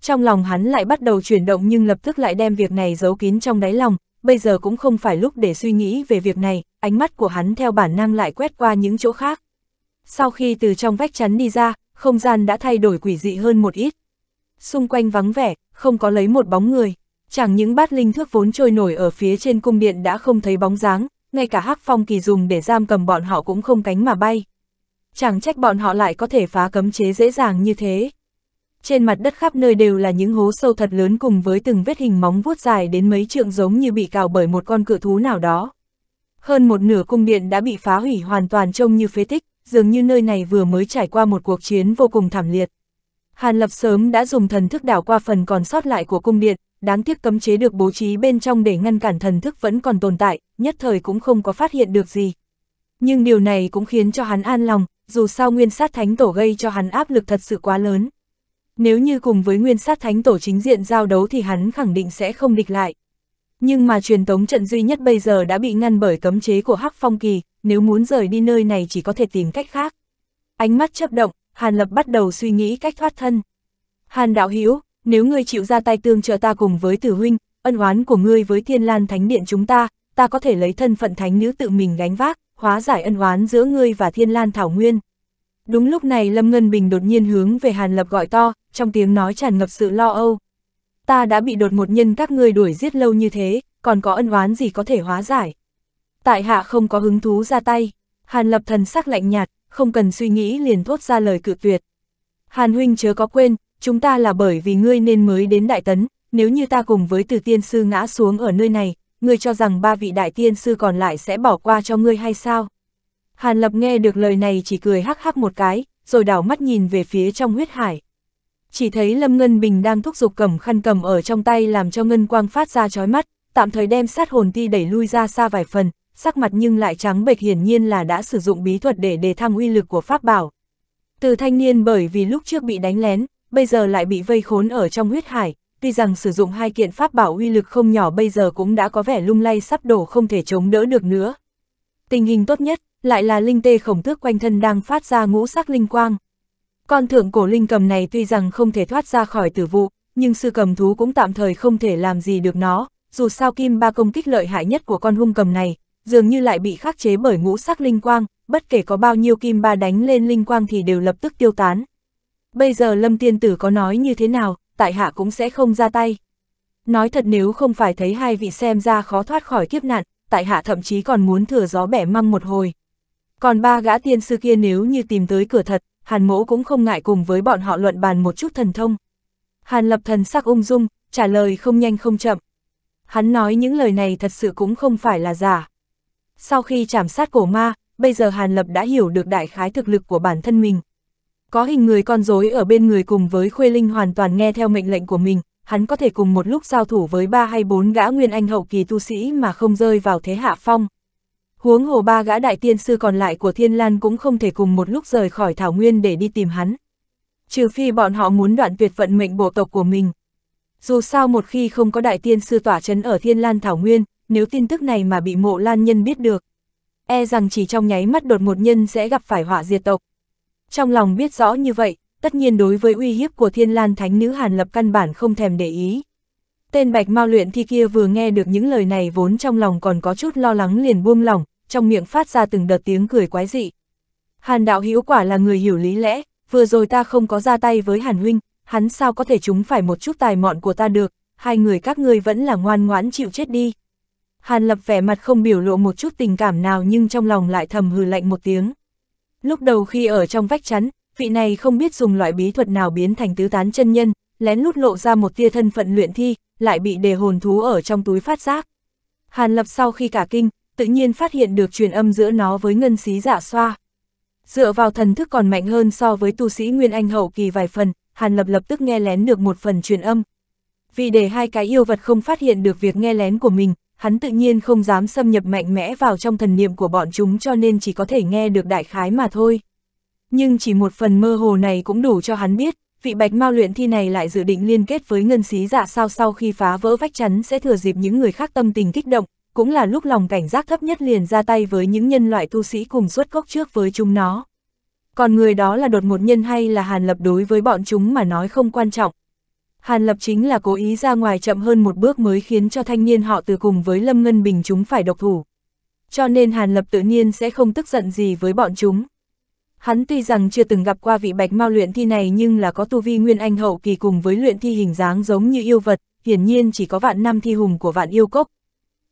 Trong lòng hắn lại bắt đầu chuyển động nhưng lập tức lại đem việc này giấu kín trong đáy lòng, bây giờ cũng không phải lúc để suy nghĩ về việc này, ánh mắt của hắn theo bản năng lại quét qua những chỗ khác. Sau khi từ trong vách chắn đi ra, không gian đã thay đổi quỷ dị hơn một ít. Xung quanh vắng vẻ, không có lấy một bóng người. Chẳng những bát linh thước vốn trôi nổi ở phía trên cung điện đã không thấy bóng dáng, ngay cả hắc phong kỳ dùng để giam cầm bọn họ cũng không cánh mà bay. Chẳng trách bọn họ lại có thể phá cấm chế dễ dàng như thế. Trên mặt đất khắp nơi đều là những hố sâu thật lớn cùng với từng vết hình móng vuốt dài đến mấy trượng giống như bị cào bởi một con cự thú nào đó. Hơn một nửa cung điện đã bị phá hủy hoàn toàn trông như phế tích, dường như nơi này vừa mới trải qua một cuộc chiến vô cùng thảm liệt. Hàn Lập sớm đã dùng thần thức đảo qua phần còn sót lại của cung điện, đáng tiếc cấm chế được bố trí bên trong để ngăn cản thần thức vẫn còn tồn tại, nhất thời cũng không có phát hiện được gì. Nhưng điều này cũng khiến cho hắn an lòng, dù sao nguyên sát thánh tổ gây cho hắn áp lực thật sự quá lớn. Nếu như cùng với nguyên sát thánh tổ chính diện giao đấu thì hắn khẳng định sẽ không địch lại. Nhưng mà truyền tống trận duy nhất bây giờ đã bị ngăn bởi cấm chế của Hắc Phong Kỳ, nếu muốn rời đi nơi này chỉ có thể tìm cách khác. Ánh mắt chấp động, Hàn Lập bắt đầu suy nghĩ cách thoát thân. Hàn Đạo Hiếu, nếu ngươi chịu ra tay tương trợ ta cùng với tử huynh, ân oán của ngươi với Thiên Lan Thánh Điện chúng ta, ta có thể lấy thân phận thánh nữ tự mình gánh vác, hóa giải ân oán giữa ngươi và Thiên Lan Thảo Nguyên. Đúng lúc này Lâm Ngân Bình đột nhiên hướng về Hàn Lập gọi to, trong tiếng nói tràn ngập sự lo âu. Ta đã bị đột một nhân các ngươi đuổi giết lâu như thế, còn có ân oán gì có thể hóa giải. Tại hạ không có hứng thú ra tay, Hàn Lập thần sắc lạnh nhạt, không cần suy nghĩ liền thốt ra lời cự tuyệt. Hàn huynh chớ có quên, chúng ta là bởi vì ngươi nên mới đến Đại Tấn, nếu như ta cùng với từ tiên sư ngã xuống ở nơi này, ngươi cho rằng ba vị đại tiên sư còn lại sẽ bỏ qua cho ngươi hay sao? Hàn Lập nghe được lời này chỉ cười hắc hắc một cái, rồi đảo mắt nhìn về phía trong huyết hải. Chỉ thấy Lâm Ngân Bình đang thúc giục cầm khăn cầm ở trong tay làm cho ngân quang phát ra chói mắt, tạm thời đem sát hồn ti đẩy lui ra xa vài phần, sắc mặt nhưng lại trắng bệch hiển nhiên là đã sử dụng bí thuật để đề thăng uy lực của pháp bảo. Từ thanh niên bởi vì lúc trước bị đánh lén, bây giờ lại bị vây khốn ở trong huyết hải, tuy rằng sử dụng hai kiện pháp bảo uy lực không nhỏ bây giờ cũng đã có vẻ lung lay sắp đổ không thể chống đỡ được nữa. Tình hình tốt nhất, lại là linh tê khổng tước quanh thân đang phát ra ngũ sắc linh quang. Con thượng cổ linh cầm này tuy rằng không thể thoát ra khỏi tử vụ, nhưng sư cầm thú cũng tạm thời không thể làm gì được nó, dù sao kim ba công kích lợi hại nhất của con hung cầm này, dường như lại bị khắc chế bởi ngũ sắc linh quang, bất kể có bao nhiêu kim ba đánh lên linh quang thì đều lập tức tiêu tán. Bây giờ Lâm Tiên Tử có nói như thế nào, tại hạ cũng sẽ không ra tay. Nói thật nếu không phải thấy hai vị xem ra khó thoát khỏi kiếp nạn, tại hạ thậm chí còn muốn thừa gió bẻ măng một hồi. Còn ba gã tiên sư kia nếu như tìm tới cửa thật, Hàn mỗ cũng không ngại cùng với bọn họ luận bàn một chút thần thông. Hàn lập thần sắc ung dung, trả lời không nhanh không chậm. Hắn nói những lời này thật sự cũng không phải là giả. Sau khi chảm sát cổ ma, bây giờ Hàn Lập đã hiểu được đại khái thực lực của bản thân mình. Có hình người con rối ở bên người cùng với Khuê Linh hoàn toàn nghe theo mệnh lệnh của mình, hắn có thể cùng một lúc giao thủ với ba hay bốn gã nguyên anh hậu kỳ tu sĩ mà không rơi vào thế hạ phong. Huống hồ ba gã đại tiên sư còn lại của Thiên Lan cũng không thể cùng một lúc rời khỏi Thảo Nguyên để đi tìm hắn. Trừ phi bọn họ muốn đoạn tuyệt vận mệnh bộ tộc của mình. Dù sao một khi không có đại tiên sư tỏa chấn ở Thiên Lan Thảo Nguyên, nếu tin tức này mà bị mộ lan nhân biết được. E rằng chỉ trong nháy mắt đột một nhân sẽ gặp phải họa diệt tộc. Trong lòng biết rõ như vậy, tất nhiên đối với uy hiếp của Thiên Lan Thánh Nữ Hàn Lập căn bản không thèm để ý. Tên bạch mau luyện thi kia vừa nghe được những lời này vốn trong lòng còn có chút lo lắng liền buông lỏng, trong miệng phát ra từng đợt tiếng cười quái dị. Hàn đạo hữu quả là người hiểu lý lẽ, vừa rồi ta không có ra tay với Hàn huynh, hắn sao có thể chúng phải một chút tài mọn của ta được, hai người các ngươi vẫn là ngoan ngoãn chịu chết đi. Hàn lập vẻ mặt không biểu lộ một chút tình cảm nào nhưng trong lòng lại thầm hừ lạnh một tiếng. Lúc đầu khi ở trong vách chắn, vị này không biết dùng loại bí thuật nào biến thành tứ tán chân nhân, lén lút lộ ra một tia thân phận luyện thi, lại bị đề hồn thú ở trong túi phát giác. Hàn Lập sau khi cả kinh, tự nhiên phát hiện được truyền âm giữa nó với ngân xí giả xoa. Dựa vào thần thức còn mạnh hơn so với tu sĩ Nguyên Anh hậu kỳ vài phần, Hàn Lập lập tức nghe lén được một phần truyền âm. Vì để hai cái yêu vật không phát hiện được việc nghe lén của mình, hắn tự nhiên không dám xâm nhập mạnh mẽ vào trong thần niệm của bọn chúng cho nên chỉ có thể nghe được đại khái mà thôi. Nhưng chỉ một phần mơ hồ này cũng đủ cho hắn biết, vị bạch mao luyện thi này lại dự định liên kết với ngân xí dạ sao sau khi phá vỡ vách chắn sẽ thừa dịp những người khác tâm tình kích động, cũng là lúc lòng cảnh giác thấp nhất liền ra tay với những nhân loại tu sĩ cùng xuất cốc trước với chúng nó. Còn người đó là đột một nhân hay là Hàn Lập đối với bọn chúng mà nói không quan trọng. Hàn Lập chính là cố ý ra ngoài chậm hơn một bước mới khiến cho thanh niên họ từ cùng với Lâm Ngân Bình chúng phải độc thủ. Cho nên Hàn Lập tự nhiên sẽ không tức giận gì với bọn chúng. Hắn tuy rằng chưa từng gặp qua vị bạch mau luyện thi này nhưng là có tu vi nguyên anh hậu kỳ cùng với luyện thi hình dáng giống như yêu vật, hiển nhiên chỉ có vạn năm thi hùng của vạn yêu cốc.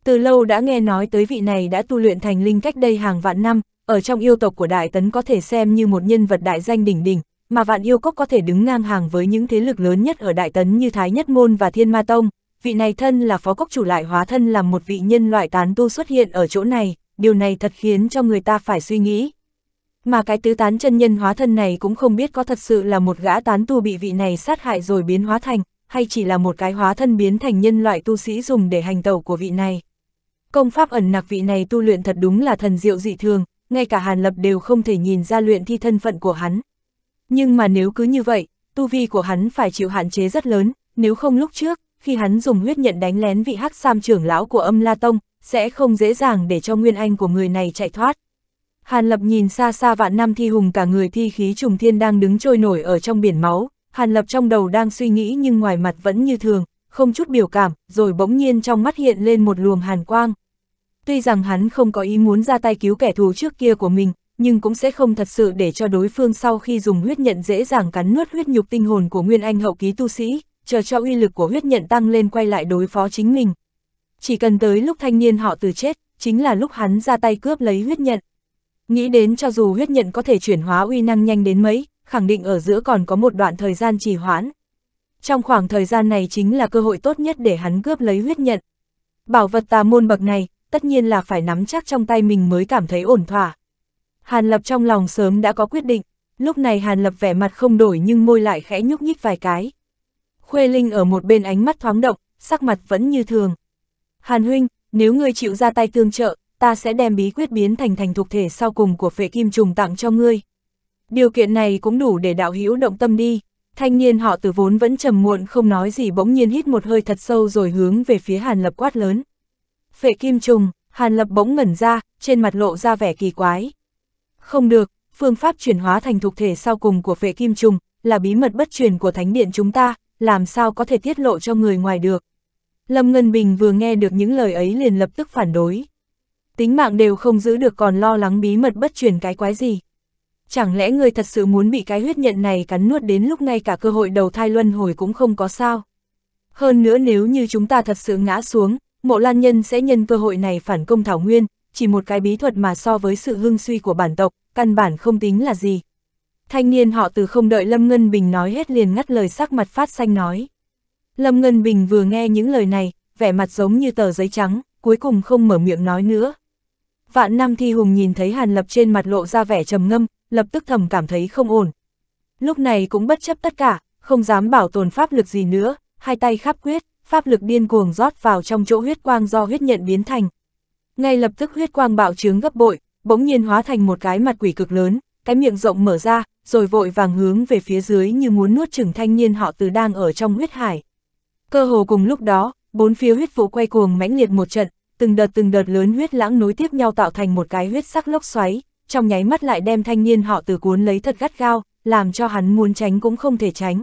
Từ lâu đã nghe nói tới vị này đã tu luyện thành linh cách đây hàng vạn năm, ở trong yêu tộc của Đại Tấn có thể xem như một nhân vật đại danh đỉnh đỉnh, mà vạn yêu cốc có thể đứng ngang hàng với những thế lực lớn nhất ở Đại Tấn như Thái Nhất Môn và Thiên Ma Tông. Vị này thân là phó cốc chủ lại hóa thân làm một vị nhân loại tán tu xuất hiện ở chỗ này, điều này thật khiến cho người ta phải suy nghĩ. Mà cái tứ tán chân nhân hóa thân này cũng không biết có thật sự là một gã tán tu bị vị này sát hại rồi biến hóa thành, hay chỉ là một cái hóa thân biến thành nhân loại tu sĩ dùng để hành tẩu của vị này. Công pháp ẩn nặc vị này tu luyện thật đúng là thần diệu dị thường, ngay cả Hàn Lập đều không thể nhìn ra luyện thi thân phận của hắn. Nhưng mà nếu cứ như vậy, tu vi của hắn phải chịu hạn chế rất lớn, nếu không lúc trước, khi hắn dùng huyết nhận đánh lén vị hắc sam trưởng lão của âm La Tông, sẽ không dễ dàng để cho nguyên anh của người này chạy thoát. Hàn Lập nhìn xa xa vạn năm thi hùng cả người thi khí trùng thiên đang đứng trôi nổi ở trong biển máu, Hàn Lập trong đầu đang suy nghĩ nhưng ngoài mặt vẫn như thường, không chút biểu cảm, rồi bỗng nhiên trong mắt hiện lên một luồng hàn quang. Tuy rằng hắn không có ý muốn ra tay cứu kẻ thù trước kia của mình, nhưng cũng sẽ không thật sự để cho đối phương sau khi dùng huyết nhận dễ dàng cắn nuốt huyết nhục tinh hồn của Nguyên Anh hậu ký tu sĩ, chờ cho uy lực của huyết nhận tăng lên quay lại đối phó chính mình. Chỉ cần tới lúc thanh niên họ từ chết, chính là lúc hắn ra tay cướp lấy huyết nhận. Nghĩ đến cho dù huyết nhận có thể chuyển hóa uy năng nhanh đến mấy, khẳng định ở giữa còn có một đoạn thời gian trì hoãn. Trong khoảng thời gian này chính là cơ hội tốt nhất để hắn cướp lấy huyết nhận. Bảo vật tà môn bậc này, tất nhiên là phải nắm chắc trong tay mình mới cảm thấy ổn thỏa. Hàn Lập trong lòng sớm đã có quyết định, lúc này Hàn Lập vẻ mặt không đổi nhưng môi lại khẽ nhúc nhích vài cái. Khuê Linh ở một bên ánh mắt thoáng động, sắc mặt vẫn như thường. Hàn huynh, nếu ngươi chịu ra tay tương trợ, ta sẽ đem bí quyết biến thành thành thuộc thể sau cùng của phệ kim trùng tặng cho ngươi. Điều kiện này cũng đủ để đạo hữu động tâm đi. Thanh niên họ từ vốn vẫn trầm muộn không nói gì bỗng nhiên hít một hơi thật sâu rồi hướng về phía Hàn Lập quát lớn. Phệ kim trùng, Hàn Lập bỗng ngẩn ra, trên mặt lộ ra vẻ kỳ quái. Không được, phương pháp chuyển hóa thành thuộc thể sau cùng của phệ kim trùng, là bí mật bất truyền của thánh điện chúng ta, làm sao có thể tiết lộ cho người ngoài được. Lâm Ngân Bình vừa nghe được những lời ấy liền lập tức phản đối. Tính mạng đều không giữ được còn lo lắng bí mật bất truyền cái quái gì. Chẳng lẽ người thật sự muốn bị cái huyết nhận này cắn nuốt đến lúc ngay cả cơ hội đầu thai luân hồi cũng không có sao. Hơn nữa nếu như chúng ta thật sự ngã xuống, mộ lan nhân sẽ nhân cơ hội này phản công Thảo Nguyên, chỉ một cái bí thuật mà so với sự hưng suy của bản tộc, căn bản không tính là gì. Thanh niên họ từ không đợi Lâm Ngân Bình nói hết liền ngắt lời sắc mặt phát xanh nói. Lâm Ngân Bình vừa nghe những lời này, vẻ mặt giống như tờ giấy trắng, cuối cùng không mở miệng nói nữa. Vạn năm thi hùng nhìn thấy Hàn Lập trên mặt lộ ra vẻ trầm ngâm, lập tức thầm cảm thấy không ổn. Lúc này cũng bất chấp tất cả, không dám bảo tồn pháp lực gì nữa, hai tay khắp quyết, pháp lực điên cuồng rót vào trong chỗ huyết quang do huyết nhận biến thành. Ngay lập tức huyết quang bạo trướng gấp bội, bỗng nhiên hóa thành một cái mặt quỷ cực lớn, cái miệng rộng mở ra, rồi vội vàng hướng về phía dưới như muốn nuốt chửng thanh niên họ từ đang ở trong huyết hải. Cơ hồ cùng lúc đó, bốn phía huyết vụ quay cuồng mãnh liệt một trận, từng đợt từng đợt lớn huyết lãng nối tiếp nhau tạo thành một cái huyết sắc lốc xoáy, trong nháy mắt lại đem thanh niên họ từ cuốn lấy thật gắt gao, làm cho hắn muốn tránh cũng không thể tránh.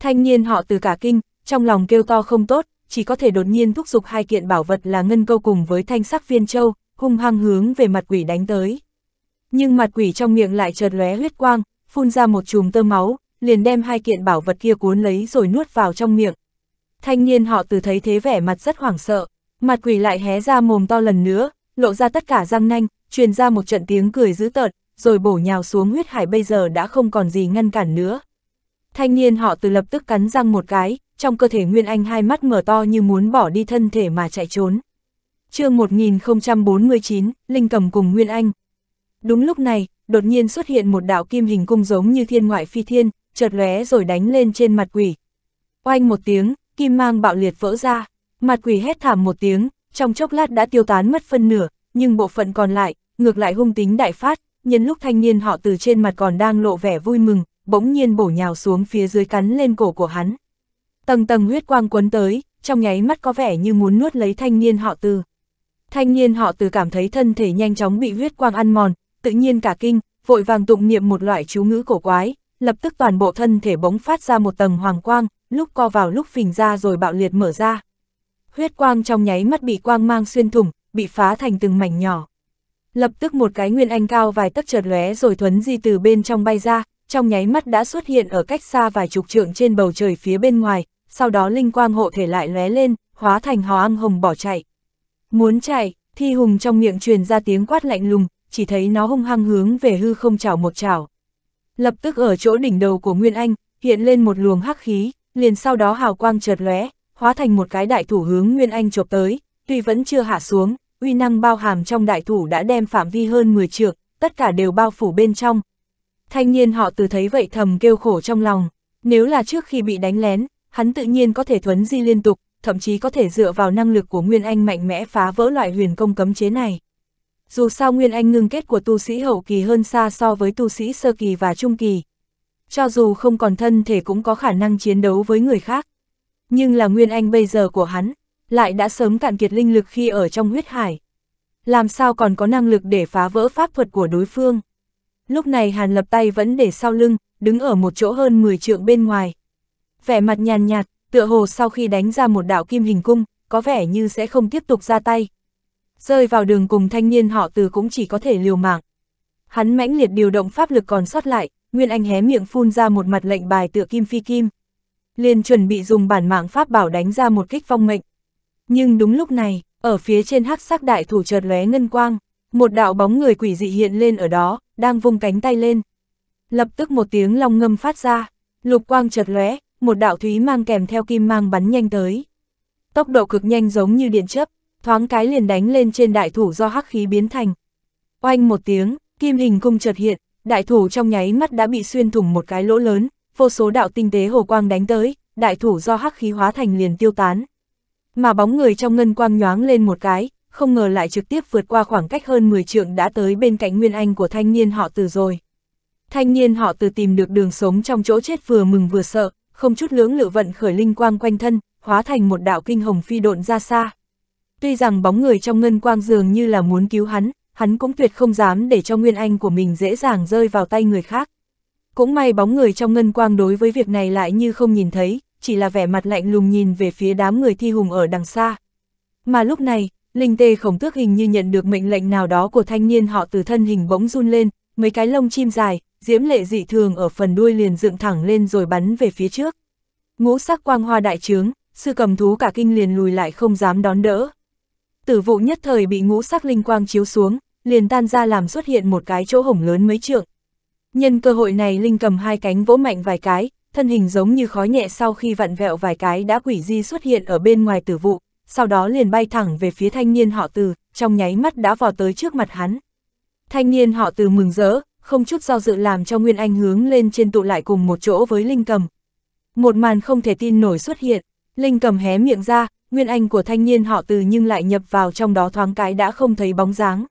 Thanh niên họ từ cả kinh, trong lòng kêu to không tốt, chỉ có thể đột nhiên thúc giục hai kiện bảo vật là ngân câu cùng với thanh sắc viên châu, hung hăng hướng về mặt quỷ đánh tới. Nhưng mặt quỷ trong miệng lại chợt lóe huyết quang, phun ra một chùm tơ máu, liền đem hai kiện bảo vật kia cuốn lấy rồi nuốt vào trong miệng. Thanh niên họ từ thấy thế vẻ mặt rất hoảng sợ, mặt quỷ lại hé ra mồm to lần nữa, lộ ra tất cả răng nanh, truyền ra một trận tiếng cười dữ tợn, rồi bổ nhào xuống huyết hải bây giờ đã không còn gì ngăn cản nữa. Thanh niên họ từ lập tức cắn răng một cái, trong cơ thể Nguyên Anh hai mắt mở to như muốn bỏ đi thân thể mà chạy trốn. chương 1049, Linh cầm cùng Nguyên Anh. Đúng lúc này, đột nhiên xuất hiện một đạo kim hình cung giống như thiên ngoại phi thiên, chợt lóe rồi đánh lên trên mặt quỷ. Oanh một tiếng, kim mang bạo liệt vỡ ra, mặt quỷ hét thảm một tiếng, trong chốc lát đã tiêu tán mất phân nửa, nhưng bộ phận còn lại, ngược lại hung tính đại phát, nhân lúc thanh niên họ từ trên mặt còn đang lộ vẻ vui mừng, bỗng nhiên bổ nhào xuống phía dưới cắn lên cổ của hắn. Tầng tầng huyết quang quấn tới, trong nháy mắt có vẻ như muốn nuốt lấy thanh niên họ từ. Thanh niên họ từ cảm thấy thân thể nhanh chóng bị huyết quang ăn mòn, tự nhiên cả kinh, vội vàng tụng niệm một loại chú ngữ cổ quái, lập tức toàn bộ thân thể bỗng phát ra một tầng hoàng quang, lúc co vào lúc phình ra rồi bạo liệt mở ra. Huyết quang trong nháy mắt bị quang mang xuyên thủng, bị phá thành từng mảnh nhỏ. Lập tức một cái nguyên anh cao vài tấc chợt lóe rồi thuấn di từ bên trong bay ra, trong nháy mắt đã xuất hiện ở cách xa vài chục trượng trên bầu trời phía bên ngoài, sau đó linh quang hộ thể lại lóe lên, hóa thành hò ăn hồng bỏ chạy. Muốn chạy, thi hùng trong miệng truyền ra tiếng quát lạnh lùng, chỉ thấy nó hung hăng hướng về hư không chảo một chảo. Lập tức ở chỗ đỉnh đầu của Nguyên Anh, hiện lên một luồng hắc khí, liền sau đó hào quang chợt lóe, hóa thành một cái đại thủ hướng Nguyên Anh chộp tới, tuy vẫn chưa hạ xuống, uy năng bao hàm trong đại thủ đã đem phạm vi hơn 10 trượng, tất cả đều bao phủ bên trong. Thanh niên họ từ thấy vậy thầm kêu khổ trong lòng, nếu là trước khi bị đánh lén, hắn tự nhiên có thể thuấn di liên tục, thậm chí có thể dựa vào năng lực của Nguyên Anh mạnh mẽ phá vỡ loại huyền công cấm chế này. Dù sao Nguyên Anh ngưng kết của tu sĩ hậu kỳ hơn xa so với tu sĩ sơ kỳ và trung kỳ. Cho dù không còn thân thể cũng có khả năng chiến đấu với người khác. Nhưng là Nguyên Anh bây giờ của hắn, lại đã sớm cạn kiệt linh lực khi ở trong huyết hải. Làm sao còn có năng lực để phá vỡ pháp thuật của đối phương. Lúc này Hàn lập tay vẫn để sau lưng, đứng ở một chỗ hơn 10 trượng bên ngoài. Vẻ mặt nhàn nhạt, tựa hồ sau khi đánh ra một đạo kim hình cung, có vẻ như sẽ không tiếp tục ra tay. Rơi vào đường cùng thanh niên họ từ cũng chỉ có thể liều mạng. Hắn mãnh liệt điều động pháp lực còn sót lại, Nguyên Anh hé miệng phun ra một mặt lệnh bài tựa kim phi kim. Liền chuẩn bị dùng bản mạng pháp bảo đánh ra một kích phong mệnh. Nhưng đúng lúc này, ở phía trên hắc sắc đại thủ chợt lóe ngân quang, một đạo bóng người quỷ dị hiện lên ở đó, đang vung cánh tay lên. Lập tức một tiếng long ngâm phát ra, lục quang chợt lóe, một đạo thúy mang kèm theo kim mang bắn nhanh tới. Tốc độ cực nhanh giống như điện chớp, thoáng cái liền đánh lên trên đại thủ do hắc khí biến thành. Oanh một tiếng, kim hình cung chợt hiện, đại thủ trong nháy mắt đã bị xuyên thủng một cái lỗ lớn, vô số đạo tinh tế hồ quang đánh tới, đại thủ do hắc khí hóa thành liền tiêu tán. Mà bóng người trong ngân quang nhoáng lên một cái, không ngờ lại trực tiếp vượt qua khoảng cách hơn 10 trượng đã tới bên cạnh Nguyên Anh của thanh niên họ từ rồi. Thanh niên họ từ tìm được đường sống trong chỗ chết vừa mừng vừa sợ, không chút lưỡng lự vận khởi linh quang quanh thân, hóa thành một đạo kinh hồng phi độn ra xa. Tuy rằng bóng người trong ngân quang dường như là muốn cứu hắn, hắn cũng tuyệt không dám để cho Nguyên Anh của mình dễ dàng rơi vào tay người khác. Cũng may bóng người trong ngân quang đối với việc này lại như không nhìn thấy, chỉ là vẻ mặt lạnh lùng nhìn về phía đám người thi hùng ở đằng xa. Mà lúc này, linh tê khổng tước hình như nhận được mệnh lệnh nào đó của thanh niên họ từ thân hình bỗng run lên, mấy cái lông chim dài, diễm lệ dị thường ở phần đuôi liền dựng thẳng lên rồi bắn về phía trước. Ngũ sắc quang hoa đại trướng, sư cầm thú cả kinh liền lùi lại không dám đón đỡ. Tử vụ nhất thời bị ngũ sắc linh quang chiếu xuống, liền tan ra làm xuất hiện một cái chỗ hổng lớn mấy trượng. Nhân cơ hội này Linh cầm hai cánh vỗ mạnh vài cái, thân hình giống như khói nhẹ sau khi vặn vẹo vài cái đã quỷ di xuất hiện ở bên ngoài tử vụ, sau đó liền bay thẳng về phía thanh niên họ từ, trong nháy mắt đã vào tới trước mặt hắn. Thanh niên họ từ mừng rỡ, không chút do dự làm cho Nguyên Anh hướng lên trên tụ lại cùng một chỗ với Linh cầm. Một màn không thể tin nổi xuất hiện, Linh cầm hé miệng ra, Nguyên Anh của thanh niên họ từ nhưng lại nhập vào trong đó thoáng cái đã không thấy bóng dáng.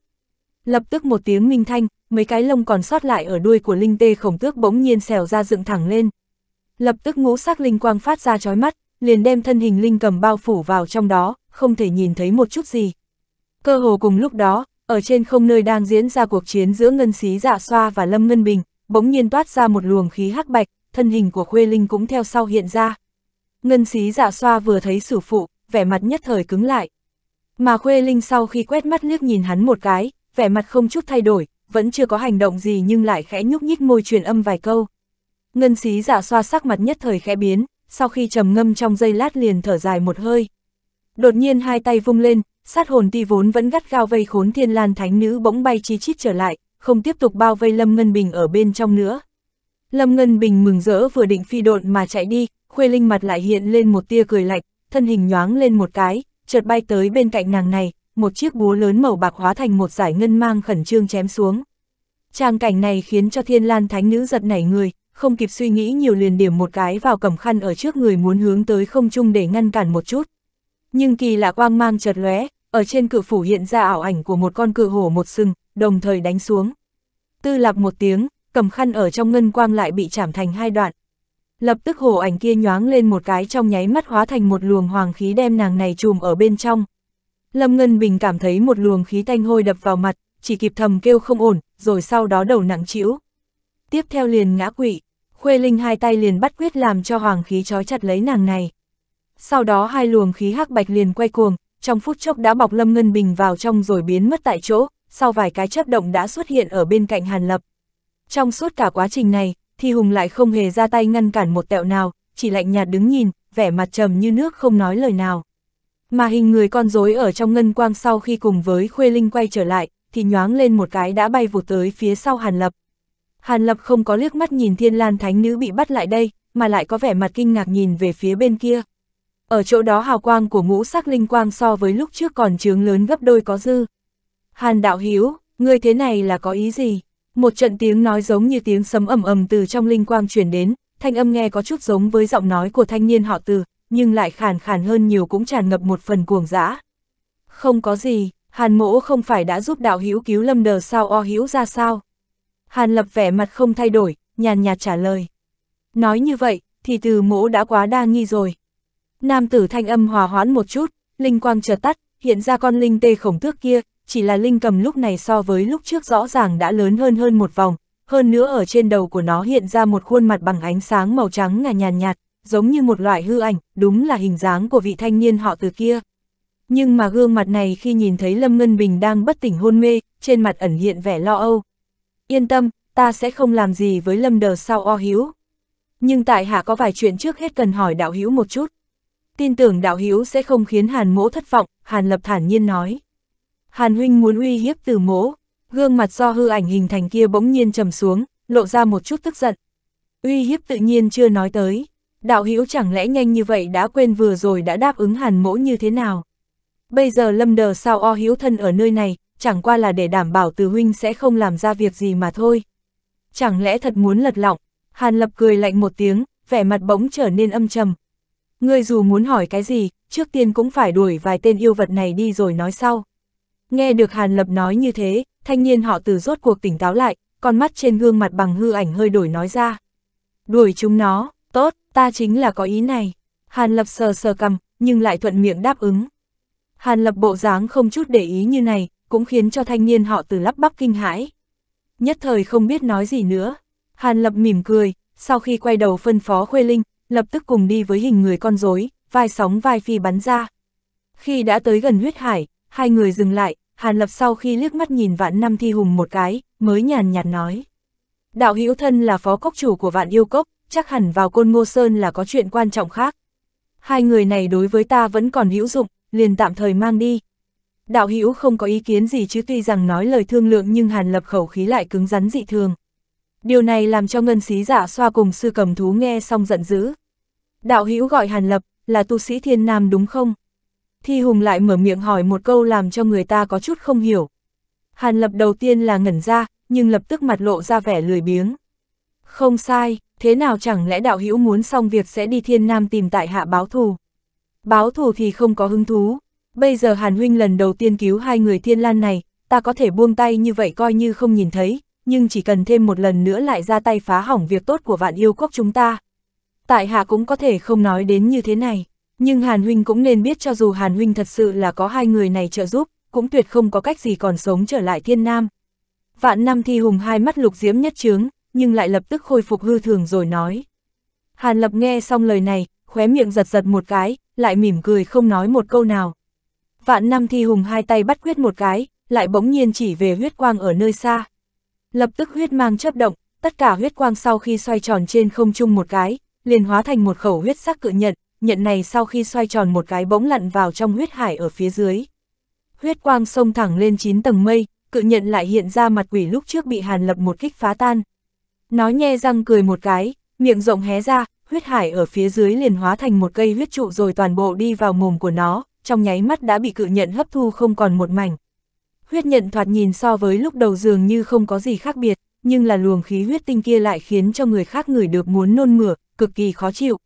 Lập tức một tiếng minh thanh, mấy cái lông còn sót lại ở đuôi của linh tê khổng tước bỗng nhiên xèo ra dựng thẳng lên. Lập tức ngũ sắc linh quang phát ra chói mắt, liền đem thân hình linh cầm bao phủ vào trong đó, không thể nhìn thấy một chút gì. Cơ hồ cùng lúc đó, ở trên không nơi đang diễn ra cuộc chiến giữa ngân xí dạ xoa và lâm ngân bình, bỗng nhiên toát ra một luồng khí hắc bạch, thân hình của khuê linh cũng theo sau hiện ra. Ngân xí dạ xoa vừa thấy sử phụ, vẻ mặt nhất thời cứng lại. Mà khuê linh sau khi quét mắt liếc nhìn hắn một cái, vẻ mặt không chút thay đổi, vẫn chưa có hành động gì nhưng lại khẽ nhúc nhích môi truyền âm vài câu. Ngân xí giả dạ xoa sắc mặt nhất thời khẽ biến, sau khi trầm ngâm trong giây lát liền thở dài một hơi. Đột nhiên hai tay vung lên, sát hồn ti vốn vẫn gắt gao vây khốn thiên lan thánh nữ bỗng bay chi chít trở lại, không tiếp tục bao vây Lâm Ngân Bình ở bên trong nữa. Lâm Ngân Bình mừng rỡ vừa định phi độn mà chạy đi, Khuê Linh mặt lại hiện lên một tia cười lạnh, thân hình nhoáng lên một cái, chợt bay tới bên cạnh nàng này, một chiếc búa lớn màu bạc hóa thành một giải ngân mang khẩn trương chém xuống. Trang cảnh này khiến cho thiên lan thánh nữ giật nảy người, không kịp suy nghĩ nhiều liền điểm một cái vào cầm khăn ở trước người muốn hướng tới không trung để ngăn cản một chút. Nhưng kỳ lạ quang mang chợt lóe, ở trên cự phủ hiện ra ảo ảnh của một con cự hổ một sừng, đồng thời đánh xuống. Tư lạp một tiếng, cầm khăn ở trong ngân quang lại bị chảm thành hai đoạn. Lập tức hổ ảnh kia nhoáng lên một cái trong nháy mắt hóa thành một luồng hoàng khí đem nàng này trùm ở bên trong. Lâm Ngân Bình cảm thấy một luồng khí tanh hôi đập vào mặt, chỉ kịp thầm kêu không ổn, rồi sau đó đầu nặng chịu. Tiếp theo liền ngã quỵ, Khuê Linh hai tay liền bắt quyết làm cho hoàng khí trói chặt lấy nàng này. Sau đó hai luồng khí hắc bạch liền quay cuồng, trong phút chốc đã bọc Lâm Ngân Bình vào trong rồi biến mất tại chỗ, sau vài cái chấp động đã xuất hiện ở bên cạnh Hàn Lập. Trong suốt cả quá trình này, thì Hùng lại không hề ra tay ngăn cản một tẹo nào, chỉ lạnh nhạt đứng nhìn, vẻ mặt trầm như nước không nói lời nào. Mà hình người con rối ở trong ngân quang sau khi cùng với Khuê Linh quay trở lại, thì nhoáng lên một cái đã bay vụt tới phía sau Hàn Lập. Hàn Lập không có liếc mắt nhìn Thiên Lan Thánh Nữ bị bắt lại đây, mà lại có vẻ mặt kinh ngạc nhìn về phía bên kia. Ở chỗ đó hào quang của ngũ sắc linh quang so với lúc trước còn trướng lớn gấp đôi có dư. Hàn đạo hiếu, ngươi thế này là có ý gì? Một trận tiếng nói giống như tiếng sấm ầm ầm từ trong linh quang truyền đến, thanh âm nghe có chút giống với giọng nói của thanh niên họ từ, nhưng lại khàn khàn hơn nhiều cũng tràn ngập một phần cuồng dã. Không có gì, Hàn mỗ không phải đã giúp đạo hữu cứu lâm đờ sao o hữu ra sao? Hàn lập vẻ mặt không thay đổi, nhàn nhạt trả lời. Nói như vậy, thì từ mỗ đã quá đa nghi rồi. Nam tử thanh âm hòa hoãn một chút, linh quang chợt tắt, hiện ra con linh tê khổng tước kia, chỉ là linh cầm lúc này so với lúc trước rõ ràng đã lớn hơn hơn một vòng, hơn nữa ở trên đầu của nó hiện ra một khuôn mặt bằng ánh sáng màu trắng ngà nhàn nhạt, giống như một loại hư ảnh, đúng là hình dáng của vị thanh niên họ từ kia. Nhưng mà gương mặt này khi nhìn thấy Lâm Ngân Bình đang bất tỉnh hôn mê, trên mặt ẩn hiện vẻ lo âu. Yên tâm, ta sẽ không làm gì với Lâm Đờ sau o hiếu. Nhưng tại hạ có vài chuyện trước hết cần hỏi đạo hiếu một chút. Tin tưởng đạo hiếu sẽ không khiến Hàn mỗ thất vọng, Hàn Lập thản nhiên nói. Hàn huynh muốn uy hiếp từ mỗ, gương mặt do hư ảnh hình thành kia bỗng nhiên trầm xuống, lộ ra một chút tức giận. Uy hiếp tự nhiên chưa nói tới, đạo hữu chẳng lẽ nhanh như vậy đã quên vừa rồi đã đáp ứng hàn mỗ như thế nào. Bây giờ lâm đờ sao o hiếu thân ở nơi này, chẳng qua là để đảm bảo từ huynh sẽ không làm ra việc gì mà thôi. Chẳng lẽ thật muốn lật lọng, hàn lập cười lạnh một tiếng, vẻ mặt bỗng trở nên âm trầm. Ngươi dù muốn hỏi cái gì, trước tiên cũng phải đuổi vài tên yêu vật này đi rồi nói sau. Nghe được Hàn Lập nói như thế, thanh niên họ từ rốt cuộc tỉnh táo lại, con mắt trên gương mặt bằng hư ảnh hơi đổi nói ra. Đuổi chúng nó, tốt, ta chính là có ý này. Hàn Lập sờ sờ cầm, nhưng lại thuận miệng đáp ứng. Hàn Lập bộ dáng không chút để ý như này, cũng khiến cho thanh niên họ từ lắp bắp kinh hãi. Nhất thời không biết nói gì nữa. Hàn Lập mỉm cười, sau khi quay đầu phân phó Khuê Linh, lập tức cùng đi với hình người con rối, vai sóng vai phi bắn ra. Khi đã tới gần huyết hải, hai người dừng lại, Hàn Lập sau khi liếc mắt nhìn vạn năm thi hùng một cái, mới nhàn nhạt nói. Đạo hữu thân là phó cốc chủ của vạn yêu cốc, chắc hẳn vào côn ngô sơn là có chuyện quan trọng khác. Hai người này đối với ta vẫn còn hữu dụng, liền tạm thời mang đi. Đạo hữu không có ý kiến gì chứ tuy rằng nói lời thương lượng nhưng Hàn Lập khẩu khí lại cứng rắn dị thường. Điều này làm cho ngân sĩ giả xoa cùng sư cầm thú nghe xong giận dữ. Đạo hữu gọi Hàn Lập, là tu sĩ thiên nam đúng không? Thi Hùng lại mở miệng hỏi một câu làm cho người ta có chút không hiểu. Hàn Lập đầu tiên là ngẩn ra, nhưng lập tức mặt lộ ra vẻ lười biếng. Không sai, thế nào chẳng lẽ đạo hữu muốn xong việc sẽ đi thiên nam tìm tại hạ báo thù. Báo thù thì không có hứng thú. Bây giờ Hàn Huynh lần đầu tiên cứu hai người thiên lan này, ta có thể buông tay như vậy coi như không nhìn thấy, nhưng chỉ cần thêm một lần nữa lại ra tay phá hỏng việc tốt của vạn yêu quốc chúng ta. Tại hạ cũng có thể không nói đến như thế này. Nhưng Hàn Huynh cũng nên biết cho dù Hàn Huynh thật sự là có hai người này trợ giúp, cũng tuyệt không có cách gì còn sống trở lại thiên nam. Vạn năm thi hùng hai mắt lục diễm nhất trướng, nhưng lại lập tức khôi phục hư thường rồi nói. Hàn Lập nghe xong lời này, khóe miệng giật giật một cái, lại mỉm cười không nói một câu nào. Vạn năm thi hùng hai tay bắt quyết một cái, lại bỗng nhiên chỉ về huyết quang ở nơi xa. Lập tức huyết mang chấp động, tất cả huyết quang sau khi xoay tròn trên không trung một cái, liền hóa thành một khẩu huyết sắc cự nhận, nhận này sau khi xoay tròn một cái bỗng lặn vào trong huyết hải ở phía dưới. Huyết quang sông thẳng lên 9 tầng mây, cự nhận lại hiện ra mặt quỷ lúc trước bị Hàn Lập một kích phá tan. Nói nhe răng cười một cái, miệng rộng hé ra, huyết hải ở phía dưới liền hóa thành một cây huyết trụ rồi toàn bộ đi vào mồm của nó, trong nháy mắt đã bị cự nhận hấp thu không còn một mảnh. Huyết nhận thoạt nhìn so với lúc đầu dường như không có gì khác biệt, nhưng là luồng khí huyết tinh kia lại khiến cho người khác người được muốn nôn mửa, cực kỳ khó chịu.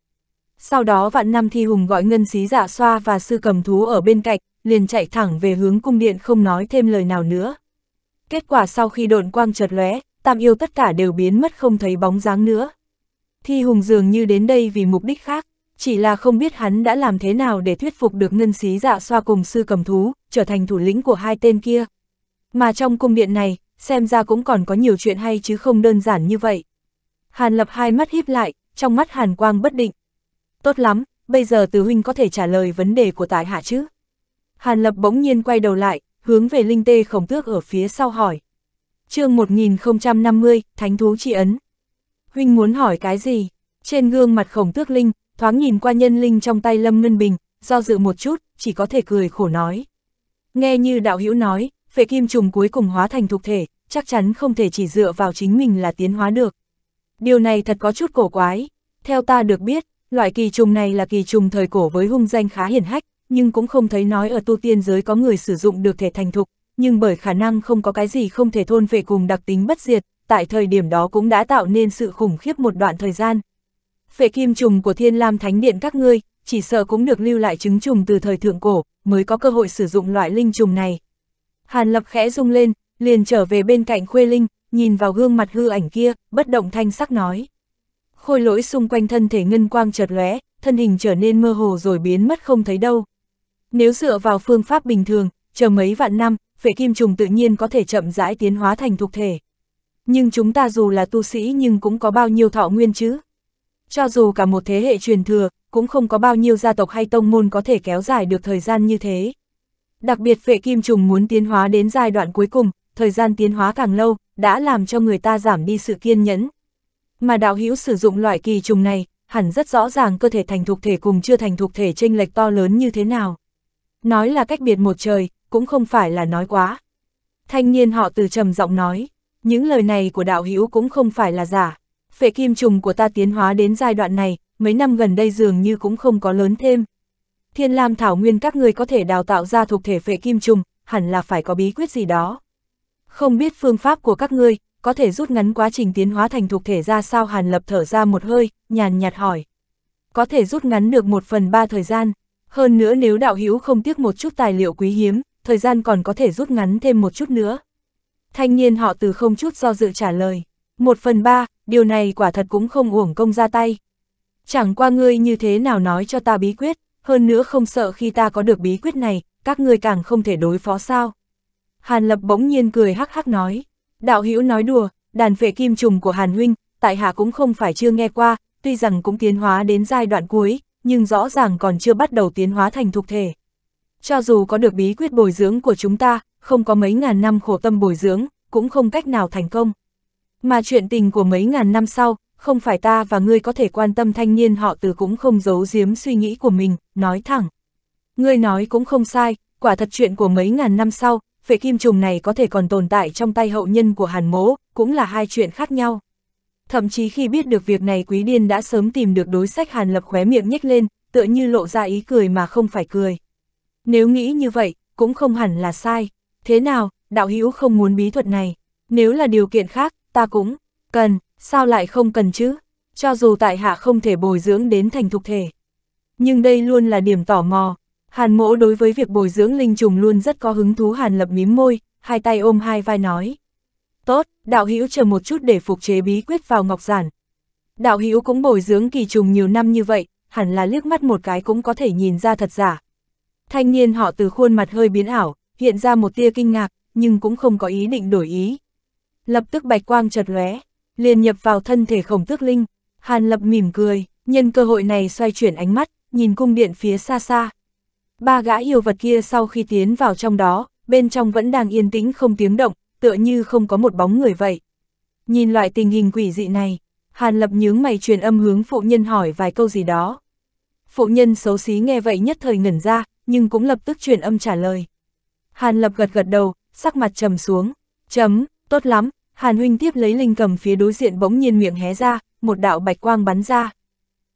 Sau đó vạn năm thi hùng gọi ngân xí giả dạ xoa và sư cầm thú ở bên cạnh, liền chạy thẳng về hướng cung điện không nói thêm lời nào nữa. Kết quả sau khi độn quang chợt lóe, tam yêu tất cả đều biến mất không thấy bóng dáng nữa. Thi hùng dường như đến đây vì mục đích khác, chỉ là không biết hắn đã làm thế nào để thuyết phục được ngân xí dạ xoa cùng sư cầm thú, trở thành thủ lĩnh của hai tên kia. Mà trong cung điện này, xem ra cũng còn có nhiều chuyện hay chứ không đơn giản như vậy. Hàn lập hai mắt híp lại, trong mắt hàn quang bất định. Tốt lắm, bây giờ từ huynh có thể trả lời vấn đề của tại hạ chứ? Hàn lập bỗng nhiên quay đầu lại, hướng về linh tê khổng tước ở phía sau hỏi. chương 1050, Thánh thú Tri ấn. Huynh muốn hỏi cái gì? Trên gương mặt khổng tước linh, thoáng nhìn qua nhân linh trong tay Lâm Ngân Bình, do dự một chút, chỉ có thể cười khổ nói. Nghe như đạo hữu nói, phệ kim trùng cuối cùng hóa thành thục thể, chắc chắn không thể chỉ dựa vào chính mình là tiến hóa được. Điều này thật có chút cổ quái. Theo ta được biết, loại kỳ trùng này là kỳ trùng thời cổ với hung danh khá hiển hách, nhưng cũng không thấy nói ở tu tiên giới có người sử dụng được thể thành thục, nhưng bởi khả năng không có cái gì không thể thôn về cùng đặc tính bất diệt, tại thời điểm đó cũng đã tạo nên sự khủng khiếp một đoạn thời gian. Phệ kim trùng của Thiên Lam Thánh Điện các ngươi, chỉ sợ cũng được lưu lại trứng trùng từ thời thượng cổ, mới có cơ hội sử dụng loại linh trùng này. Hàn Lập khẽ rung lên, liền trở về bên cạnh Khuê Linh, nhìn vào gương mặt hư ảnh kia, bất động thanh sắc nói. Khôi lỗi xung quanh thân thể ngân quang chợt lóe, thân hình trở nên mơ hồ rồi biến mất không thấy đâu. Nếu dựa vào phương pháp bình thường, chờ mấy vạn năm, phệ kim trùng tự nhiên có thể chậm rãi tiến hóa thành thuộc thể. Nhưng chúng ta dù là tu sĩ nhưng cũng có bao nhiêu thọ nguyên chứ? Cho dù cả một thế hệ truyền thừa, cũng không có bao nhiêu gia tộc hay tông môn có thể kéo dài được thời gian như thế. Đặc biệt phệ kim trùng muốn tiến hóa đến giai đoạn cuối cùng, thời gian tiến hóa càng lâu, đã làm cho người ta giảm đi sự kiên nhẫn. Mà đạo hữu sử dụng loại kỳ trùng này, hẳn rất rõ ràng cơ thể thành thuộc thể cùng chưa thành thuộc thể chênh lệch to lớn như thế nào. Nói là cách biệt một trời, cũng không phải là nói quá. Thanh niên họ từ trầm giọng nói, những lời này của đạo hữu cũng không phải là giả. Phệ kim trùng của ta tiến hóa đến giai đoạn này, mấy năm gần đây dường như cũng không có lớn thêm. Thiên Lam Thảo Nguyên các người có thể đào tạo ra thuộc thể phệ kim trùng, hẳn là phải có bí quyết gì đó. Không biết phương pháp của các ngươi, có thể rút ngắn quá trình tiến hóa thành thuộc thể ra sao Hàn Lập thở ra một hơi, nhàn nhạt hỏi. Có thể rút ngắn được một phần ba thời gian, hơn nữa nếu đạo hữu không tiếc một chút tài liệu quý hiếm, thời gian còn có thể rút ngắn thêm một chút nữa. Thanh niên họ từ không chút do dự trả lời. Một phần ba, điều này quả thật cũng không uổng công ra tay. Chẳng qua ngươi như thế nào nói cho ta bí quyết, hơn nữa không sợ khi ta có được bí quyết này, các ngươi càng không thể đối phó sao. Hàn Lập bỗng nhiên cười hắc hắc nói, đạo hữu nói đùa, đàn phệ kim trùng của Hàn Huynh, tại hạ cũng không phải chưa nghe qua, tuy rằng cũng tiến hóa đến giai đoạn cuối, nhưng rõ ràng còn chưa bắt đầu tiến hóa thành thục thể. Cho dù có được bí quyết bồi dưỡng của chúng ta, không có mấy ngàn năm khổ tâm bồi dưỡng, cũng không cách nào thành công. Mà chuyện tình của mấy ngàn năm sau, không phải ta và ngươi có thể quan tâm thanh niên họ từ cũng không giấu giếm suy nghĩ của mình, nói thẳng. Ngươi nói cũng không sai, quả thật chuyện của mấy ngàn năm sau, phệ kim trùng này có thể còn tồn tại trong tay hậu nhân của Hàn Mỗ, cũng là hai chuyện khác nhau. Thậm chí khi biết được việc này Quý Điên đã sớm tìm được đối sách Hàn Lập khóe miệng nhếch lên, tựa như lộ ra ý cười mà không phải cười. Nếu nghĩ như vậy, cũng không hẳn là sai. Thế nào, đạo hữu không muốn bí thuật này. Nếu là điều kiện khác, ta cũng cần, sao lại không cần chứ? Cho dù tại hạ không thể bồi dưỡng đến thành thục thể. Nhưng đây luôn là điểm tò mò. Hàn mỗ đối với việc bồi dưỡng linh trùng luôn rất có hứng thú hàn lập mím môi, hai tay ôm hai vai nói. Tốt, đạo hữu chờ một chút để phục chế bí quyết vào ngọc giản. Đạo hữu cũng bồi dưỡng kỳ trùng nhiều năm như vậy, hẳn là liếc mắt một cái cũng có thể nhìn ra thật giả. Thanh niên họ từ khuôn mặt hơi biến ảo, hiện ra một tia kinh ngạc, nhưng cũng không có ý định đổi ý. Lập tức bạch quang chợt lóe, liền nhập vào thân thể khổng tước linh. Hàn lập mỉm cười, nhân cơ hội này xoay chuyển ánh mắt, nhìn cung điện phía xa xa. Ba gã yêu vật kia sau khi tiến vào trong đó, bên trong vẫn đang yên tĩnh không tiếng động, tựa như không có một bóng người vậy. Nhìn loại tình hình quỷ dị này, Hàn Lập nhướng mày truyền âm hướng phụ nhân hỏi vài câu gì đó. Phụ nhân xấu xí nghe vậy nhất thời ngẩn ra, nhưng cũng lập tức truyền âm trả lời. Hàn Lập gật gật đầu, sắc mặt trầm xuống, Chấm, tốt lắm, Hàn huynh tiếp lấy linh cầm phía đối diện bỗng nhiên miệng hé ra, một đạo bạch quang bắn ra.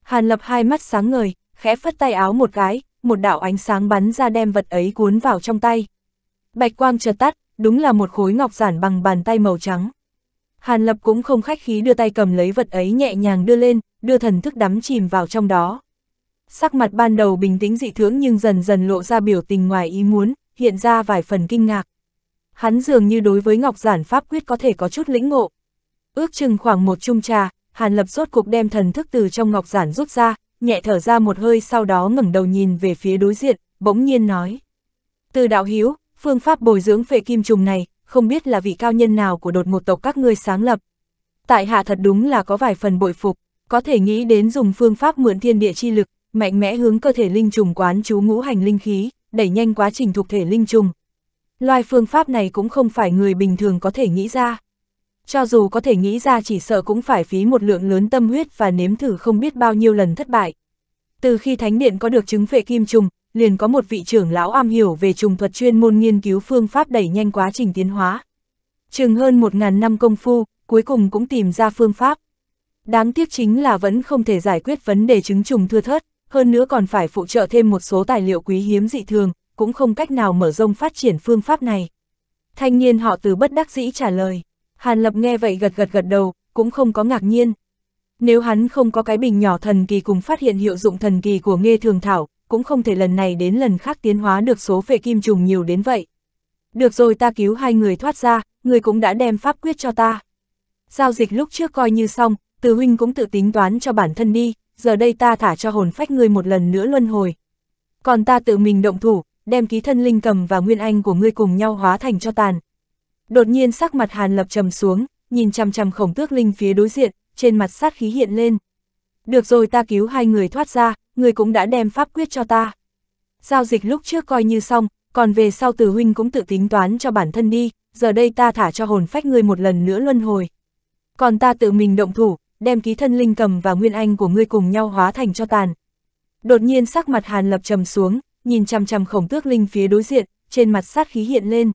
Hàn lập hai mắt sáng ngời, khẽ phất tay áo một cái, một đạo ánh sáng bắn ra đem vật ấy cuốn vào trong tay. Bạch quang chợt tắt, đúng là một khối ngọc giản bằng bàn tay màu trắng. Hàn lập cũng không khách khí đưa tay cầm lấy vật ấy nhẹ nhàng đưa lên, đưa thần thức đắm chìm vào trong đó. Sắc mặt ban đầu bình tĩnh dị thướng nhưng dần dần lộ ra biểu tình ngoài ý muốn, hiện ra vài phần kinh ngạc. Hắn dường như đối với Ngọc Giản Pháp quyết có thể có chút lĩnh ngộ. Ước chừng khoảng một chung trà, Hàn Lập rốt cục đem thần thức từ trong Ngọc Giản rút ra, nhẹ thở ra một hơi sau đó ngẩng đầu nhìn về phía đối diện, bỗng nhiên nói. Từ đạo hiếu, phương pháp bồi dưỡng phệ kim trùng này, không biết là vị cao nhân nào của đột một tộc các ngươi sáng lập. Tại hạ thật đúng là có vài phần bội phục, có thể nghĩ đến dùng phương pháp mượn thiên địa chi lực, mạnh mẽ hướng cơ thể linh trùng quán chú ngũ hành linh khí, đẩy nhanh quá trình thuộc thể linh trùng. Loài phương pháp này cũng không phải người bình thường có thể nghĩ ra. Cho dù có thể nghĩ ra chỉ sợ cũng phải phí một lượng lớn tâm huyết và nếm thử không biết bao nhiêu lần thất bại. Từ khi Thánh Điện có được chứng phệ kim trùng, liền có một vị trưởng lão am hiểu về trùng thuật chuyên môn nghiên cứu phương pháp đẩy nhanh quá trình tiến hóa. Chừng hơn một ngàn năm công phu, cuối cùng cũng tìm ra phương pháp. Đáng tiếc chính là vẫn không thể giải quyết vấn đề chứng trùng thưa thớt, hơn nữa còn phải phụ trợ thêm một số tài liệu quý hiếm dị thường, cũng không cách nào mở rộng phát triển phương pháp này. Thanh niên họ từ bất đắc dĩ trả lời. Hàn Lập nghe vậy gật gật gật đầu, cũng không có ngạc nhiên. Nếu hắn không có cái bình nhỏ thần kỳ cùng phát hiện hiệu dụng thần kỳ của nghe thường thảo, cũng không thể lần này đến lần khác tiến hóa được số phệ kim trùng nhiều đến vậy. Được rồi ta cứu hai người thoát ra, người cũng đã đem pháp quyết cho ta. Giao dịch lúc trước coi như xong, từ huynh cũng tự tính toán cho bản thân đi, giờ đây ta thả cho hồn phách ngươi một lần nữa luân hồi. Còn ta tự mình động thủ, đem ký thân linh cầm và nguyên anh của ngươi cùng nhau hóa thành cho tàn. Đột nhiên sắc mặt Hàn Lập trầm xuống, nhìn chằm chằm khổng tước linh phía đối diện, trên mặt sát khí hiện lên. Được rồi ta cứu hai người thoát ra, người cũng đã đem pháp quyết cho ta. Giao dịch lúc trước coi như xong, còn về sau tử huynh cũng tự tính toán cho bản thân đi, giờ đây ta thả cho hồn phách ngươi một lần nữa luân hồi. Còn ta tự mình động thủ, đem ký thân linh cầm và nguyên anh của ngươi cùng nhau hóa thành cho tàn. Đột nhiên sắc mặt Hàn Lập trầm xuống, nhìn chằm chằm khổng tước linh phía đối diện, trên mặt sát khí hiện lên.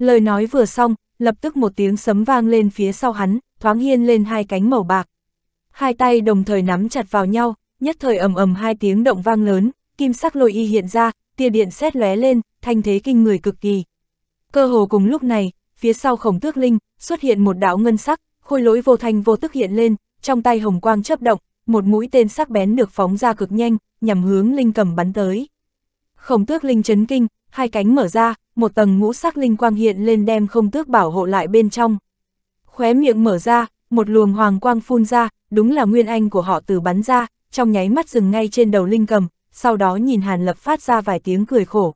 Lời nói vừa xong, lập tức một tiếng sấm vang lên phía sau hắn, thoáng hiên lên hai cánh màu bạc. Hai tay đồng thời nắm chặt vào nhau, nhất thời ầm ầm hai tiếng động vang lớn, kim sắc lôi y hiện ra, tia điện xét lóe lên, thanh thế kinh người cực kỳ. Cơ hồ cùng lúc này, phía sau khổng tước linh, xuất hiện một đạo ngân sắc, khôi lỗi vô thanh vô tức hiện lên, trong tay hồng quang chấp động, một mũi tên sắc bén được phóng ra cực nhanh, nhằm hướng linh cầm bắn tới. Khổng tước linh chấn kinh, hai cánh mở ra, một tầng ngũ sắc linh quang hiện lên đem không tước bảo hộ lại bên trong. Khóe miệng mở ra, một luồng hoàng quang phun ra, đúng là nguyên anh của họ từ bắn ra, trong nháy mắt dừng ngay trên đầu linh cầm, sau đó nhìn Hàn Lập phát ra vài tiếng cười khổ.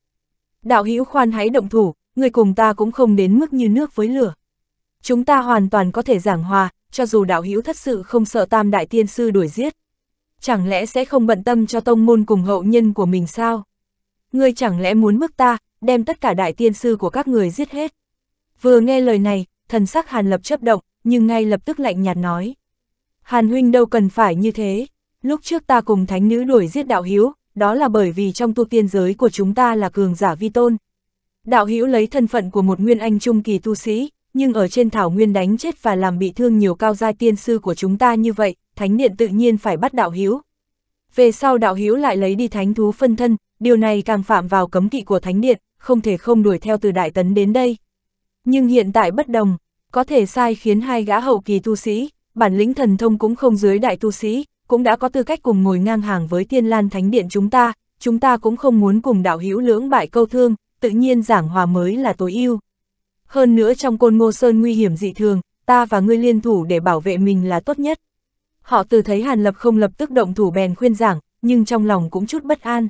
Đạo hữu khoan hãy động thủ, người cùng ta cũng không đến mức như nước với lửa. Chúng ta hoàn toàn có thể giảng hòa, cho dù đạo hữu thất sự không sợ tam đại tiên sư đuổi giết. Chẳng lẽ sẽ không bận tâm cho tông môn cùng hậu nhân của mình sao? Ngươi chẳng lẽ muốn bức ta, đem tất cả đại tiên sư của các người giết hết? Vừa nghe lời này, thần sắc Hàn Lập chấp động, nhưng ngay lập tức lạnh nhạt nói. Hàn huynh đâu cần phải như thế, lúc trước ta cùng thánh nữ đuổi giết đạo hiếu, đó là bởi vì trong tu tiên giới của chúng ta là cường giả vi tôn. Đạo hữu lấy thân phận của một nguyên anh trung kỳ tu sĩ, nhưng ở trên thảo nguyên đánh chết và làm bị thương nhiều cao giai tiên sư của chúng ta như vậy, thánh điện tự nhiên phải bắt đạo hiếu. Về sau đạo hiếu lại lấy đi thánh thú phân thân, điều này càng phạm vào cấm kỵ của thánh điện, không thể không đuổi theo từ đại tấn đến đây. Nhưng hiện tại bất đồng, có thể sai khiến hai gã hậu kỳ tu sĩ, bản lĩnh thần thông cũng không dưới đại tu sĩ, cũng đã có tư cách cùng ngồi ngang hàng với tiên lan thánh điện chúng ta, chúng ta cũng không muốn cùng đạo hữu lưỡng bại câu thương, tự nhiên giảng hòa mới là tối ưu. Hơn nữa trong côn ngô sơn nguy hiểm dị thường, ta và ngươi liên thủ để bảo vệ mình là tốt nhất. Họ từ thấy Hàn Lập không lập tức động thủ bèn khuyên giảng, nhưng trong lòng cũng chút bất an.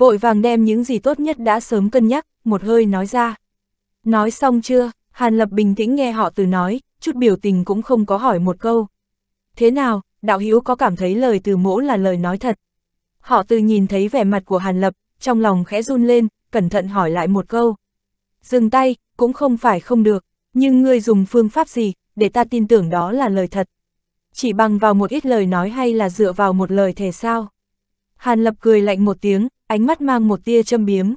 Vội vàng đem những gì tốt nhất đã sớm cân nhắc, một hơi nói ra. Nói xong chưa, Hàn Lập bình tĩnh nghe họ từ nói, chút biểu tình cũng không có hỏi một câu. Thế nào, đạo hữu có cảm thấy lời từ mỗ là lời nói thật? Họ từ nhìn thấy vẻ mặt của Hàn Lập, trong lòng khẽ run lên, cẩn thận hỏi lại một câu. Dừng tay, cũng không phải không được, nhưng ngươi dùng phương pháp gì, để ta tin tưởng đó là lời thật. Chỉ bằng vào một ít lời nói hay là dựa vào một lời thề sao? Hàn Lập cười lạnh một tiếng, ánh mắt mang một tia châm biếm.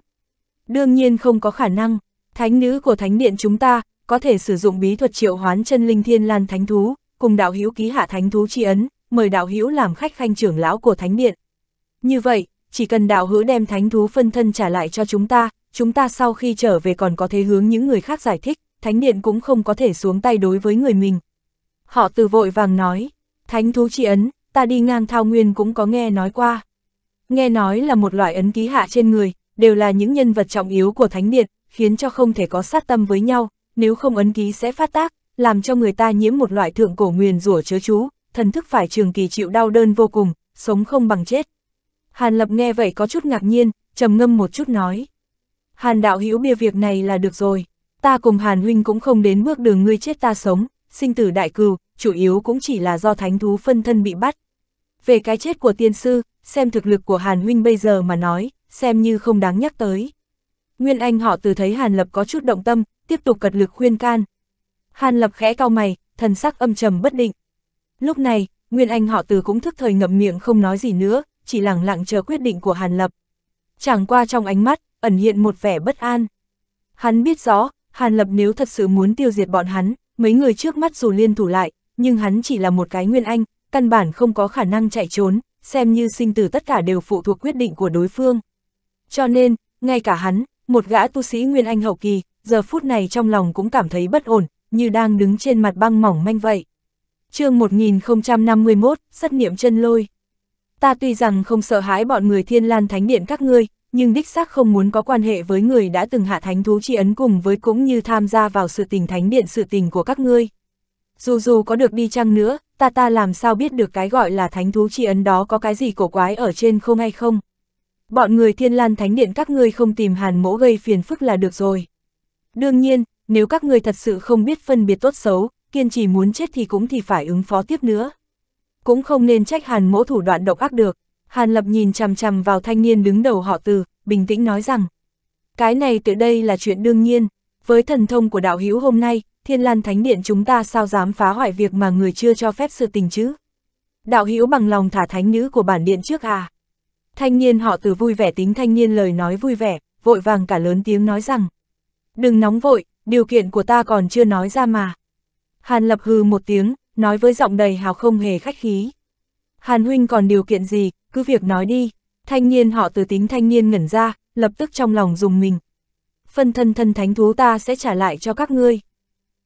Đương nhiên không có khả năng, thánh nữ của thánh điện chúng ta, có thể sử dụng bí thuật triệu hoán chân linh thiên lan thánh thú, cùng đạo hữu ký hạ thánh thú chi ấn, mời đạo hữu làm khách khanh trưởng lão của thánh điện. Như vậy, chỉ cần đạo hữu đem thánh thú phân thân trả lại cho chúng ta, chúng ta sau khi trở về còn có thể hướng những người khác giải thích, thánh điện cũng không có thể xuống tay đối với người mình. Họ từ vội vàng nói, thánh thú chi ấn, ta đi ngang thao nguyên cũng có nghe nói qua. Nghe nói là một loại ấn ký hạ trên người, đều là những nhân vật trọng yếu của thánh điện, khiến cho không thể có sát tâm với nhau, nếu không ấn ký sẽ phát tác, làm cho người ta nhiễm một loại thượng cổ nguyền rủa chớ chú, thần thức phải trường kỳ chịu đau đơn vô cùng, sống không bằng chết. Hàn Lập nghe vậy có chút ngạc nhiên, trầm ngâm một chút nói. Hàn đạo hữu bia việc này là được rồi, ta cùng Hàn huynh cũng không đến bước đường ngươi chết ta sống, sinh tử đại cừu, chủ yếu cũng chỉ là do thánh thú phân thân bị bắt. Về cái chết của tiên sư, xem thực lực của Hàn huynh bây giờ mà nói, xem như không đáng nhắc tới. Nguyên Anh họ từ thấy Hàn Lập có chút động tâm, tiếp tục cật lực khuyên can. Hàn Lập khẽ cau mày, thần sắc âm trầm bất định. Lúc này, Nguyên Anh họ từ cũng thức thời ngậm miệng không nói gì nữa, chỉ lặng lặng chờ quyết định của Hàn Lập. Chẳng qua trong ánh mắt, ẩn hiện một vẻ bất an. Hắn biết rõ, Hàn Lập nếu thật sự muốn tiêu diệt bọn hắn, mấy người trước mắt dù liên thủ lại, nhưng hắn chỉ là một cái Nguyên Anh, căn bản không có khả năng chạy trốn, xem như sinh tử tất cả đều phụ thuộc quyết định của đối phương. Cho nên, ngay cả hắn, một gã tu sĩ Nguyên Anh hậu kỳ, giờ phút này trong lòng cũng cảm thấy bất ổn, như đang đứng trên mặt băng mỏng manh vậy. chương 1051, Sất niệm chân lôi. Ta tuy rằng không sợ hãi bọn người thiên lan thánh điện các ngươi, nhưng đích xác không muốn có quan hệ với người đã từng hạ thánh thú tri ấn cùng với cũng như tham gia vào sự tình thánh điện sự tình của các ngươi. Dù dù có được đi chăng nữa, ta ta làm sao biết được cái gọi là thánh thú tri ấn đó có cái gì cổ quái ở trên không hay không. Bọn người thiên lan thánh điện các ngươi không tìm hàn mỗ gây phiền phức là được rồi. Đương nhiên, nếu các ngươi thật sự không biết phân biệt tốt xấu, kiên trì muốn chết thì cũng thì phải ứng phó tiếp nữa. Cũng không nên trách hàn mỗ thủ đoạn độc ác được. Hàn Lập nhìn chằm chằm vào thanh niên đứng đầu họ từ, bình tĩnh nói rằng. Cái này từ đây là chuyện đương nhiên, với thần thông của đạo hữu hôm nay, Thiên Lan Thánh Điện chúng ta sao dám phá hoại việc mà người chưa cho phép sự tình chứ? Đạo hữu bằng lòng thả thánh nữ của bản điện trước à? Thanh niên họ từ vui vẻ tính thanh niên lời nói vui vẻ, vội vàng cả lớn tiếng nói rằng. Đừng nóng vội, điều kiện của ta còn chưa nói ra mà. Hàn lập hư một tiếng, nói với giọng đầy hào không hề khách khí. Hàn huynh còn điều kiện gì, cứ việc nói đi. Thanh niên họ từ tính thanh niên ngẩn ra, lập tức trong lòng dùng mình. Phân thân thân thánh thú ta sẽ trả lại cho các ngươi.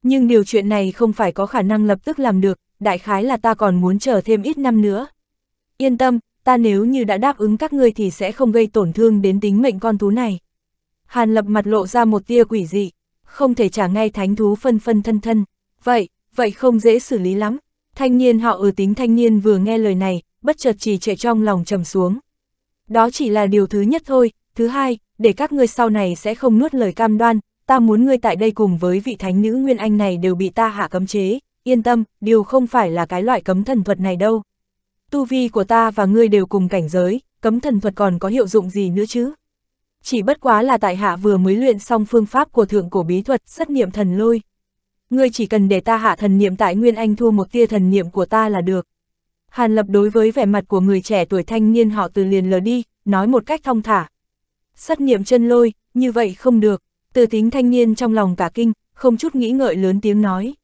Nhưng điều chuyện này không phải có khả năng lập tức làm được, đại khái là ta còn muốn chờ thêm ít năm nữa. Yên tâm, ta nếu như đã đáp ứng các ngươi thì sẽ không gây tổn thương đến tính mệnh con thú này. Hàn lập mặt lộ ra một tia quỷ dị, không thể trả ngay thánh thú phân phân thân thân. Vậy, vậy không dễ xử lý lắm. Thanh niên họ ở tính thanh niên vừa nghe lời này, bất chợt chỉ chạy trong lòng trầm xuống. Đó chỉ là điều thứ nhất thôi, thứ hai, để các ngươi sau này sẽ không nuốt lời cam đoan, ta muốn ngươi tại đây cùng với vị thánh nữ Nguyên Anh này đều bị ta hạ cấm chế, yên tâm, điều không phải là cái loại cấm thần thuật này đâu. Tu vi của ta và ngươi đều cùng cảnh giới, cấm thần thuật còn có hiệu dụng gì nữa chứ? Chỉ bất quá là tại hạ vừa mới luyện xong phương pháp của thượng cổ bí thuật, xuất niệm thần lôi. Ngươi chỉ cần để ta hạ thần niệm tại Nguyên Anh thua một tia thần niệm của ta là được. Hàn Lập đối với vẻ mặt của người trẻ tuổi thanh niên họ từ liền lờ đi, nói một cách thong thả. Xuất niệm chân lôi, như vậy không được, từ tính thanh niên trong lòng cả kinh, không chút nghĩ ngợi lớn tiếng nói.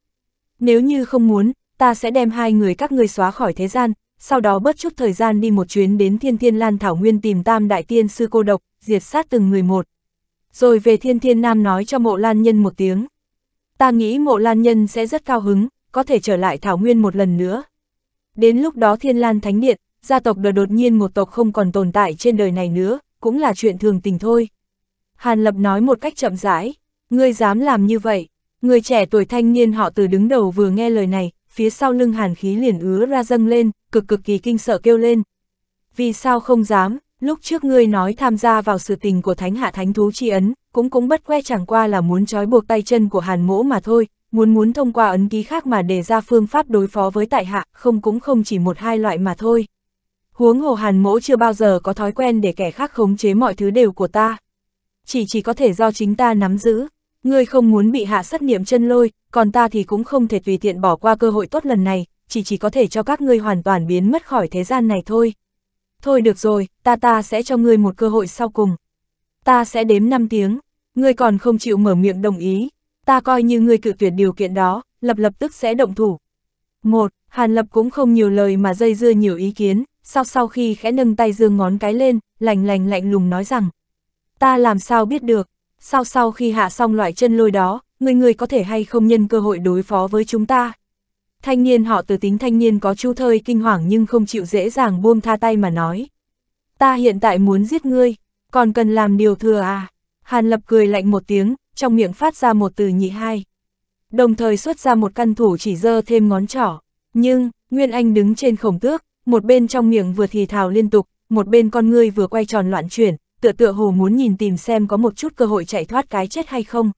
Nếu như không muốn, ta sẽ đem hai người các ngươi xóa khỏi thế gian, sau đó bớt chút thời gian đi một chuyến đến thiên thiên lan thảo nguyên tìm tam đại tiên sư cô độc, diệt sát từng người một. Rồi về thiên thiên nam nói cho mộ lan nhân một tiếng. Ta nghĩ mộ lan nhân sẽ rất cao hứng, có thể trở lại thảo nguyên một lần nữa. Đến lúc đó Thiên Lan Thánh Điện, gia tộc đờ đột nhiên một tộc không còn tồn tại trên đời này nữa, cũng là chuyện thường tình thôi. Hàn Lập nói một cách chậm rãi, ngươi dám làm như vậy. Người trẻ tuổi thanh niên họ từ đứng đầu vừa nghe lời này, phía sau lưng hàn khí liền ứa ra dâng lên, cực cực kỳ kinh sợ kêu lên. Vì sao không dám, lúc trước ngươi nói tham gia vào sự tình của thánh hạ thánh thú chi ấn, cũng cũng bất que chẳng qua là muốn trói buộc tay chân của hàn mỗ mà thôi, muốn muốn thông qua ấn ký khác mà đề ra phương pháp đối phó với tại hạ, không cũng không chỉ một hai loại mà thôi. Huống hồ hàn mỗ chưa bao giờ có thói quen để kẻ khác khống chế mọi thứ đều của ta. Chỉ chỉ có thể do chính ta nắm giữ. Ngươi không muốn bị hạ sát niệm chân lôi, còn ta thì cũng không thể tùy tiện bỏ qua cơ hội tốt lần này, chỉ chỉ có thể cho các ngươi hoàn toàn biến mất khỏi thế gian này thôi. Thôi được rồi, ta ta sẽ cho ngươi một cơ hội sau cùng. Ta sẽ đếm 5 tiếng, ngươi còn không chịu mở miệng đồng ý, Ta coi như ngươi cự tuyệt điều kiện đó, lập lập tức sẽ động thủ. Một, Hàn Lập cũng không nhiều lời mà dây dưa nhiều ý kiến, sau sau khi khẽ nâng tay dương ngón cái lên, lành lành lạnh lùng nói rằng. Ta làm sao biết được, sau sau khi hạ xong loại chân lôi đó, người người có thể hay không nhân cơ hội đối phó với chúng ta. Thanh niên họ từ tính thanh niên có chu thơi kinh hoàng nhưng không chịu dễ dàng buông tha tay mà nói. Ta hiện tại muốn giết ngươi, còn cần làm điều thừa à? Hàn Lập cười lạnh một tiếng, trong miệng phát ra một từ nhị hai. Đồng thời xuất ra một căn thủ chỉ dơ thêm ngón trỏ. Nhưng, Nguyên Anh đứng trên khổng tước, một bên trong miệng vừa thì thào liên tục, một bên con ngươi vừa quay tròn loạn chuyển, tựa tựa hồ muốn nhìn tìm xem có một chút cơ hội chạy thoát cái chết hay không.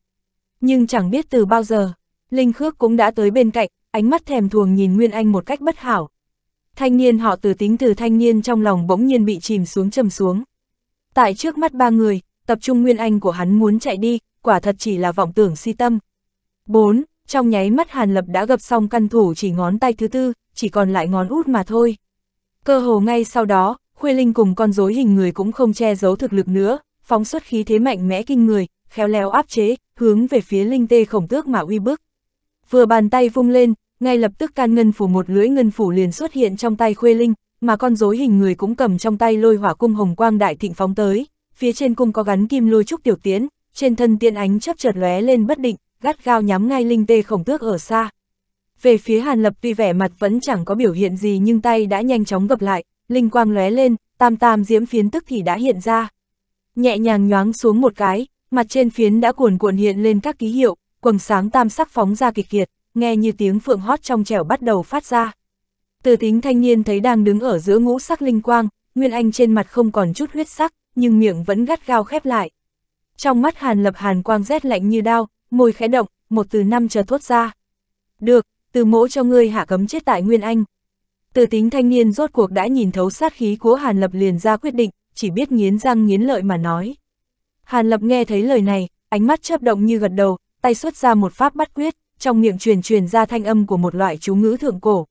Nhưng chẳng biết từ bao giờ, Linh Khước cũng đã tới bên cạnh, ánh mắt thèm thuồng nhìn Nguyên Anh một cách bất hảo. Thanh niên họ từ tính từ thanh niên trong lòng bỗng nhiên bị chìm xuống trầm xuống. Tại trước mắt ba người, tập trung Nguyên Anh của hắn muốn chạy đi, quả thật chỉ là vọng tưởng si tâm. 4. Trong nháy mắt Hàn Lập đã gập xong căn thủ chỉ ngón tay thứ tư, chỉ còn lại ngón út mà thôi. Cơ hồ ngay sau đó, Khuê Linh cùng con rối hình người cũng không che giấu thực lực nữa, phóng xuất khí thế mạnh mẽ kinh người, khéo léo áp chế, hướng về phía Linh Tê khổng tước mà uy bức. Vừa bàn tay vung lên, ngay lập tức can ngân phủ một lưỡi ngân phủ liền xuất hiện trong tay Khuê Linh, mà con rối hình người cũng cầm trong tay lôi hỏa cung hồng quang đại thịnh phóng tới, phía trên cung có gắn kim lôi trúc tiểu tiến, trên thân tiên ánh chấp chợt lóe lên bất định, gắt gao nhắm ngay Linh Tê khổng tước ở xa. Về phía Hàn Lập tuy vẻ mặt vẫn chẳng có biểu hiện gì nhưng tay đã nhanh chóng gập lại, linh quang lóe lên, tam tam diễm phiến tức thì đã hiện ra. Nhẹ nhàng nhoáng xuống một cái, mặt trên phiến đã cuồn cuộn hiện lên các ký hiệu, quầng sáng tam sắc phóng ra kịch kiệt, nghe như tiếng phượng hót trong trẻo bắt đầu phát ra. Từ tính thanh niên thấy đang đứng ở giữa ngũ sắc linh quang, Nguyên Anh trên mặt không còn chút huyết sắc, nhưng miệng vẫn gắt gao khép lại. Trong mắt Hàn Lập Hàn quang rét lạnh như đao, môi khẽ động, một từ năm chờ thốt ra. Được, từ mỗ cho ngươi hạ cấm chết tại Nguyên Anh. Từ tính thanh niên rốt cuộc đã nhìn thấu sát khí của Hàn Lập liền ra quyết định, chỉ biết nghiến răng nghiến lợi mà nói. Hàn Lập nghe thấy lời này, ánh mắt chớp động như gật đầu, tay xuất ra một pháp bắt quyết, trong miệng truyền truyền ra thanh âm của một loại chú ngữ thượng cổ.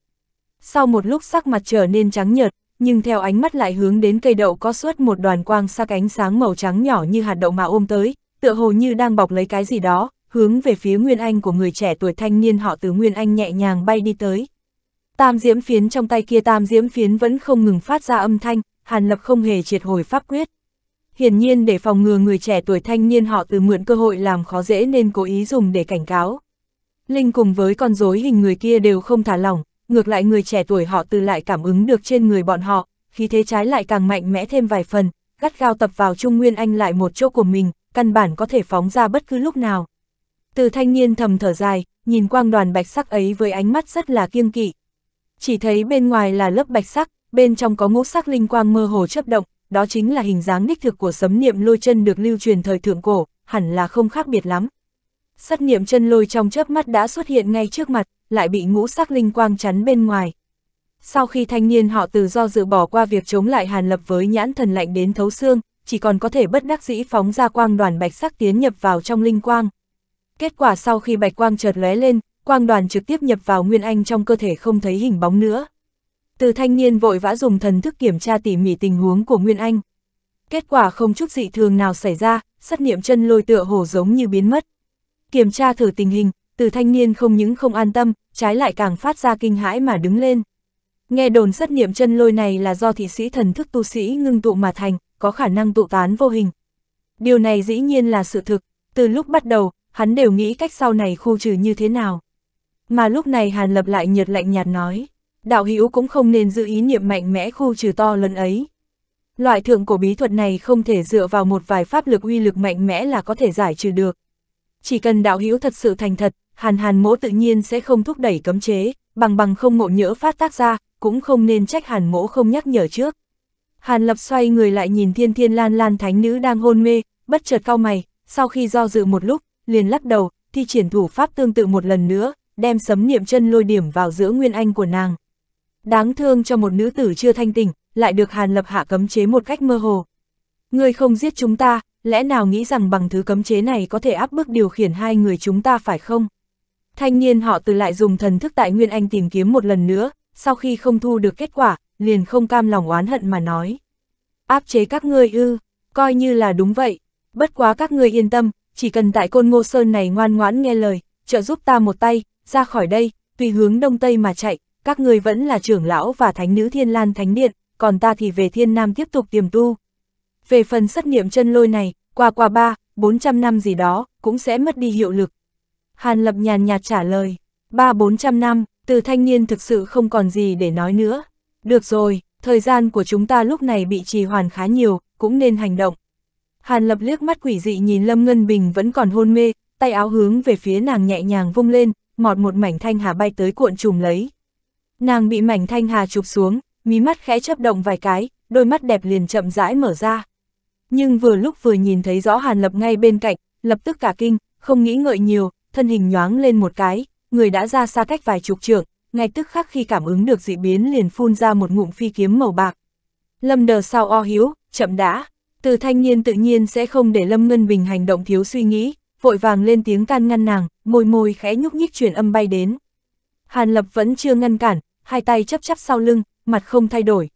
Sau một lúc sắc mặt trở nên trắng nhợt, nhưng theo ánh mắt lại hướng đến cây đậu có suốt một đoàn quang sắc ánh sáng màu trắng nhỏ như hạt đậu mà ôm tới, tựa hồ như đang bọc lấy cái gì đó, hướng về phía Nguyên Anh của người trẻ tuổi thanh niên họ từ Nguyên Anh nhẹ nhàng bay đi tới. Tam diễm phiến trong tay kia tam diễm phiến vẫn không ngừng phát ra âm thanh, Hàn Lập không hề triệt hồi pháp quyết. Hiển nhiên để phòng ngừa người trẻ tuổi thanh niên họ từ mượn cơ hội làm khó dễ nên cố ý dùng để cảnh cáo. Linh cùng với con rối hình người kia đều không thả lỏng, ngược lại người trẻ tuổi họ từ lại cảm ứng được trên người bọn họ, khí thế trái lại càng mạnh mẽ thêm vài phần, gắt gao tập vào Trung Nguyên Anh lại một chỗ của mình, căn bản có thể phóng ra bất cứ lúc nào. Từ thanh niên thầm thở dài, nhìn quang đoàn bạch sắc ấy với ánh mắt rất là kiêng kỵ. Chỉ thấy bên ngoài là lớp bạch sắc, bên trong có ngũ sắc linh quang mơ hồ chấp động, đó chính là hình dáng đích thực của sấm niệm lôi chân được lưu truyền thời thượng cổ, hẳn là không khác biệt lắm. Sắt niệm chân lôi trong chớp mắt đã xuất hiện ngay trước mặt, lại bị ngũ sắc linh quang chắn bên ngoài. Sau khi thanh niên họ từ do dự bỏ qua việc chống lại Hàn Lập với nhãn thần lạnh đến thấu xương, chỉ còn có thể bất đắc dĩ phóng ra quang đoàn bạch sắc tiến nhập vào trong linh quang. Kết quả sau khi bạch quang chợt lóe lên, quang đoàn trực tiếp nhập vào Nguyên Anh trong cơ thể không thấy hình bóng nữa. Từ thanh niên vội vã dùng thần thức kiểm tra tỉ mỉ tình huống của Nguyên Anh. Kết quả không chút dị thường nào xảy ra, sát niệm chân lôi tựa hồ giống như biến mất. Kiểm tra thử tình hình, từ thanh niên không những không an tâm, trái lại càng phát ra kinh hãi mà đứng lên. Nghe đồn sát niệm chân lôi này là do thị sĩ thần thức tu sĩ ngưng tụ mà thành, có khả năng tụ tán vô hình. Điều này dĩ nhiên là sự thực, từ lúc bắt đầu, hắn đều nghĩ cách sau này khu trừ như thế nào. Mà lúc này Hàn Lập lại nhiệt lạnh nhạt nói, đạo hữu cũng không nên giữ ý niệm mạnh mẽ khu trừ to lớn ấy. Loại thượng cổ bí thuật này không thể dựa vào một vài pháp lực uy lực mạnh mẽ là có thể giải trừ được. Chỉ cần đạo hữu thật sự thành thật, Hàn Hàn mỗ tự nhiên sẽ không thúc đẩy cấm chế, bằng bằng không ngộ nhỡ phát tác ra, cũng không nên trách Hàn mỗ không nhắc nhở trước. Hàn Lập xoay người lại nhìn thiên thiên lan lan thánh nữ đang hôn mê, bất chợt cau mày, sau khi do dự một lúc, liền lắc đầu, thi triển thủ pháp tương tự một lần nữa, đem sấm niệm chân lôi điểm vào giữa nguyên anh của nàng. Đáng thương cho một nữ tử chưa thanh tỉnh, lại được Hàn Lập hạ cấm chế một cách mơ hồ. Người không giết chúng ta, lẽ nào nghĩ rằng bằng thứ cấm chế này có thể áp bức điều khiển hai người chúng ta phải không? Thanh niên họ từ lại dùng thần thức tại Nguyên Anh tìm kiếm một lần nữa, sau khi không thu được kết quả, liền không cam lòng oán hận mà nói. Áp chế các ngươi ư, coi như là đúng vậy, bất quá các ngươi yên tâm, chỉ cần tại côn ngô sơn này ngoan ngoãn nghe lời, trợ giúp ta một tay, ra khỏi đây, tùy hướng đông tây mà chạy, các người vẫn là trưởng lão và thánh nữ thiên lan thánh điện, còn ta thì về thiên nam tiếp tục tiềm tu. Về phần xét nghiệm chân lôi này, qua qua ba, 400 năm gì đó, cũng sẽ mất đi hiệu lực. Hàn Lập nhàn nhạt trả lời, ba 400 năm, từ thanh niên thực sự không còn gì để nói nữa. Được rồi, thời gian của chúng ta lúc này bị trì hoàn khá nhiều, cũng nên hành động. Hàn Lập liếc mắt quỷ dị nhìn Lâm Ngân Bình vẫn còn hôn mê, tay áo hướng về phía nàng nhẹ nhàng vung lên, mọt một mảnh thanh hà bay tới cuộn trùm lấy. Nàng bị mảnh thanh hà chụp xuống, mí mắt khẽ chấp động vài cái, đôi mắt đẹp liền chậm rãi mở ra. Nhưng vừa lúc vừa nhìn thấy rõ Hàn Lập ngay bên cạnh, lập tức cả kinh, không nghĩ ngợi nhiều, thân hình nhoáng lên một cái, người đã ra xa cách vài chục trượng, ngay tức khắc khi cảm ứng được dị biến liền phun ra một ngụm phi kiếm màu bạc. Lâm đờ sau o hiếu, chậm đã, từ thanh niên tự nhiên sẽ không để Lâm Ngân Bình hành động thiếu suy nghĩ, vội vàng lên tiếng can ngăn nàng, môi môi khẽ nhúc nhích chuyển âm bay đến. Hàn Lập vẫn chưa ngăn cản, hai tay chấp chấp sau lưng, mặt không thay đổi.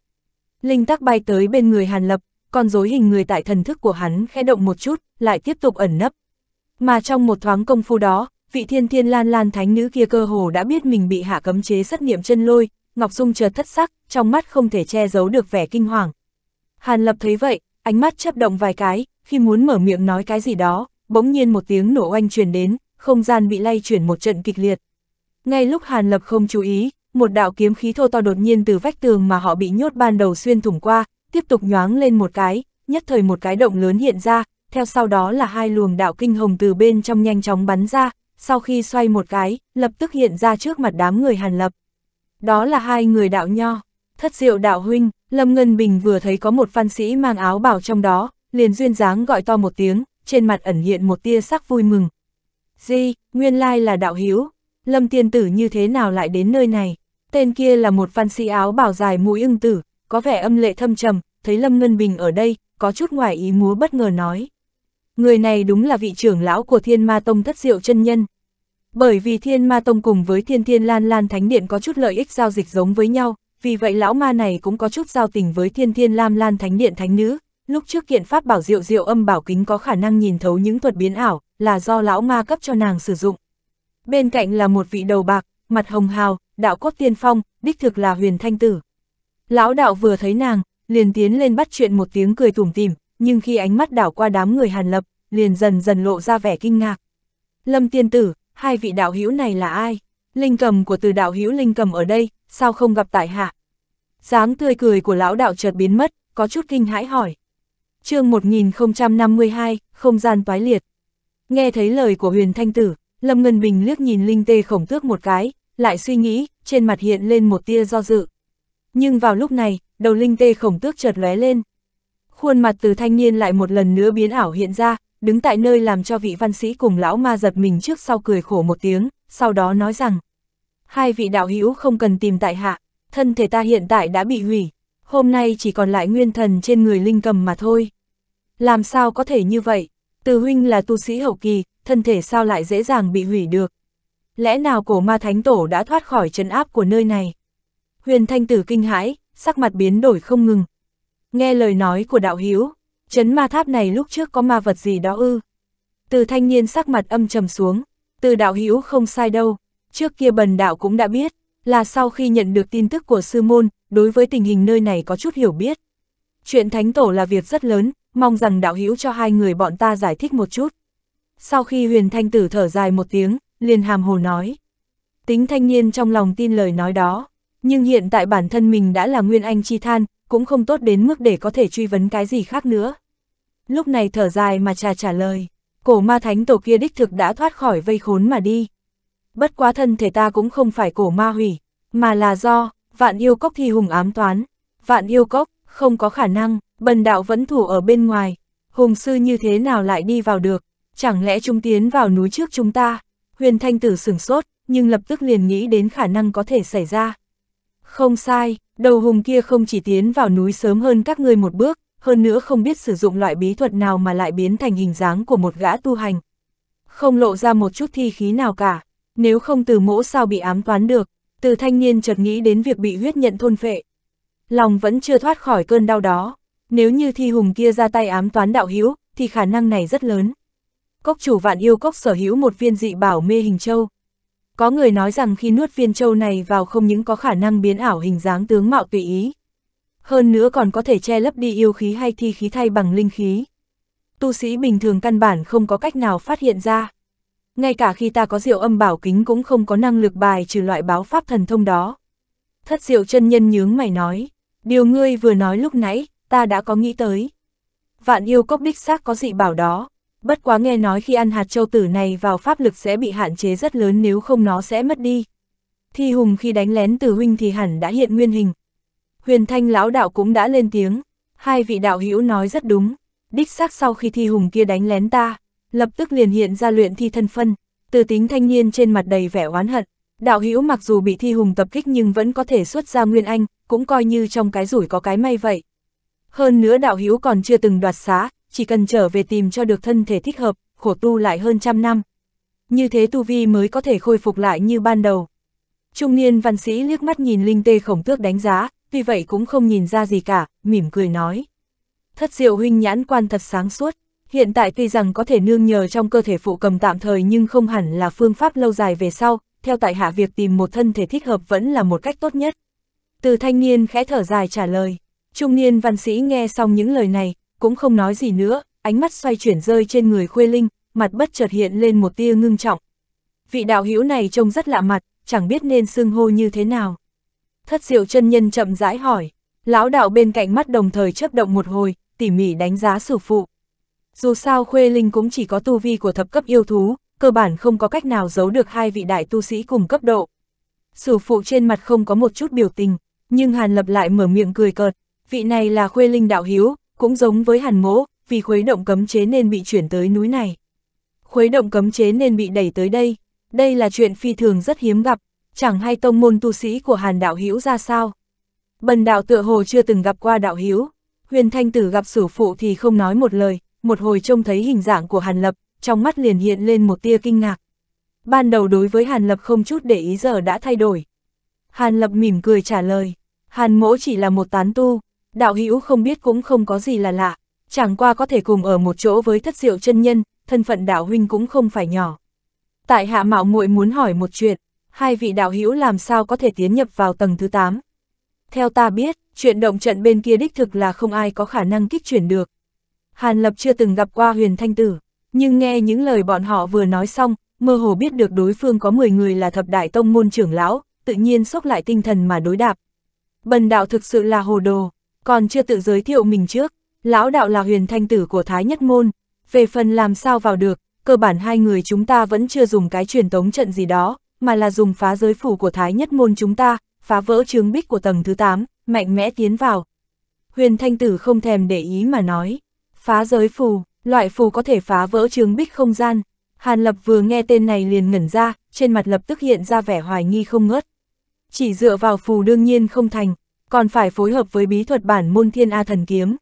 Linh tắc bay tới bên người Hàn Lập, con rối hình người tại thần thức của hắn khẽ động một chút, lại tiếp tục ẩn nấp. Mà trong một thoáng công phu đó, vị thiên thiên lan lan thánh nữ kia cơ hồ đã biết mình bị hạ cấm chế xét nghiệm chân lôi, Ngọc Dung chợt thất sắc, trong mắt không thể che giấu được vẻ kinh hoàng. Hàn Lập thấy vậy, ánh mắt chấp động vài cái, khi muốn mở miệng nói cái gì đó, bỗng nhiên một tiếng nổ oanh truyền đến, không gian bị lay chuyển một trận kịch liệt. Ngay lúc Hàn Lập không chú ý, một đạo kiếm khí thô to đột nhiên từ vách tường mà họ bị nhốt ban đầu xuyên thủng qua, tiếp tục nhoáng lên một cái, nhất thời một cái động lớn hiện ra, theo sau đó là hai luồng đạo kinh hồng từ bên trong nhanh chóng bắn ra, sau khi xoay một cái, lập tức hiện ra trước mặt đám người Hàn Lập. Đó là hai người đạo nho, thất diệu đạo huynh, Lâm Ngân Bình vừa thấy có một văn sĩ mang áo bảo trong đó, liền duyên dáng gọi to một tiếng, trên mặt ẩn hiện một tia sắc vui mừng. Di, nguyên lai là đạo hiếu, Lâm tiên tử như thế nào lại đến nơi này? Tên kia là một văn sĩ áo bảo dài mũi ưng tử, có vẻ âm lệ thâm trầm, thấy Lâm Ngân Bình ở đây, có chút ngoài ý múa bất ngờ nói. Người này đúng là vị trưởng lão của Thiên Ma Tông thất diệu chân nhân. Bởi vì Thiên Ma Tông cùng với Thiên Thiên Lan Lan Thánh Điện có chút lợi ích giao dịch giống với nhau, vì vậy lão ma này cũng có chút giao tình với Thiên Thiên Lam Lan Thánh Điện Thánh Nữ. Lúc trước kiện pháp bảo diệu diệu âm bảo kính có khả năng nhìn thấu những thuật biến ảo, là do lão ma cấp cho nàng sử dụng. Bên cạnh là một vị đầu bạc, mặt hồng hào, đạo cốt tiên phong, đích thực là huyền thanh tử. Lão đạo vừa thấy nàng, liền tiến lên bắt chuyện một tiếng cười tủm tỉm, nhưng khi ánh mắt đảo qua đám người hàn lập, liền dần dần lộ ra vẻ kinh ngạc. Lâm tiên tử, hai vị đạo hữu này là ai? Linh cầm của từ đạo hữu linh cầm ở đây, sao không gặp tại hạ? dáng tươi cười của lão đạo chợt biến mất, có chút kinh hãi hỏi chương 1052, không gian toái liệt. Nghe thấy lời của huyền thanh tử, Lâm Ngân Bình liếc nhìn linh tê khổng tước một cái, lại suy nghĩ, trên mặt hiện lên một tia do dự. Nhưng vào lúc này, đầu linh tê khổng tước chợt lóe lên. Khuôn mặt từ thanh niên lại một lần nữa biến ảo hiện ra, đứng tại nơi làm cho vị văn sĩ cùng lão ma giật mình trước sau cười khổ một tiếng, sau đó nói rằng Hai vị đạo hữu không cần tìm tại hạ, thân thể ta hiện tại đã bị hủy, hôm nay chỉ còn lại nguyên thần trên người linh cầm mà thôi. Làm sao có thể như vậy? Từ huynh là tu sĩ hậu kỳ, thân thể sao lại dễ dàng bị hủy được? Lẽ nào cổ ma thánh tổ đã thoát khỏi trấn áp của nơi này? Huyền thanh tử kinh hãi, sắc mặt biến đổi không ngừng. Nghe lời nói của đạo hiếu, chấn ma tháp này lúc trước có ma vật gì đó ư? Từ thanh niên sắc mặt âm trầm xuống, từ đạo hiếu không sai đâu, trước kia bần đạo cũng đã biết, là sau khi nhận được tin tức của sư môn, đối với tình hình nơi này có chút hiểu biết. Chuyện thánh tổ là việc rất lớn, mong rằng đạo hữu cho hai người bọn ta giải thích một chút. Sau khi huyền thanh tử thở dài một tiếng, liền hàm hồ nói. Tính thanh niên trong lòng tin lời nói đó, nhưng hiện tại bản thân mình đã là nguyên anh chi than, cũng không tốt đến mức để có thể truy vấn cái gì khác nữa. Lúc này thở dài mà trà trả lời, cổ ma thánh tổ kia đích thực đã thoát khỏi vây khốn mà đi. Bất quá thân thể ta cũng không phải cổ ma hủy, mà là do, vạn yêu cốc thi hùng ám toán. Vạn yêu cốc, không có khả năng, bần đạo vẫn thủ ở bên ngoài. Hùng sư như thế nào lại đi vào được, chẳng lẽ chúng tiến vào núi trước chúng ta? Huyền thanh tử sửng sốt, nhưng lập tức liền nghĩ đến khả năng có thể xảy ra. Không sai, đầu hùng kia không chỉ tiến vào núi sớm hơn các ngươi một bước, hơn nữa không biết sử dụng loại bí thuật nào mà lại biến thành hình dáng của một gã tu hành. Không lộ ra một chút thi khí nào cả, nếu không từ mỗ sao bị ám toán được, từ thanh niên chợt nghĩ đến việc bị huyết nhận thôn phệ. Lòng vẫn chưa thoát khỏi cơn đau đó, nếu như thi hùng kia ra tay ám toán đạo hiếu, thì khả năng này rất lớn. Cốc chủ vạn yêu cốc sở hữu một viên dị bảo mê hình châu. Có người nói rằng khi nuốt viên châu này vào không những có khả năng biến ảo hình dáng tướng mạo tùy ý. Hơn nữa còn có thể che lấp đi yêu khí hay thi khí thay bằng linh khí. Tu sĩ bình thường căn bản không có cách nào phát hiện ra. Ngay cả khi ta có diệu âm bảo kính cũng không có năng lực bài trừ loại báo pháp thần thông đó. Thất diệu chân nhân nhướng mày nói, điều ngươi vừa nói lúc nãy, ta đã có nghĩ tới. Vạn yêu cốc đích xác có dị bảo đó, bất quá nghe nói khi ăn hạt châu tử này vào pháp lực sẽ bị hạn chế rất lớn nếu không nó sẽ mất đi. Thi hùng khi đánh lén từ huynh thì hẳn đã hiện nguyên hình. Huyền thanh lão đạo cũng đã lên tiếng, hai vị đạo hữu nói rất đúng, đích xác sau khi thi hùng kia đánh lén ta, lập tức liền hiện ra luyện thi thân phân, từ tính thanh niên trên mặt đầy vẻ oán hận. Đạo hữu mặc dù bị thi hùng tập kích nhưng vẫn có thể xuất ra nguyên anh, cũng coi như trong cái rủi có cái may vậy. Hơn nữa đạo hữu còn chưa từng đoạt xá, chỉ cần trở về tìm cho được thân thể thích hợp, khổ tu lại hơn trăm năm. Như thế tu vi mới có thể khôi phục lại như ban đầu. Trung niên văn sĩ liếc mắt nhìn linh tê khổng tước đánh giá, tuy vậy cũng không nhìn ra gì cả, mỉm cười nói. Thất diệu huynh nhãn quan thật sáng suốt, hiện tại tuy rằng có thể nương nhờ trong cơ thể phụ cầm tạm thời nhưng không hẳn là phương pháp lâu dài về sau, theo tại hạ việc tìm một thân thể thích hợp vẫn là một cách tốt nhất. Từ thanh niên khẽ thở dài trả lời, trung niên văn sĩ nghe xong những lời này, cũng không nói gì nữa, ánh mắt xoay chuyển rơi trên người khuê linh, mặt bất chợt hiện lên một tia ngưng trọng. Vị đạo hữu này trông rất lạ mặt, chẳng biết nên xưng hô như thế nào. Thất diệu chân nhân chậm rãi hỏi, lão đạo bên cạnh mắt đồng thời chấp động một hồi, tỉ mỉ đánh giá sử phụ. Dù sao Khuê Linh cũng chỉ có tu vi của thập cấp yêu thú, cơ bản không có cách nào giấu được hai vị đại tu sĩ cùng cấp độ. Sử phụ trên mặt không có một chút biểu tình, nhưng Hàn Lập lại mở miệng cười cợt, vị này là Khuê Linh đạo hiếu, cũng giống với Hàn Mỗ, vì khuấy động cấm chế nên bị chuyển tới núi này. Khuấy động cấm chế nên bị đẩy tới đây, đây là chuyện phi thường rất hiếm gặp, chẳng hay tông môn tu sĩ của Hàn đạo hiếu ra sao. Bần đạo tựa hồ chưa từng gặp qua đạo hiếu, huyền thanh tử gặp sử phụ thì không nói một lời, một hồi trông thấy hình dạng của Hàn Lập, trong mắt liền hiện lên một tia kinh ngạc. Ban đầu đối với Hàn Lập không chút để ý giờ đã thay đổi. Hàn Lập mỉm cười trả lời, Hàn mỗ chỉ là một tán tu, đạo hữu không biết cũng không có gì là lạ, chẳng qua có thể cùng ở một chỗ với thất diệu chân nhân, thân phận đạo huynh cũng không phải nhỏ. Tại hạ mạo muội muốn hỏi một chuyện, hai vị đạo hữu làm sao có thể tiến nhập vào tầng thứ 8. Theo ta biết, chuyện động trận bên kia đích thực là không ai có khả năng kích chuyển được. Hàn Lập chưa từng gặp qua huyền thanh tử, nhưng nghe những lời bọn họ vừa nói xong, mơ hồ biết được đối phương có 10 người là thập đại tông môn trưởng lão, tự nhiên sốc lại tinh thần mà đối đạp. Bần đạo thực sự là hồ đồ, còn chưa tự giới thiệu mình trước, lão đạo là huyền thanh tử của Thái Nhất Môn, về phần làm sao vào được, cơ bản hai người chúng ta vẫn chưa dùng cái truyền tống trận gì đó, mà là dùng phá giới phủ của Thái Nhất Môn chúng ta, phá vỡ trướng bích của tầng thứ 8, mạnh mẽ tiến vào. Huyền thanh tử không thèm để ý mà nói, phá giới phù, loại phù có thể phá vỡ trường bích không gian. Hàn Lập vừa nghe tên này liền ngẩn ra, trên mặt lập tức hiện ra vẻ hoài nghi không ngớt. Chỉ dựa vào phù đương nhiên không thành, còn phải phối hợp với bí thuật bản môn thiên A thần kiếm.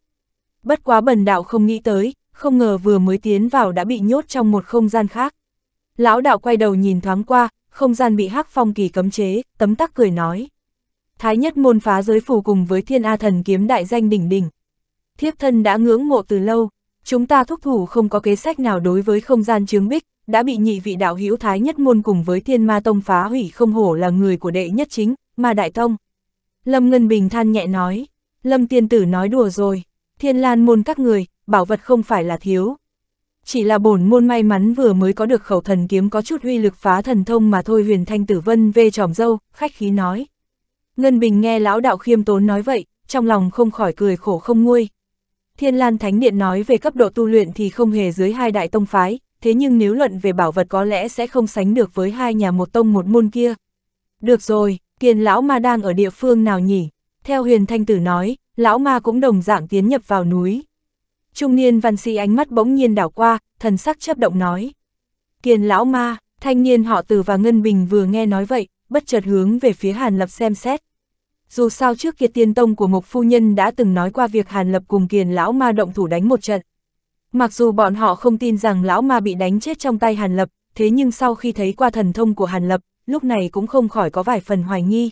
Bất quá bần đạo không nghĩ tới, không ngờ vừa mới tiến vào đã bị nhốt trong một không gian khác. Lão đạo quay đầu nhìn thoáng qua, không gian bị hắc phong kỳ cấm chế, tấm tắc cười nói. Thái nhất môn phá giới phù cùng với thiên A thần kiếm đại danh đỉnh đỉnh. Thiếp thân đã ngưỡng mộ từ lâu, chúng ta thúc thủ không có kế sách nào đối với không gian chướng bích, đã bị nhị vị đạo hữu Thái nhất môn cùng với thiên ma tông phá hủy không hổ là người của đệ nhất chính, mà đại tông. Lâm Ngân Bình than nhẹ nói, Lâm tiên tử nói đùa rồi, thiên lan môn các người, bảo vật không phải là thiếu. Chỉ là bổn môn may mắn vừa mới có được khẩu thần kiếm có chút uy lực phá thần thông mà thôi huyền thanh tử vân về tròm dâu, khách khí nói. Ngân Bình nghe lão đạo khiêm tốn nói vậy, trong lòng không khỏi cười khổ không nguôi. Thiên Lan Thánh Điện nói về cấp độ tu luyện thì không hề dưới hai đại tông phái, thế nhưng nếu luận về bảo vật có lẽ sẽ không sánh được với hai nhà một tông một môn kia. Được rồi, kiền lão ma đang ở địa phương nào nhỉ? Theo huyền thanh tử nói, lão ma cũng đồng dạng tiến nhập vào núi. Trung niên văn sĩ ánh mắt bỗng nhiên đảo qua, thần sắc chấp động nói. Kiền lão ma, thanh niên họ từ và Ngân Bình vừa nghe nói vậy, bất chợt hướng về phía Hàn Lập xem xét. Dù sao trước kia tiên tông của Mộc Phu Nhân đã từng nói qua việc Hàn Lập cùng kiền lão ma động thủ đánh một trận. Mặc dù bọn họ không tin rằng lão ma bị đánh chết trong tay Hàn Lập, thế nhưng sau khi thấy qua thần thông của Hàn Lập, lúc này cũng không khỏi có vài phần hoài nghi.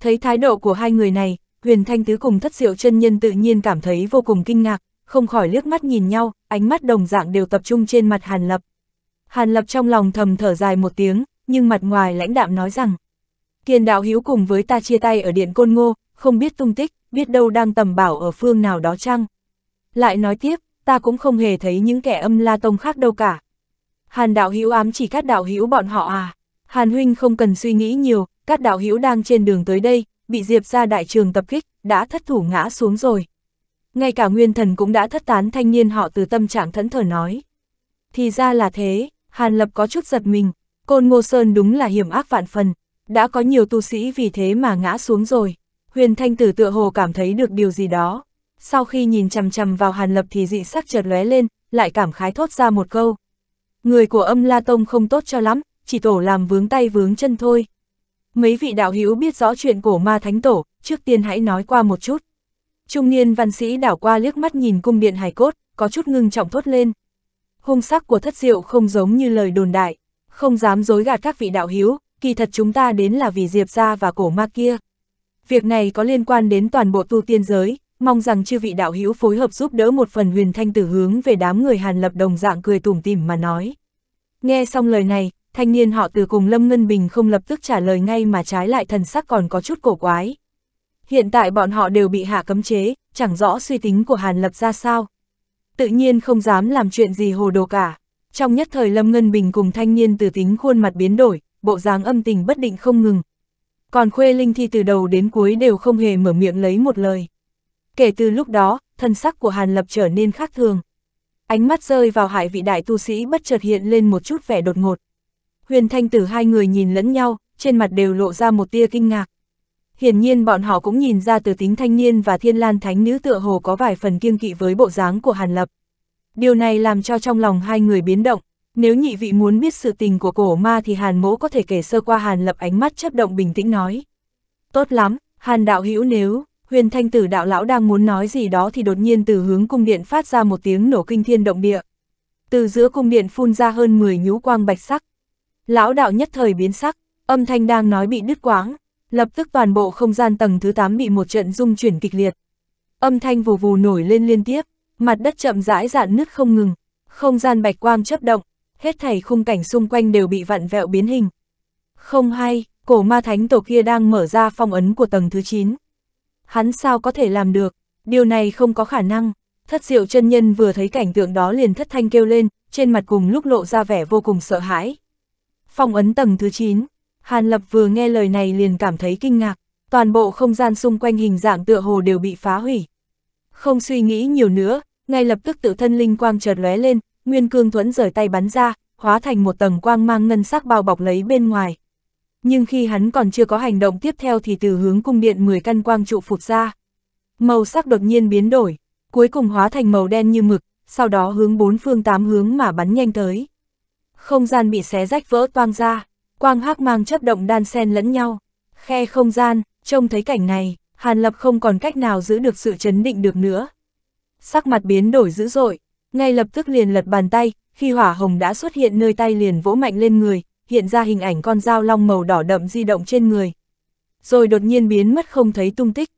Thấy thái độ của hai người này, huyền thanh tứ cùng thất diệu chân nhân tự nhiên cảm thấy vô cùng kinh ngạc, không khỏi liếc mắt nhìn nhau, ánh mắt đồng dạng đều tập trung trên mặt Hàn Lập. Hàn Lập trong lòng thầm thở dài một tiếng, nhưng mặt ngoài lãnh đạm nói rằng, Kiền đạo hữu cùng với ta chia tay ở điện côn ngô, không biết tung tích, biết đâu đang tầm bảo ở phương nào đó chăng. Lại nói tiếp, ta cũng không hề thấy những kẻ âm la tông khác đâu cả. Hàn đạo hữu ám chỉ các đạo hữu bọn họ à. Hàn huynh không cần suy nghĩ nhiều, các đạo hữu đang trên đường tới đây, bị Diệp ra đại trường tập kích, đã thất thủ ngã xuống rồi. Ngay cả nguyên thần cũng đã thất tán thanh niên họ từ tâm trạng thẫn thờ nói. Thì ra là thế, Hàn Lập có chút giật mình, Côn Ngô Sơn đúng là hiểm ác vạn phần, đã có nhiều tu sĩ vì thế mà ngã xuống rồi. Huyền Thanh Tử tựa hồ cảm thấy được điều gì đó. Sau khi nhìn chằm chằm vào Hàn Lập thì dị sắc chợt lóe lên, lại cảm khái thốt ra một câu. Người của âm La Tông không tốt cho lắm, chỉ tổ làm vướng tay vướng chân thôi. Mấy vị đạo hữu biết rõ chuyện cổ ma thánh tổ, trước tiên hãy nói qua một chút. Trung niên văn sĩ đảo qua liếc mắt nhìn cung điện hài cốt, có chút ngưng trọng thốt lên. Hung sắc của thất diệu không giống như lời đồn đại, không dám dối gạt các vị đạo hữu, kỳ thật chúng ta đến là vì Diệp gia và cổ ma kia. Việc này có liên quan đến toàn bộ tu tiên giới, mong rằng chư vị đạo hữu phối hợp giúp đỡ một phần huyền thanh tử hướng về đám người Hàn Lập đồng dạng cười tủm tỉm mà nói. Nghe xong lời này, thanh niên họ từ cùng Lâm Ngân Bình không lập tức trả lời ngay mà trái lại thần sắc còn có chút cổ quái. Hiện tại bọn họ đều bị hạ cấm chế, chẳng rõ suy tính của Hàn Lập ra sao. Tự nhiên không dám làm chuyện gì hồ đồ cả. Trong nhất thời Lâm Ngân Bình cùng thanh niên từ tính khuôn mặt biến đổi, bộ dáng âm tình bất định không ngừng. Còn Khuê Linh thì từ đầu đến cuối đều không hề mở miệng lấy một lời. Kể từ lúc đó, thân sắc của Hàn Lập trở nên khác thường. Ánh mắt rơi vào hải vị đại tu sĩ bất chợt hiện lên một chút vẻ đột ngột. Huyền Thanh Tử hai người nhìn lẫn nhau, trên mặt đều lộ ra một tia kinh ngạc. Hiển nhiên bọn họ cũng nhìn ra từ tính thanh niên và thiên lan thánh nữ tựa hồ có vài phần kiêng kỵ với bộ dáng của Hàn Lập. Điều này làm cho trong lòng hai người biến động, nếu nhị vị muốn biết sự tình của cổ ma thì Hàn mỗ có thể kể sơ qua Hàn Lập ánh mắt chấp động bình tĩnh nói. Tốt lắm, Hàn đạo hữu nếu, huyền thanh tử đạo lão đang muốn nói gì đó thì đột nhiên từ hướng cung điện phát ra một tiếng nổ kinh thiên động địa. Từ giữa cung điện phun ra hơn 10 nhũ quang bạch sắc. Lão đạo nhất thời biến sắc, âm thanh đang nói bị đứt quáng, lập tức toàn bộ không gian tầng thứ 8 bị một trận rung chuyển kịch liệt. Âm thanh vù vù nổi lên liên tiếp, mặt đất chậm rãi dạn nứt không ngừng, không gian bạch quang chấp động, hết thảy khung cảnh xung quanh đều bị vặn vẹo biến hình. Không hay, cổ ma thánh tổ kia đang mở ra phong ấn của tầng thứ 9. Hắn sao có thể làm được, điều này không có khả năng. Thất diệu chân nhân vừa thấy cảnh tượng đó liền thất thanh kêu lên, trên mặt cùng lúc lộ ra vẻ vô cùng sợ hãi. Phong ấn tầng thứ 9, Hàn Lập vừa nghe lời này liền cảm thấy kinh ngạc, toàn bộ không gian xung quanh hình dạng tựa hồ đều bị phá hủy. Không suy nghĩ nhiều nữa, ngay lập tức tự thân linh quang chợt lóe lên, Nguyên Cương Thuẫn rời tay bắn ra, hóa thành một tầng quang mang ngân sắc bao bọc lấy bên ngoài. Nhưng khi hắn còn chưa có hành động tiếp theo thì từ hướng cung điện 10 căn quang trụ phụt ra. Màu sắc đột nhiên biến đổi, cuối cùng hóa thành màu đen như mực, sau đó hướng bốn phương tám hướng mà bắn nhanh tới. Không gian bị xé rách vỡ toang ra, quang hắc mang chấp động đan xen lẫn nhau. Khe không gian, trông thấy cảnh này, Hàn Lập không còn cách nào giữ được sự chấn định được nữa. Sắc mặt biến đổi dữ dội, ngay lập tức liền lật bàn tay, khi hỏa hồng đã xuất hiện nơi tay liền vỗ mạnh lên người, hiện ra hình ảnh con dao long màu đỏ đậm di động trên người. Rồi đột nhiên biến mất không thấy tung tích,